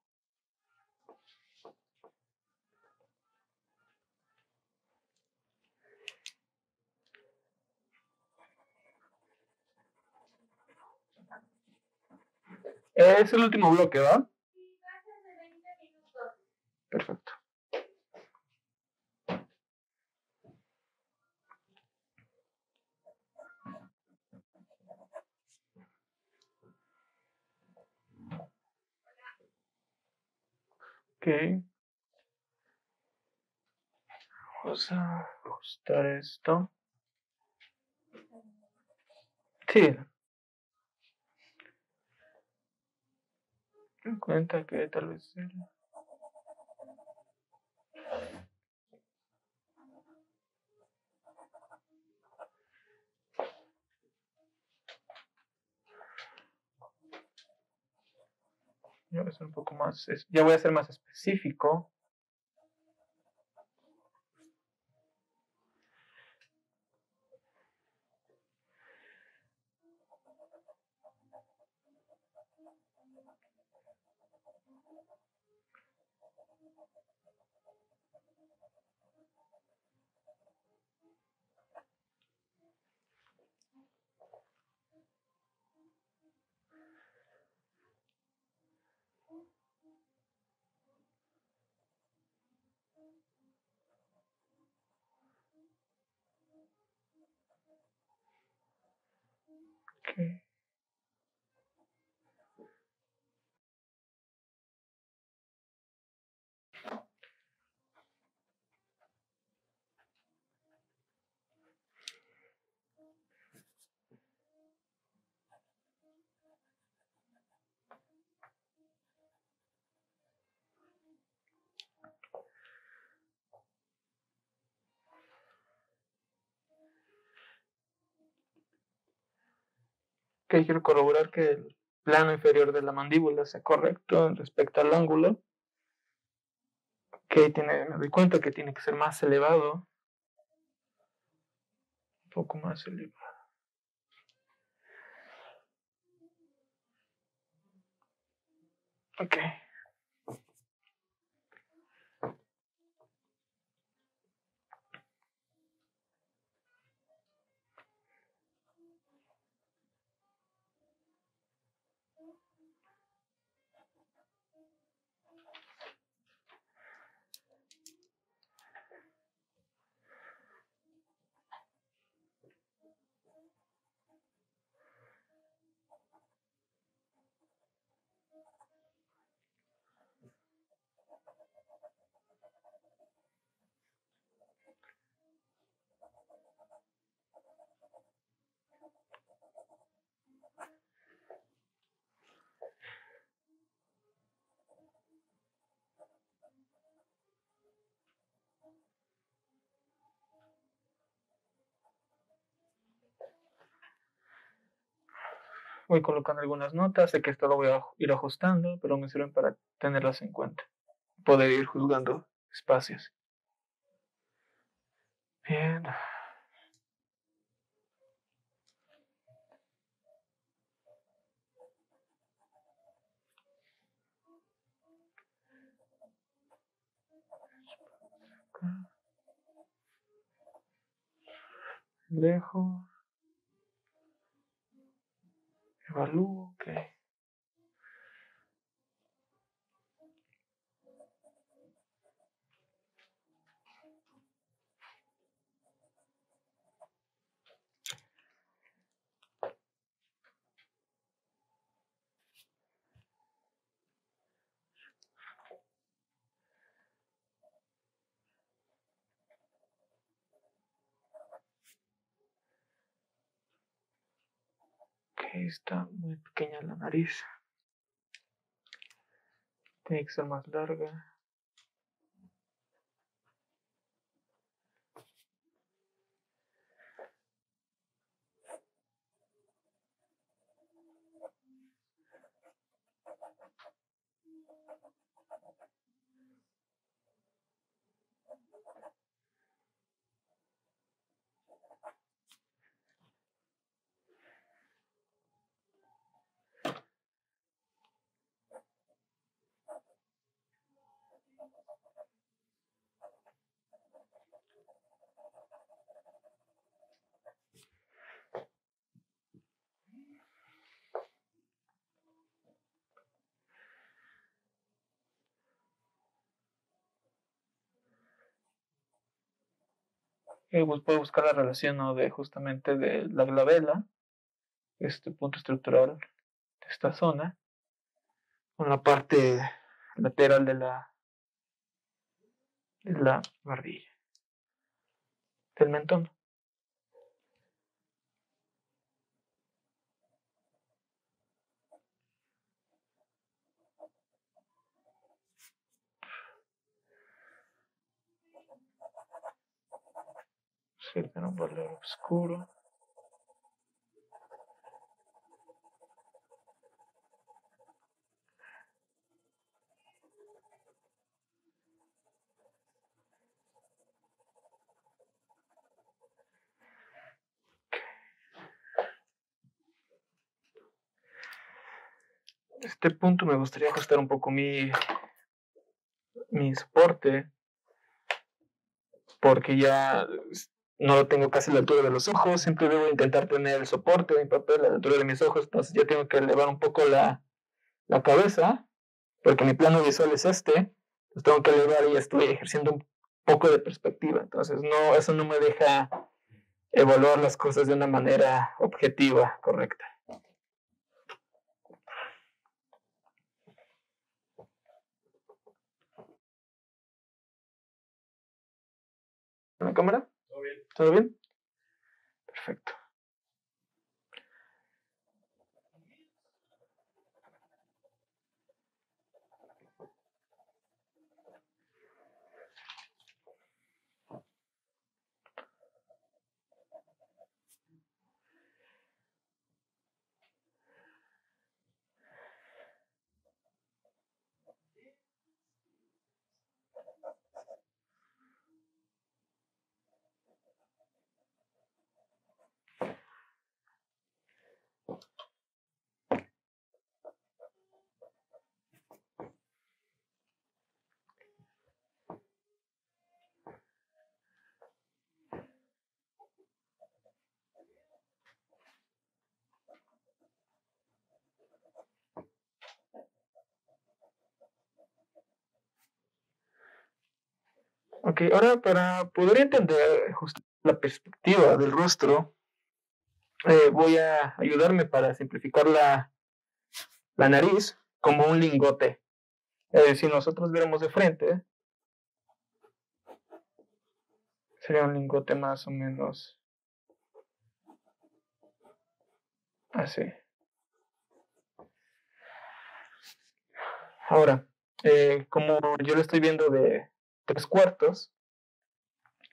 Es el último bloque, ¿va? Perfecto. Vamos a ajustar esto. Sí. Me cuenta que tal vez... Ya voy a ser un poco más, ya voy a ser más específico. Okay. Quiero corroborar que el plano inferior de la mandíbula sea correcto respecto al ángulo. Que tiene, me doy cuenta que tiene que ser más elevado. Un poco más elevado. Ok. Voy colocando algunas notas, sé que esto lo voy a ir ajustando, pero me sirven para tenerlas en cuenta, poder ir juzgando espacios. Bien. Lejos. Valu, okay. Ok. está muy pequeña la nariz. Tiene que ser más larga. Puedo buscar la relación de justamente de la glabela, este punto estructural de esta zona, con la parte lateral de la, de la barbilla, del mentón. Cerca un valor oscuro. este punto me gustaría ajustar un poco mi, mi soporte porque ya no lo tengo casi a la altura de los ojos, siempre debo intentar tener el soporte de mi papel a la altura de mis ojos, entonces ya tengo que elevar un poco la, la cabeza, porque mi plano visual es este, entonces tengo que elevar y estoy ejerciendo un poco de perspectiva, entonces no, eso no me deja evaluar las cosas de una manera objetiva, correcta. ¿La cámara? ¿Todo bien? Perfecto. Ok, ahora para poder entender la perspectiva del rostro, eh, voy a ayudarme para simplificar la, la nariz como un lingote. si nosotros viéramos de frente, sería un lingote más o menos así. Ahora, eh, como yo lo estoy viendo de tres cuartos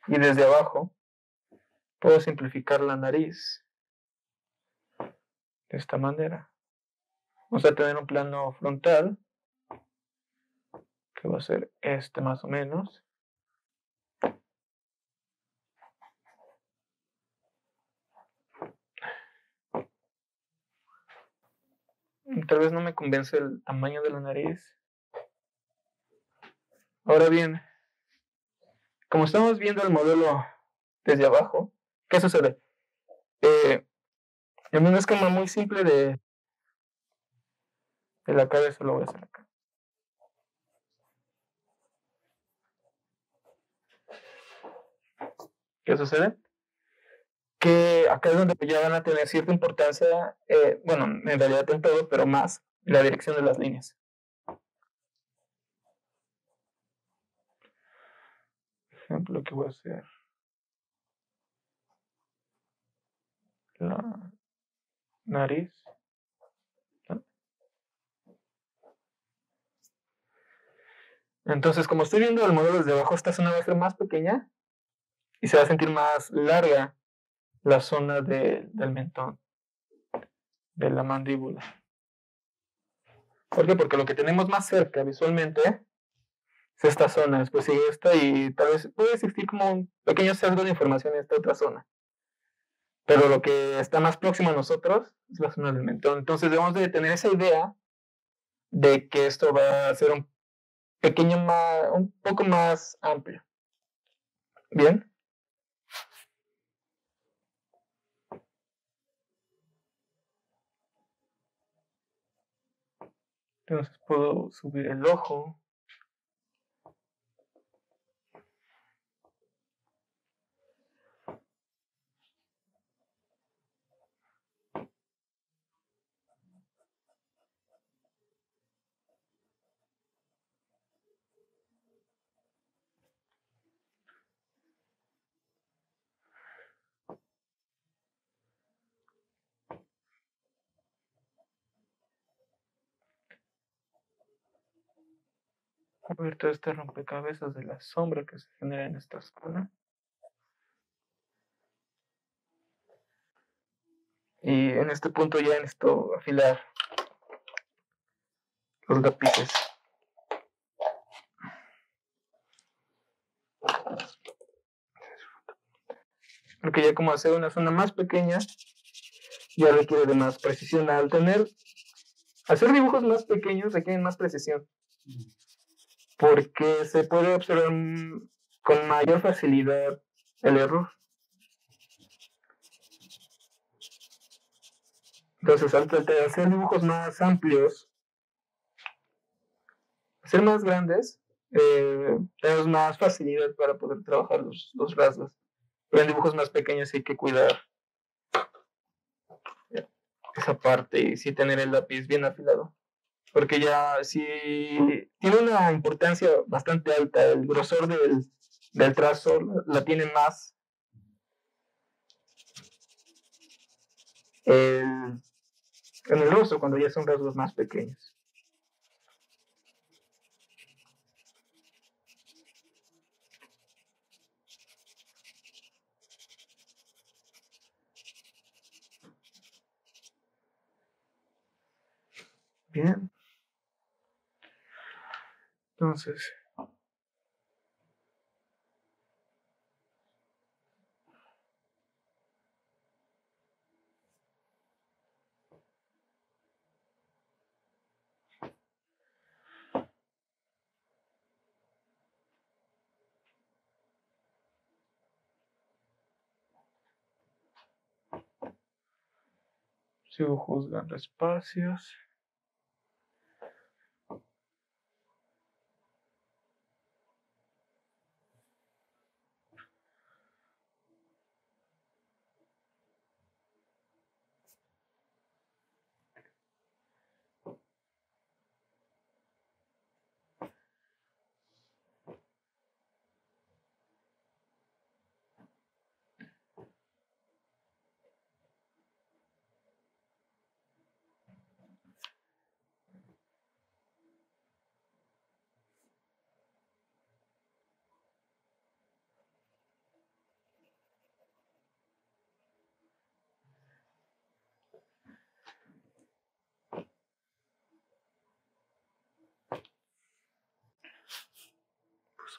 y desde abajo puedo simplificar la nariz de esta manera. Vamos a tener un plano frontal, que va a ser este más o menos. Tal vez no me convence el tamaño de la nariz. Ahora bien, como estamos viendo el modelo desde abajo, ¿qué sucede? Eh, en un esquema muy simple de, la cabeza lo voy a hacer acá. ¿Qué sucede? Que acá es donde ya van a tener cierta importancia, eh, bueno, en realidad en todo, pero más la dirección de las líneas. Ejemplo que voy a hacer. La nariz. Entonces, como estoy viendo el modelo desde abajo, esta zona va a ser más pequeña y se va a sentir más larga la zona del mentón, de la mandíbula. ¿Por qué? Porque lo que tenemos más cerca visualmente es esta zona, después sigue esta y tal vez puede existir como un pequeño sesgo de información en esta otra zona. Pero lo que está más próximo a nosotros es la zona del mentón. Entonces debemos de tener esa idea de que esto va a ser un pequeño más, un poco más amplio. Bien. Entonces puedo subir el ojo. Ver todo este rompecabezas de la sombra que se genera en esta zona. Y en este punto ya necesito afilar los lápices. Porque ya como hacer una zona más pequeña, ya requiere de más precisión. Al tener, hacer dibujos más pequeños requieren más precisión porque se puede observar con mayor facilidad el error. Entonces, al de hacer dibujos más amplios, ser más grandes, eh, tenemos más facilidad para poder trabajar los, los rasgos. Pero en dibujos más pequeños hay que cuidar esa parte y sí tener el lápiz bien afilado porque ya si tiene una importancia bastante alta, el grosor del, del trazo la, tiene más en el rostro cuando ya son rasgos más pequeños. Bien. Entonces, sigo juzgando espacios.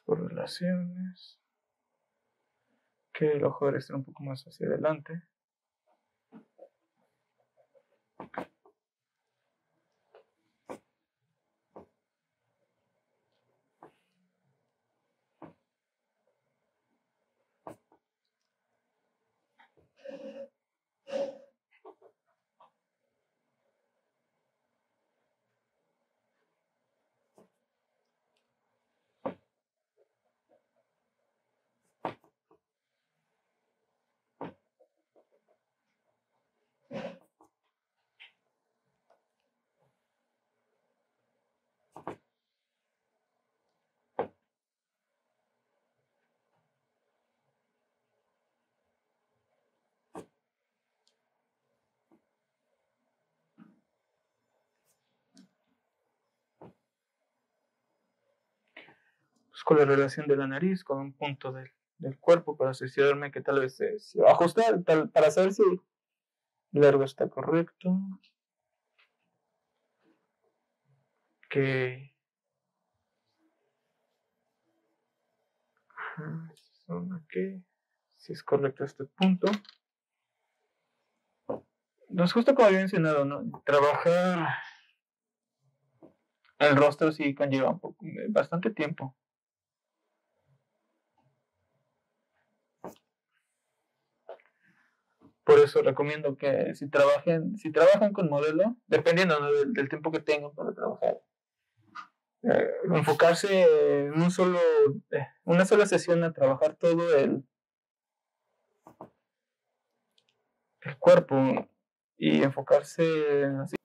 Correlaciones. Que el ojo debe estar un poco más hacia adelante. Busco la relación de la nariz con un punto del, del cuerpo para asegurarme que tal vez se, va a ajustar, tal- para saber si largo está correcto. Que. Zona que. Si es correcto este punto. Entonces, justo como había mencionado, ¿no? Trabajar el rostro sí conlleva un poco, bastante tiempo. Por eso recomiendo que si trabajen, si trabajan con modelo, dependiendo del, tiempo que tengan para trabajar, eh, enfocarse en un solo, eh, una sola sesión a trabajar todo el, el cuerpo y enfocarse en así.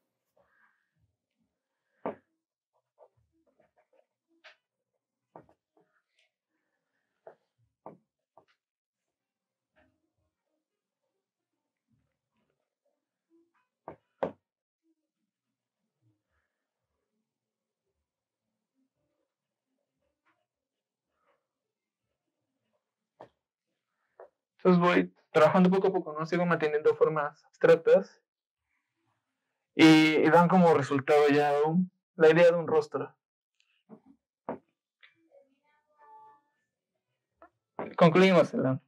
Entonces voy trabajando poco a poco, ¿no? Sigo manteniendo formas abstractas y, dan como resultado ya un- la idea de un rostro. Concluimos, Elan.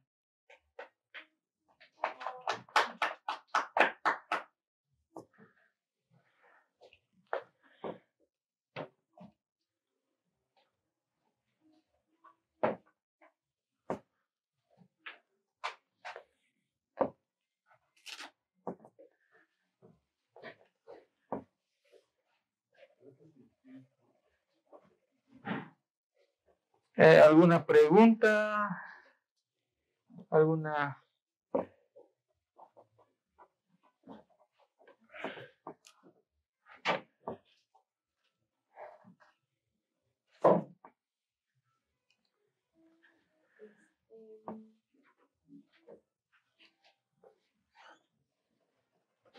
Eh, ¿Alguna pregunta? ¿Alguna?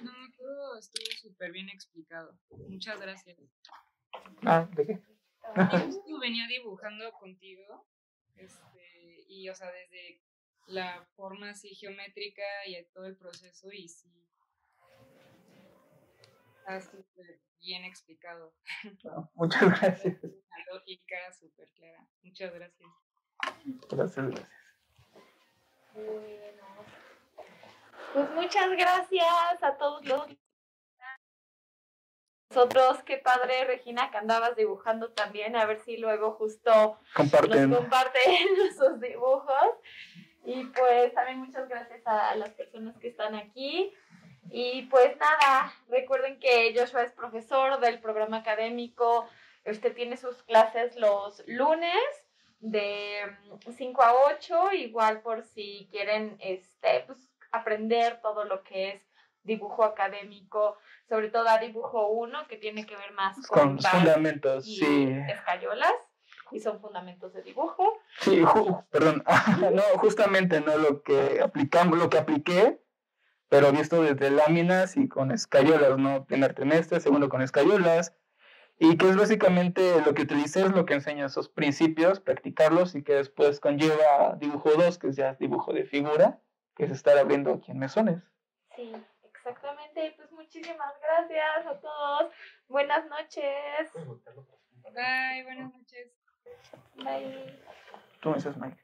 No, todo estuvo súper bien explicado. Muchas gracias. Ah, ¿de qué? Y justo venía dibujando contigo, este, y o sea, desde la forma así geométrica y todo el proceso, y sí, está súper bien explicado. No, muchas <laughs> gracias. Una lógica súper clara. Muchas gracias. Gracias, gracias. Bueno. Pues muchas gracias a todos los nosotros, qué padre, Regina, que andabas dibujando también, a ver si luego justo Comparten. nos comparten <laughs> sus dibujos. Y pues también muchas gracias a las personas que están aquí. Y pues nada, recuerden que Joshua es profesor del programa académico. Usted tiene sus clases los lunes de 5 a 8, igual por si quieren este, pues, aprender todo lo que es dibujo académico, sobre todo a dibujo 1, que tiene que ver más con, fundamentos, y sí. escayolas, y son fundamentos de dibujo. Sí, ju- perdón. <laughs> no, justamente no lo que aplicamos, lo que apliqué, pero visto desde láminas y con escayolas, ¿no? Primer trimestre, segundo con escayolas. Y que es básicamente lo que utilicé, es lo que enseña esos principios, practicarlos y que después conlleva dibujo 2, que es ya dibujo de figura, que es estar abriendo aquí en mesones. Sí, exactamente. Pues muchísimas gracias a todos. Buenas noches. Bye, buenas noches. Bye. Tú me dices, Mike.